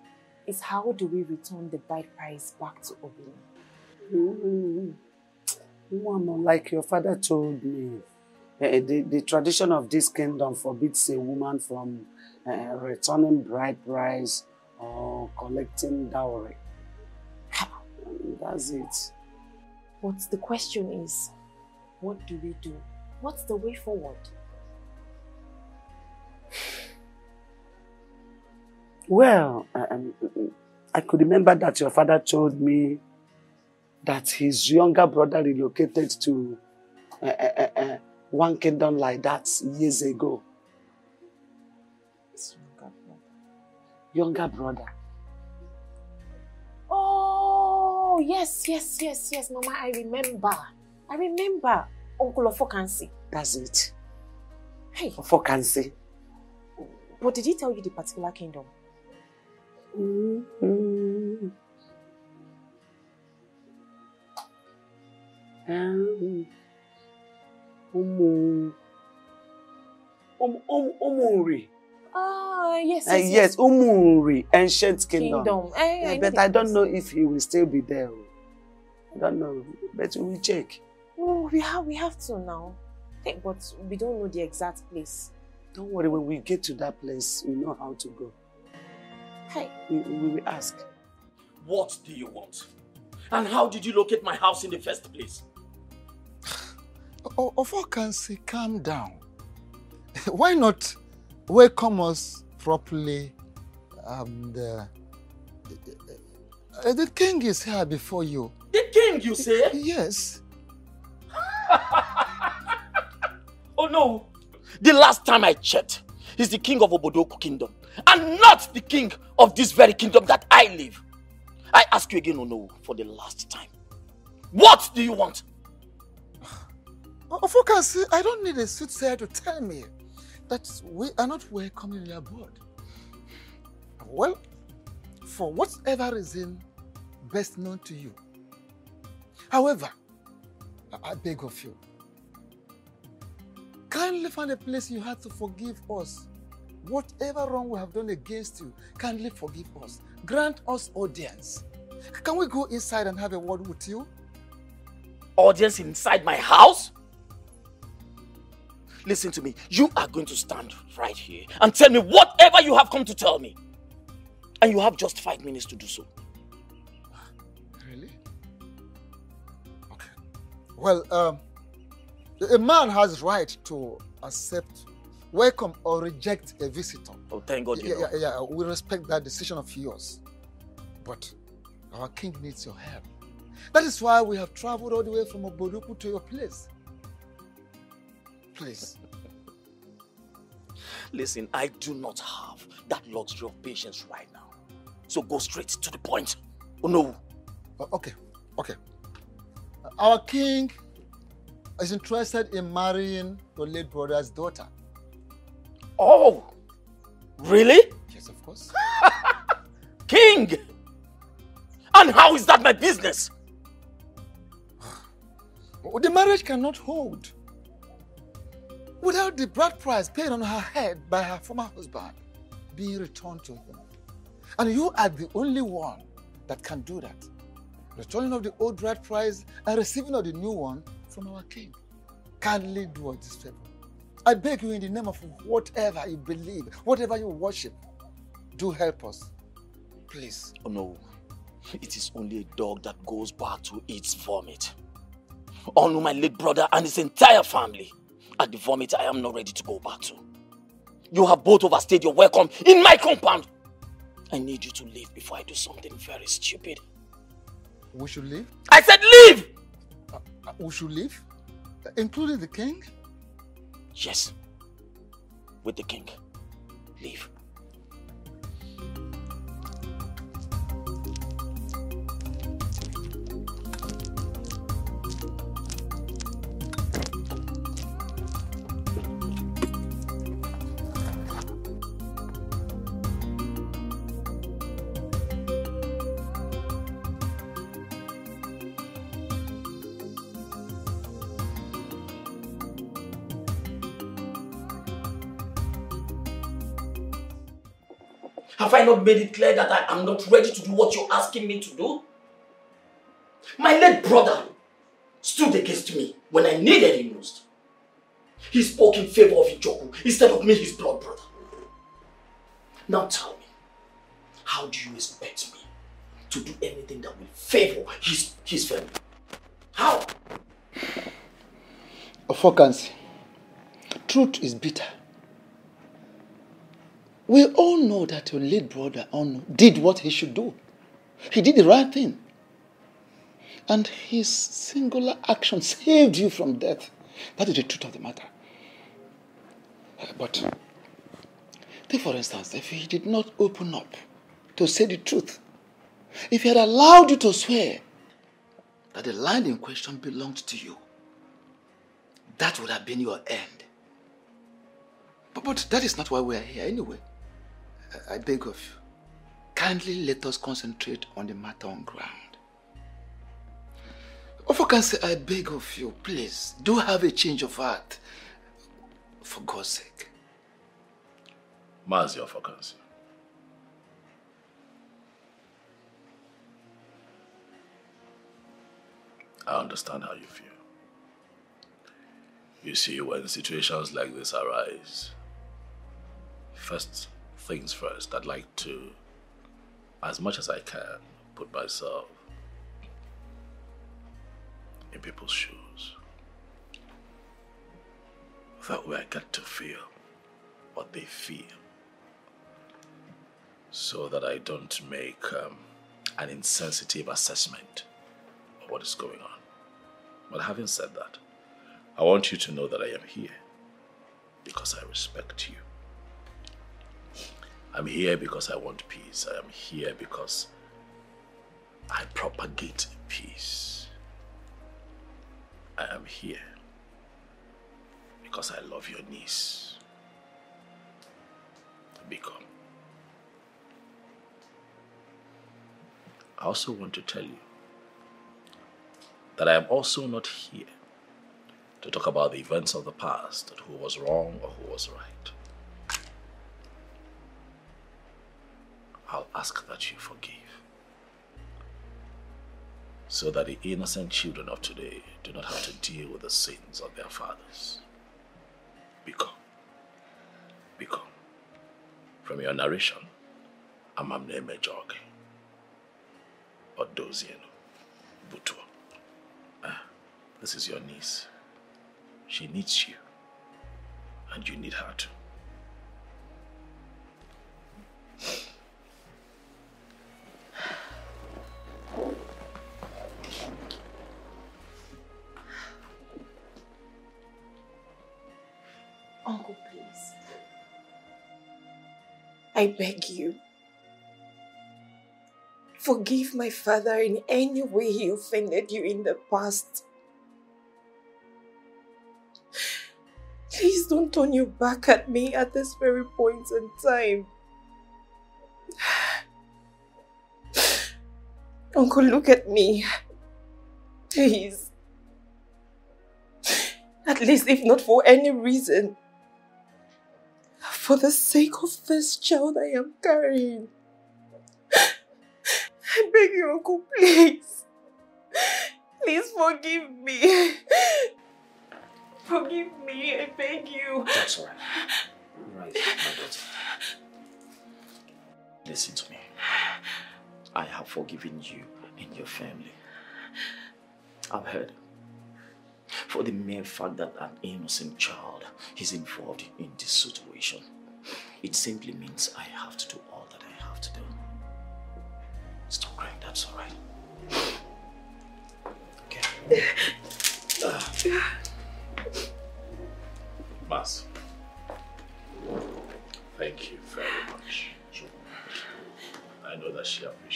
is how do we return the bride price back to Obi? Mm. Woman, like your father told me, eh, the, the tradition of this kingdom forbids a woman from uh, returning bride price or collecting dowry. That's it. But the question is, what do we do? What's the way forward? Well, um, I could remember that your father told me that his younger brother relocated to uh, uh, uh, one kingdom like that years ago. Younger brother. Younger brother. Oh, yes, yes, yes, yes, Mama, I remember. I remember Uncle Ofokansi. That's it. Hey. For Kansi. But did he tell you the particular kingdom? Mm. Um, Umu. Um, um, Umuri. Ah, yes, Uh, yes, yes, Umuri, ancient kingdom. Kingdom. Eh, I Yeah, know but I don't know if he will still be there. I don't know, but we will check. Oh, we have, we have to now. Hey, but we don't know the exact place. Don't worry, when we get to that place, we know how to go. Hey. We, we will ask. What do you want? And how did you locate my house in the first place? O- Ofokansi, calm down. Why not welcome us properly? And uh, uh, the king is here before you. The king, you say? Yes. Oh no! The last time I checked, he's the king of Obodoku kingdom, and not the king of this very kingdom that I live. I ask you again, Ono, for the last time. What do you want? Oh, oh, Ofokansi, I don't need a soothsayer to tell me that we are not welcoming your aboard. Well, for whatever reason best known to you. However, I beg of you, kindly find a place you have to forgive us. Whatever wrong we have done against you, kindly forgive us. Grant us audience. Can we go inside and have a word with you? Audience inside my house? Listen to me. You are going to stand right here and tell me whatever you have come to tell me. And you have just five minutes to do so. Really? Okay. Well, um, a man has right to accept, welcome or reject a visitor. Oh, thank God you yeah, know. yeah, yeah, we respect that decision of yours. But our king needs your help. That is why we have traveled all the way from Oboduku to your place. Please. Listen, I do not have that luxury of patience right now. So go straight to the point. Oh no. Okay, okay. Uh, our king is interested in marrying your late brother's daughter. Oh, really? Yes, of course. King! And how is that my business? The marriage cannot hold without the bride price paid on her head by her former husband being returned to him. And you are the only one that can do that. Returning of the old bride price and receiving of the new one from our king. Kindly do us this favor. I beg you in the name of whatever you believe, whatever you worship, do help us. Please. Oh no. It is only a dog that goes back to its vomit. Oh, Honor my late brother and his entire family. At the vomit I am not ready to go back to. You have both overstayed your welcome in my compound. I need you to leave before I do something very stupid. We should leave? I said leave! Uh, uh, we should leave? Including the king? Yes. With the king. Leave. Have I not made it clear that I am not ready to do what you're asking me to do? My late brother stood against me when I needed him most. He spoke in favor of Ijoku instead of me, his blood brother. Now tell me, how do you expect me to do anything that will favor his, his family? How? Ofokansi, truth is bitter. We all know that your late brother Ono did what he should do. He did the right thing. And his singular action saved you from death. That is the truth of the matter. But, take for instance, if he did not open up to say the truth, if he had allowed you to swear that the land in question belonged to you, that would have been your end. But, but that is not why we are here anyway. I, beg of you, kindly let us concentrate on the matter on ground. If I can say, I beg of you, please, do have a change of heart. For God's sake. Mazi Ofokansi. I understand how you feel. You see, when situations like this arise, first things first, I'd like to, as much as I can, put myself in people's shoes. That way I get to feel what they feel. So that I don't make um, an insensitive assessment of what is going on. But having said that, I want you to know that I am here because I respect you. I'm here because I want peace. I am here because I propagate peace. I am here because I love your niece. Become. I also want to tell you that I am also not here to talk about the events of the past, and who was wrong or who was right. I'll ask that you forgive. So that the innocent children of today do not have to deal with the sins of their fathers. Become. Become. From your narration, Amamne Mejoge. Odozieno. Butua. Ah, this is your niece. She needs you. And you need her too. I beg you. Forgive my father in any way he offended you in the past. Please don't turn your back at me at this very point in time. Uncle, look at me. Please. At least, if not for any reason, for the sake of this child I am carrying. I beg you, Uncle, please. Please forgive me. Forgive me, I beg you. That's all right. Right, my daughter. Listen to me. I have forgiven you and your family. I've heard. For the mere fact that an innocent child is involved in this situation, it simply means I have to do all that I have to do. Stop crying, that's all right. Okay. Uh, Mas, thank you very much. I know that she appreciates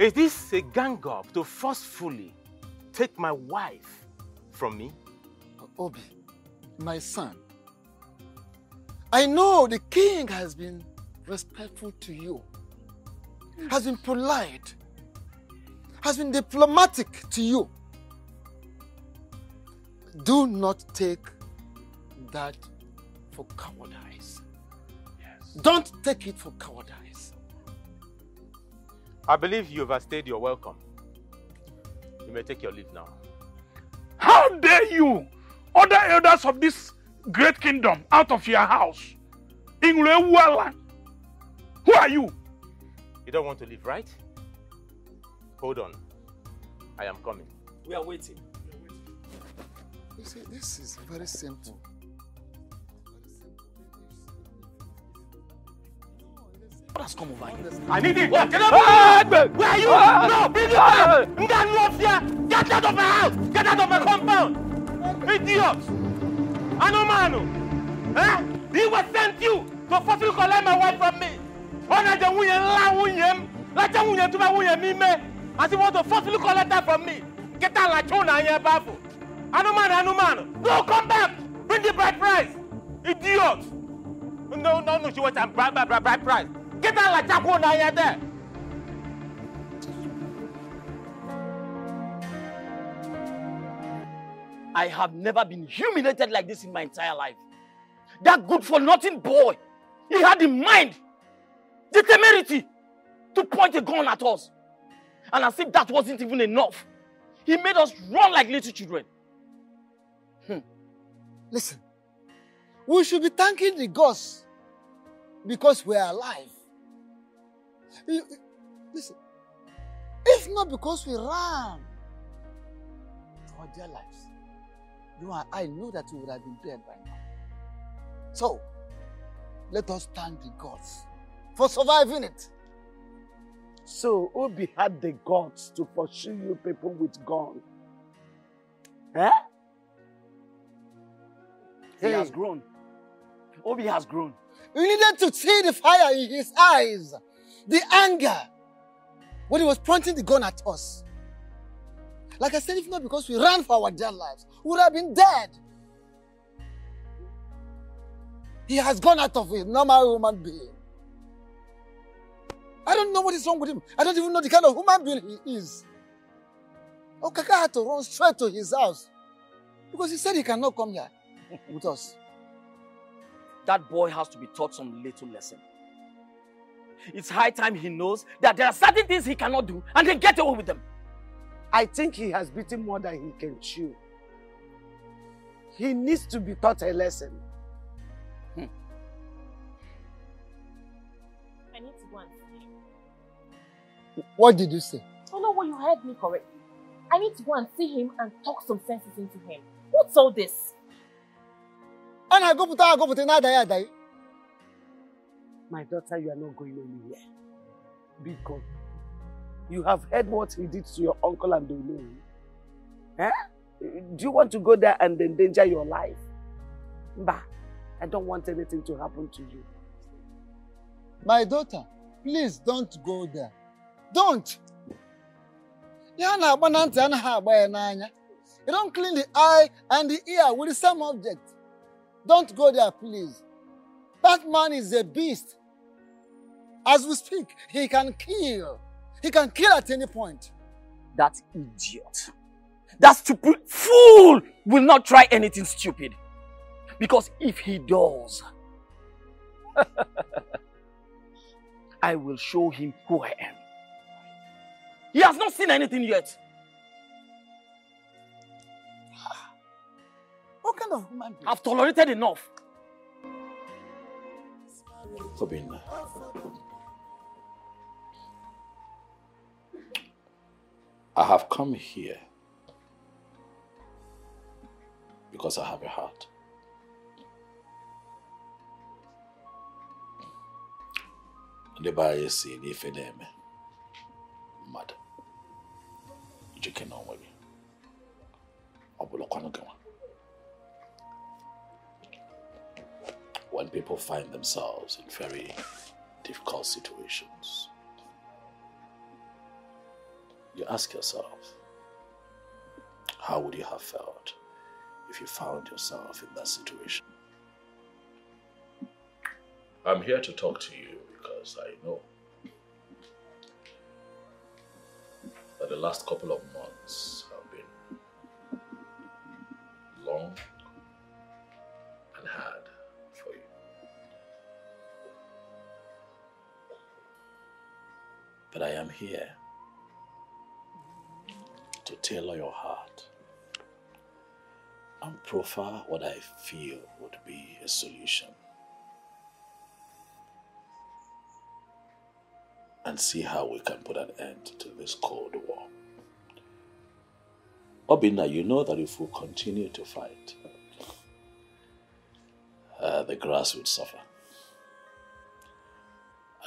Is this a gang up to forcefully take my wife from me? Obi, my son, I know the king has been respectful to you, has been polite, has been diplomatic to you. Do not take that for cowardice. Don't take it for cowardice. I believe you overstayed your welcome. You may take your leave now. How dare you order elders of this great kingdom out of your house? Ingwela. Who are you? You don't want to leave, right? Hold on. I am coming. We are waiting. You see, this is very simple. What has come over here? I need it. What? Get up! Where are you? No, bring it back! Nga Nofia! Get out of my house! Get out of my compound! Idiot! Anomano! Eh? He was sent you to forcefully collect my wife from me. Ona je nwunye nla nwunye m. Lacha nwunye tuba nwunye m ime. As he want to forcefully collect her from me. Get out like chona anya bafo. Anumano, Anumano. No, come back! Bring the bride price! Idiot! No, no, no, she was a bride, bride, bride price. I have never been humiliated like this in my entire life. That good for nothing boy, he had the mind, the temerity to point a gun at us. And as if that wasn't even enough, he made us run like little children. Hmm. Listen, we should be thanking the gods because we are alive. You- Listen, if not because we ran for our dear lives, you and I know that we would have been dead by now. So, let us thank the gods for surviving it. So Obi had the gods to pursue you people with gun. Eh? He Hey. has grown. Obi has grown. We needed to see the fire in his eyes, the anger when he was pointing the gun at us. Like I said, if not because we ran for our dear lives, we would have been dead. He has gone out of a normal human being. I don't know what is wrong with him. I don't even know the kind of human being he is. Okaka had to run straight to his house because he said he cannot come here with us. That boy has to be taught some little lesson. It's high time he knows that there are certain things he cannot do and they get away with them. I think he has beaten more than he can chew. He needs to be taught a lesson. Hmm. I need to go and see him. What did you say? Oh no, well, you heard me correctly. I need to go and see him and talk some senses into him. What's all this? And I go put I go put another die. My daughter, you are not going anywhere. Because you have heard what he did to your uncle and Olu. Eh? Do you want to go there and endanger your life? Bah, I don't want anything to happen to you. My daughter, please don't go there. Don't! You don't clean the eye and the ear with the same object. Don't go there, please. That man is a beast. As we speak, he can kill. He can kill at any point. That idiot, that stupid fool will not try anything stupid. Because if he does, I will show him who I am. He has not seen anything yet. What kind of human being? I've tolerated enough. Obinna. I have come here because I have a heart. When people find themselves in very difficult situations you ask yourself how would you have felt if you found yourself in that situation I'm here to talk to you because I know that the last couple of months have been long and hard for you. But I am here tailor your heart and proffer what I feel would be a solution. and see how we can put an end to this Cold War. Obinna, you know that if we continue to fight, uh, the grass would suffer.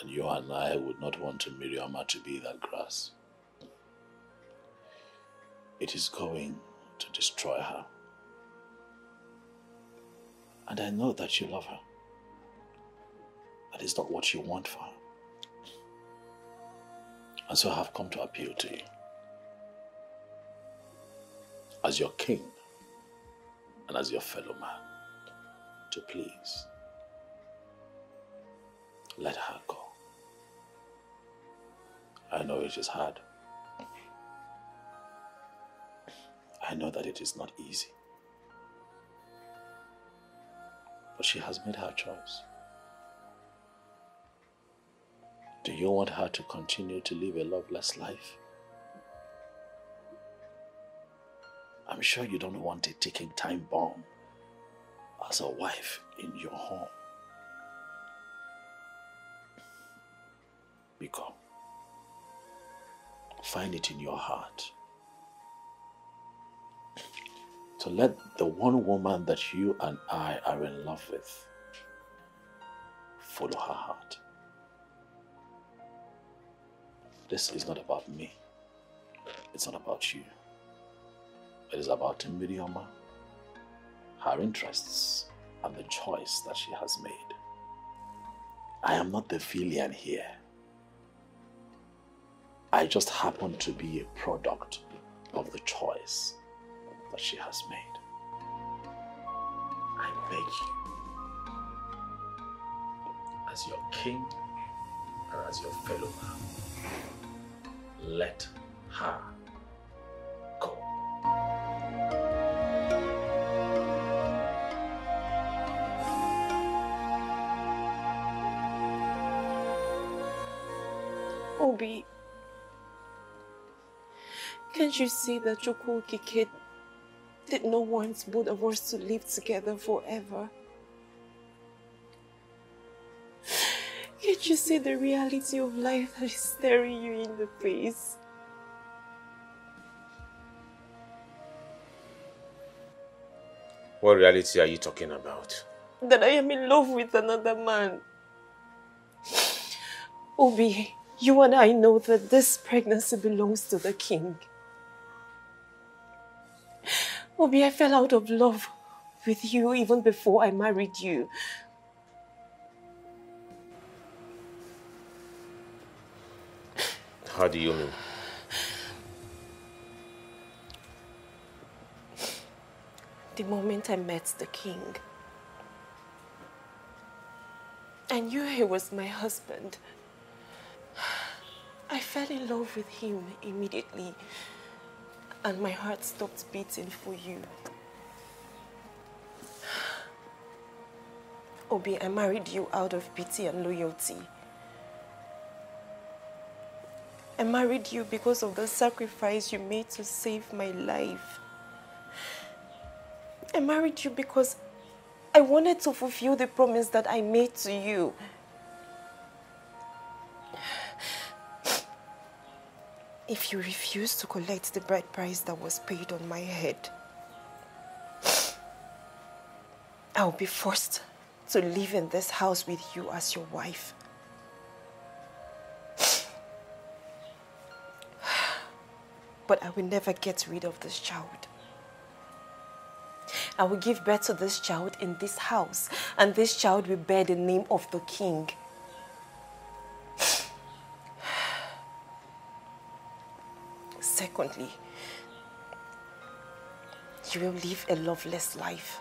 And you and I would not want to Miriama to be that grass. It is going to destroy her. And I know that you love her. That is not what you want for her. And so I have come to appeal to you. As your king and as your fellow man, to please let her go. I know it is hard. I know that it is not easy. But she has made her choice. Do you want her to continue to live a loveless life? I'm sure you don't want a ticking time bomb as a wife in your home. Miko, find it in your heart to let the one woman that you and I are in love with follow her heart. This is not about me. It's not about you. It is about Miriama, her interests, and the choice that she has made. I am not the villain here. I just happen to be a product of the choice that she has made. I beg you, as your king and as your fellow man, let her go. Obi, can't you see that Chukwu Okike did not want both of us to live together forever? Can't you see the reality of life that is staring you in the face? What reality are you talking about? That I am in love with another man. Obi, you and I know that this pregnancy belongs to the king. Obi, I fell out of love with you even before I married you. How do you mean? The moment I met the king, I knew he was my husband. I fell in love with him immediately, and my heart stopped beating for you. Obi, I married you out of pity and loyalty. I married you because of the sacrifice you made to save my life. I married you because I wanted to fulfill the promise that I made to you. If you refuse to collect the bride price that was paid on my head, I'll be forced to live in this house with you as your wife. But I will never get rid of this child. I will give birth to this child in this house, and this child will bear the name of the king. Secondly, you will live a loveless life.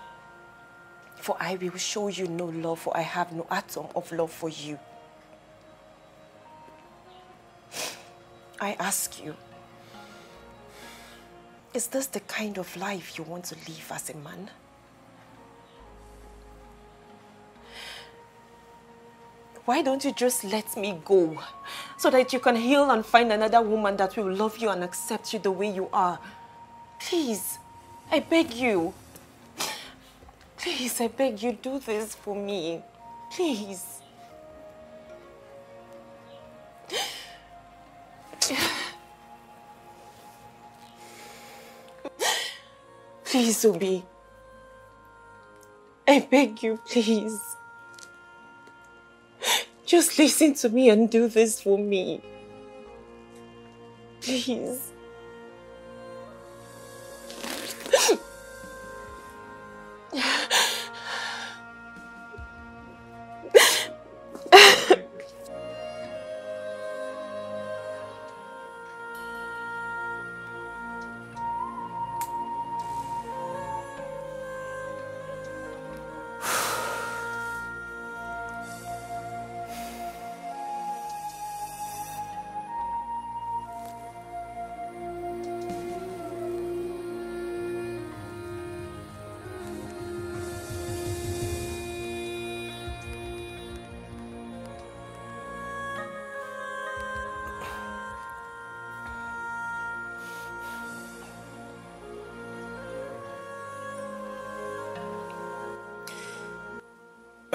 For I will show you no love, for I have no atom of love for you. I ask you, is this the kind of life you want to live as a man? Why don't you just let me go so that you can heal and find another woman that will love you and accept you the way you are? Please, I beg you. Please, I beg you, do this for me. Please. Please, Obi. I beg you, please. Just listen to me and do this for me. Please.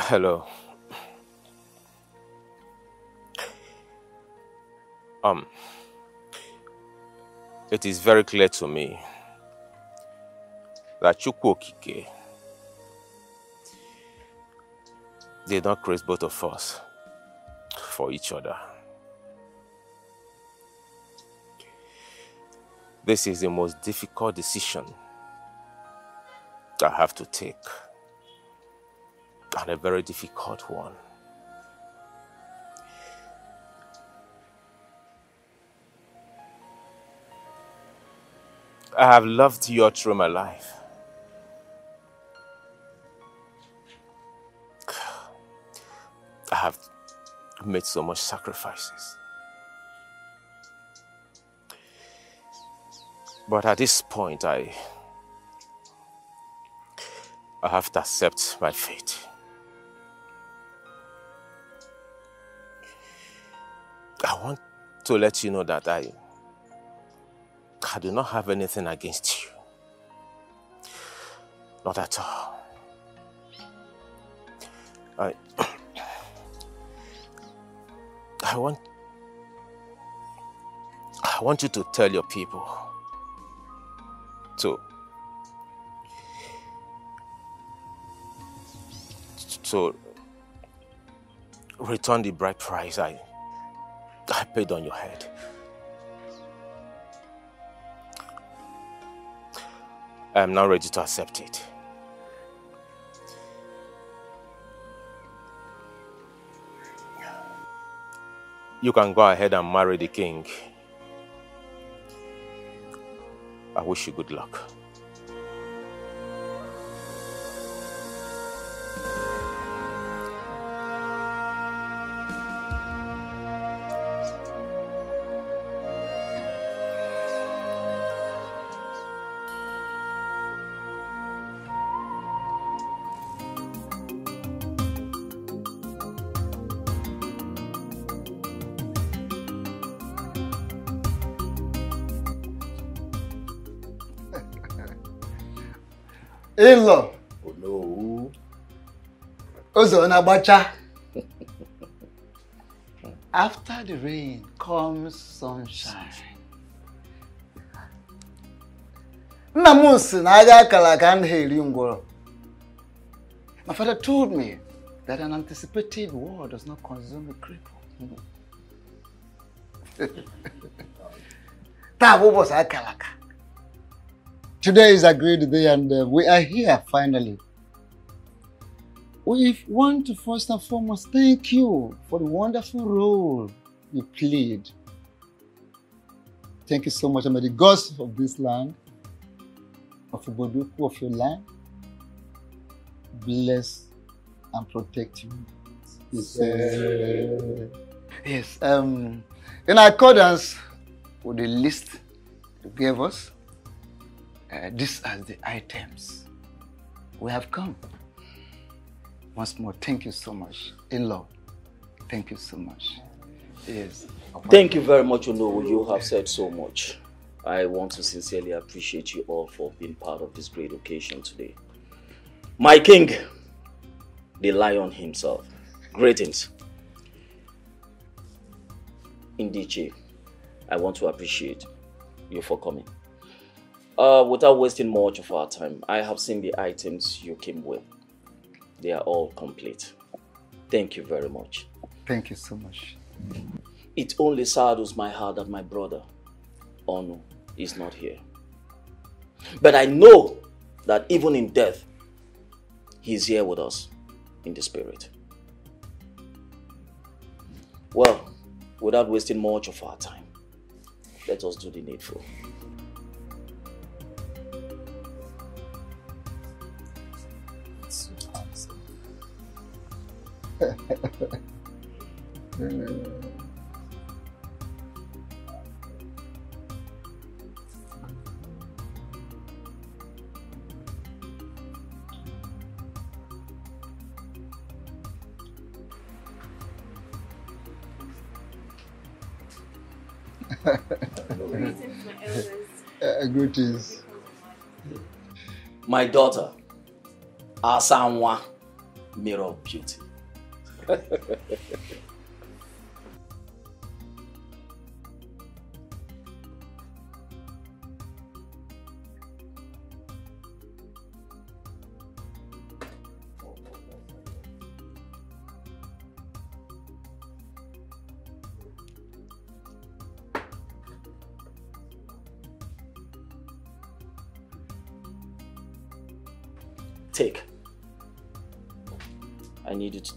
Hello. Um, it is very clear to me that Chukwu Okike did not create both of us for each other. This is the most difficult decision I have to take and a very difficult one. I have loved you through my life. I have made so much sacrifices. But at this point, I, I have to accept my fate. I want to let you know that I, I do not have anything against you. Not at all. I, I want, I want you to tell your people to, to return the bride price I I paid on your head. I am now ready to accept it. You can go ahead and marry the king. I wish you good luck. Oh no. Ụzọ na-agbacha. After the rain comes sunshine. Nna m si na agha akara aka anaghị eri ngwọrọ. My father told me that an anticipated war does not consume a cripple. Taa bụ ụbọchị akara aka. Today is a great day and uh, we are here finally. We want to first and foremost thank you for the wonderful role you played. Thank you so much. And may the gods of this land, of Uboduku, of your land, bless and protect you. Yes. yes. Um, in accordance with the list you gave us, uh, these are the items we have come. Once more, thank you so much. In love, thank you so much. Yes. Thank you very much, Ono. You have said so much. I want to sincerely appreciate you all for being part of this great occasion today. My king, the lion himself. Greetings. Indiche, I want to appreciate you for coming. Uh, without wasting much of our time, I have seen the items you came with. They are all complete. Thank you very much. Thank you so much. It only saddens my heart that my brother, Onu, is not here. But I know that even in death, he is here with us in the spirit. Well, without wasting much of our time, let us do the needful. Uh, greetings. My daughter, Asanwa, mirror beauty. Take. I need you to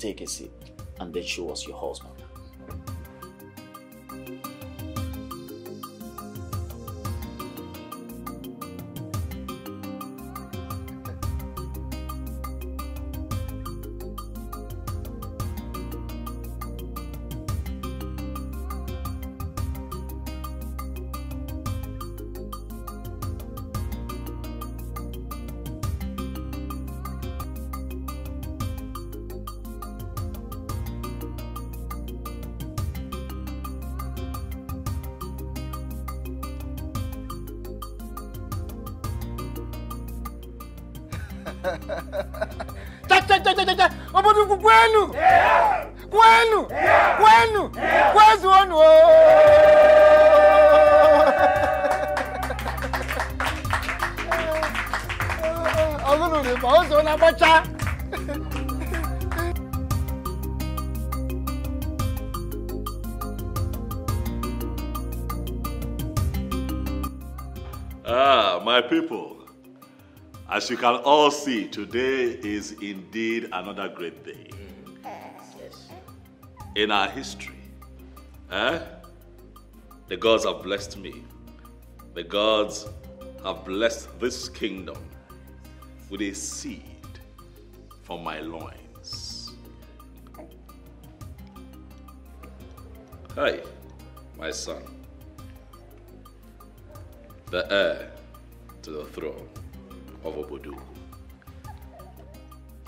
take a seat and then show us your husband. Ah, my people, as you can all see, today is indeed another great day. In our history, eh? The gods have blessed me. The gods have blessed this kingdom with a seed from my loins. Hey, my son, the heir to the throne of Oboduku.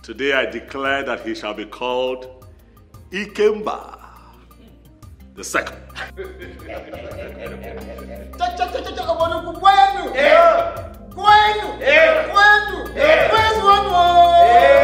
Today I declare that he shall be called Ikemba the second. Kwenu. Kwenu. Kwenu. Kwenu wanu.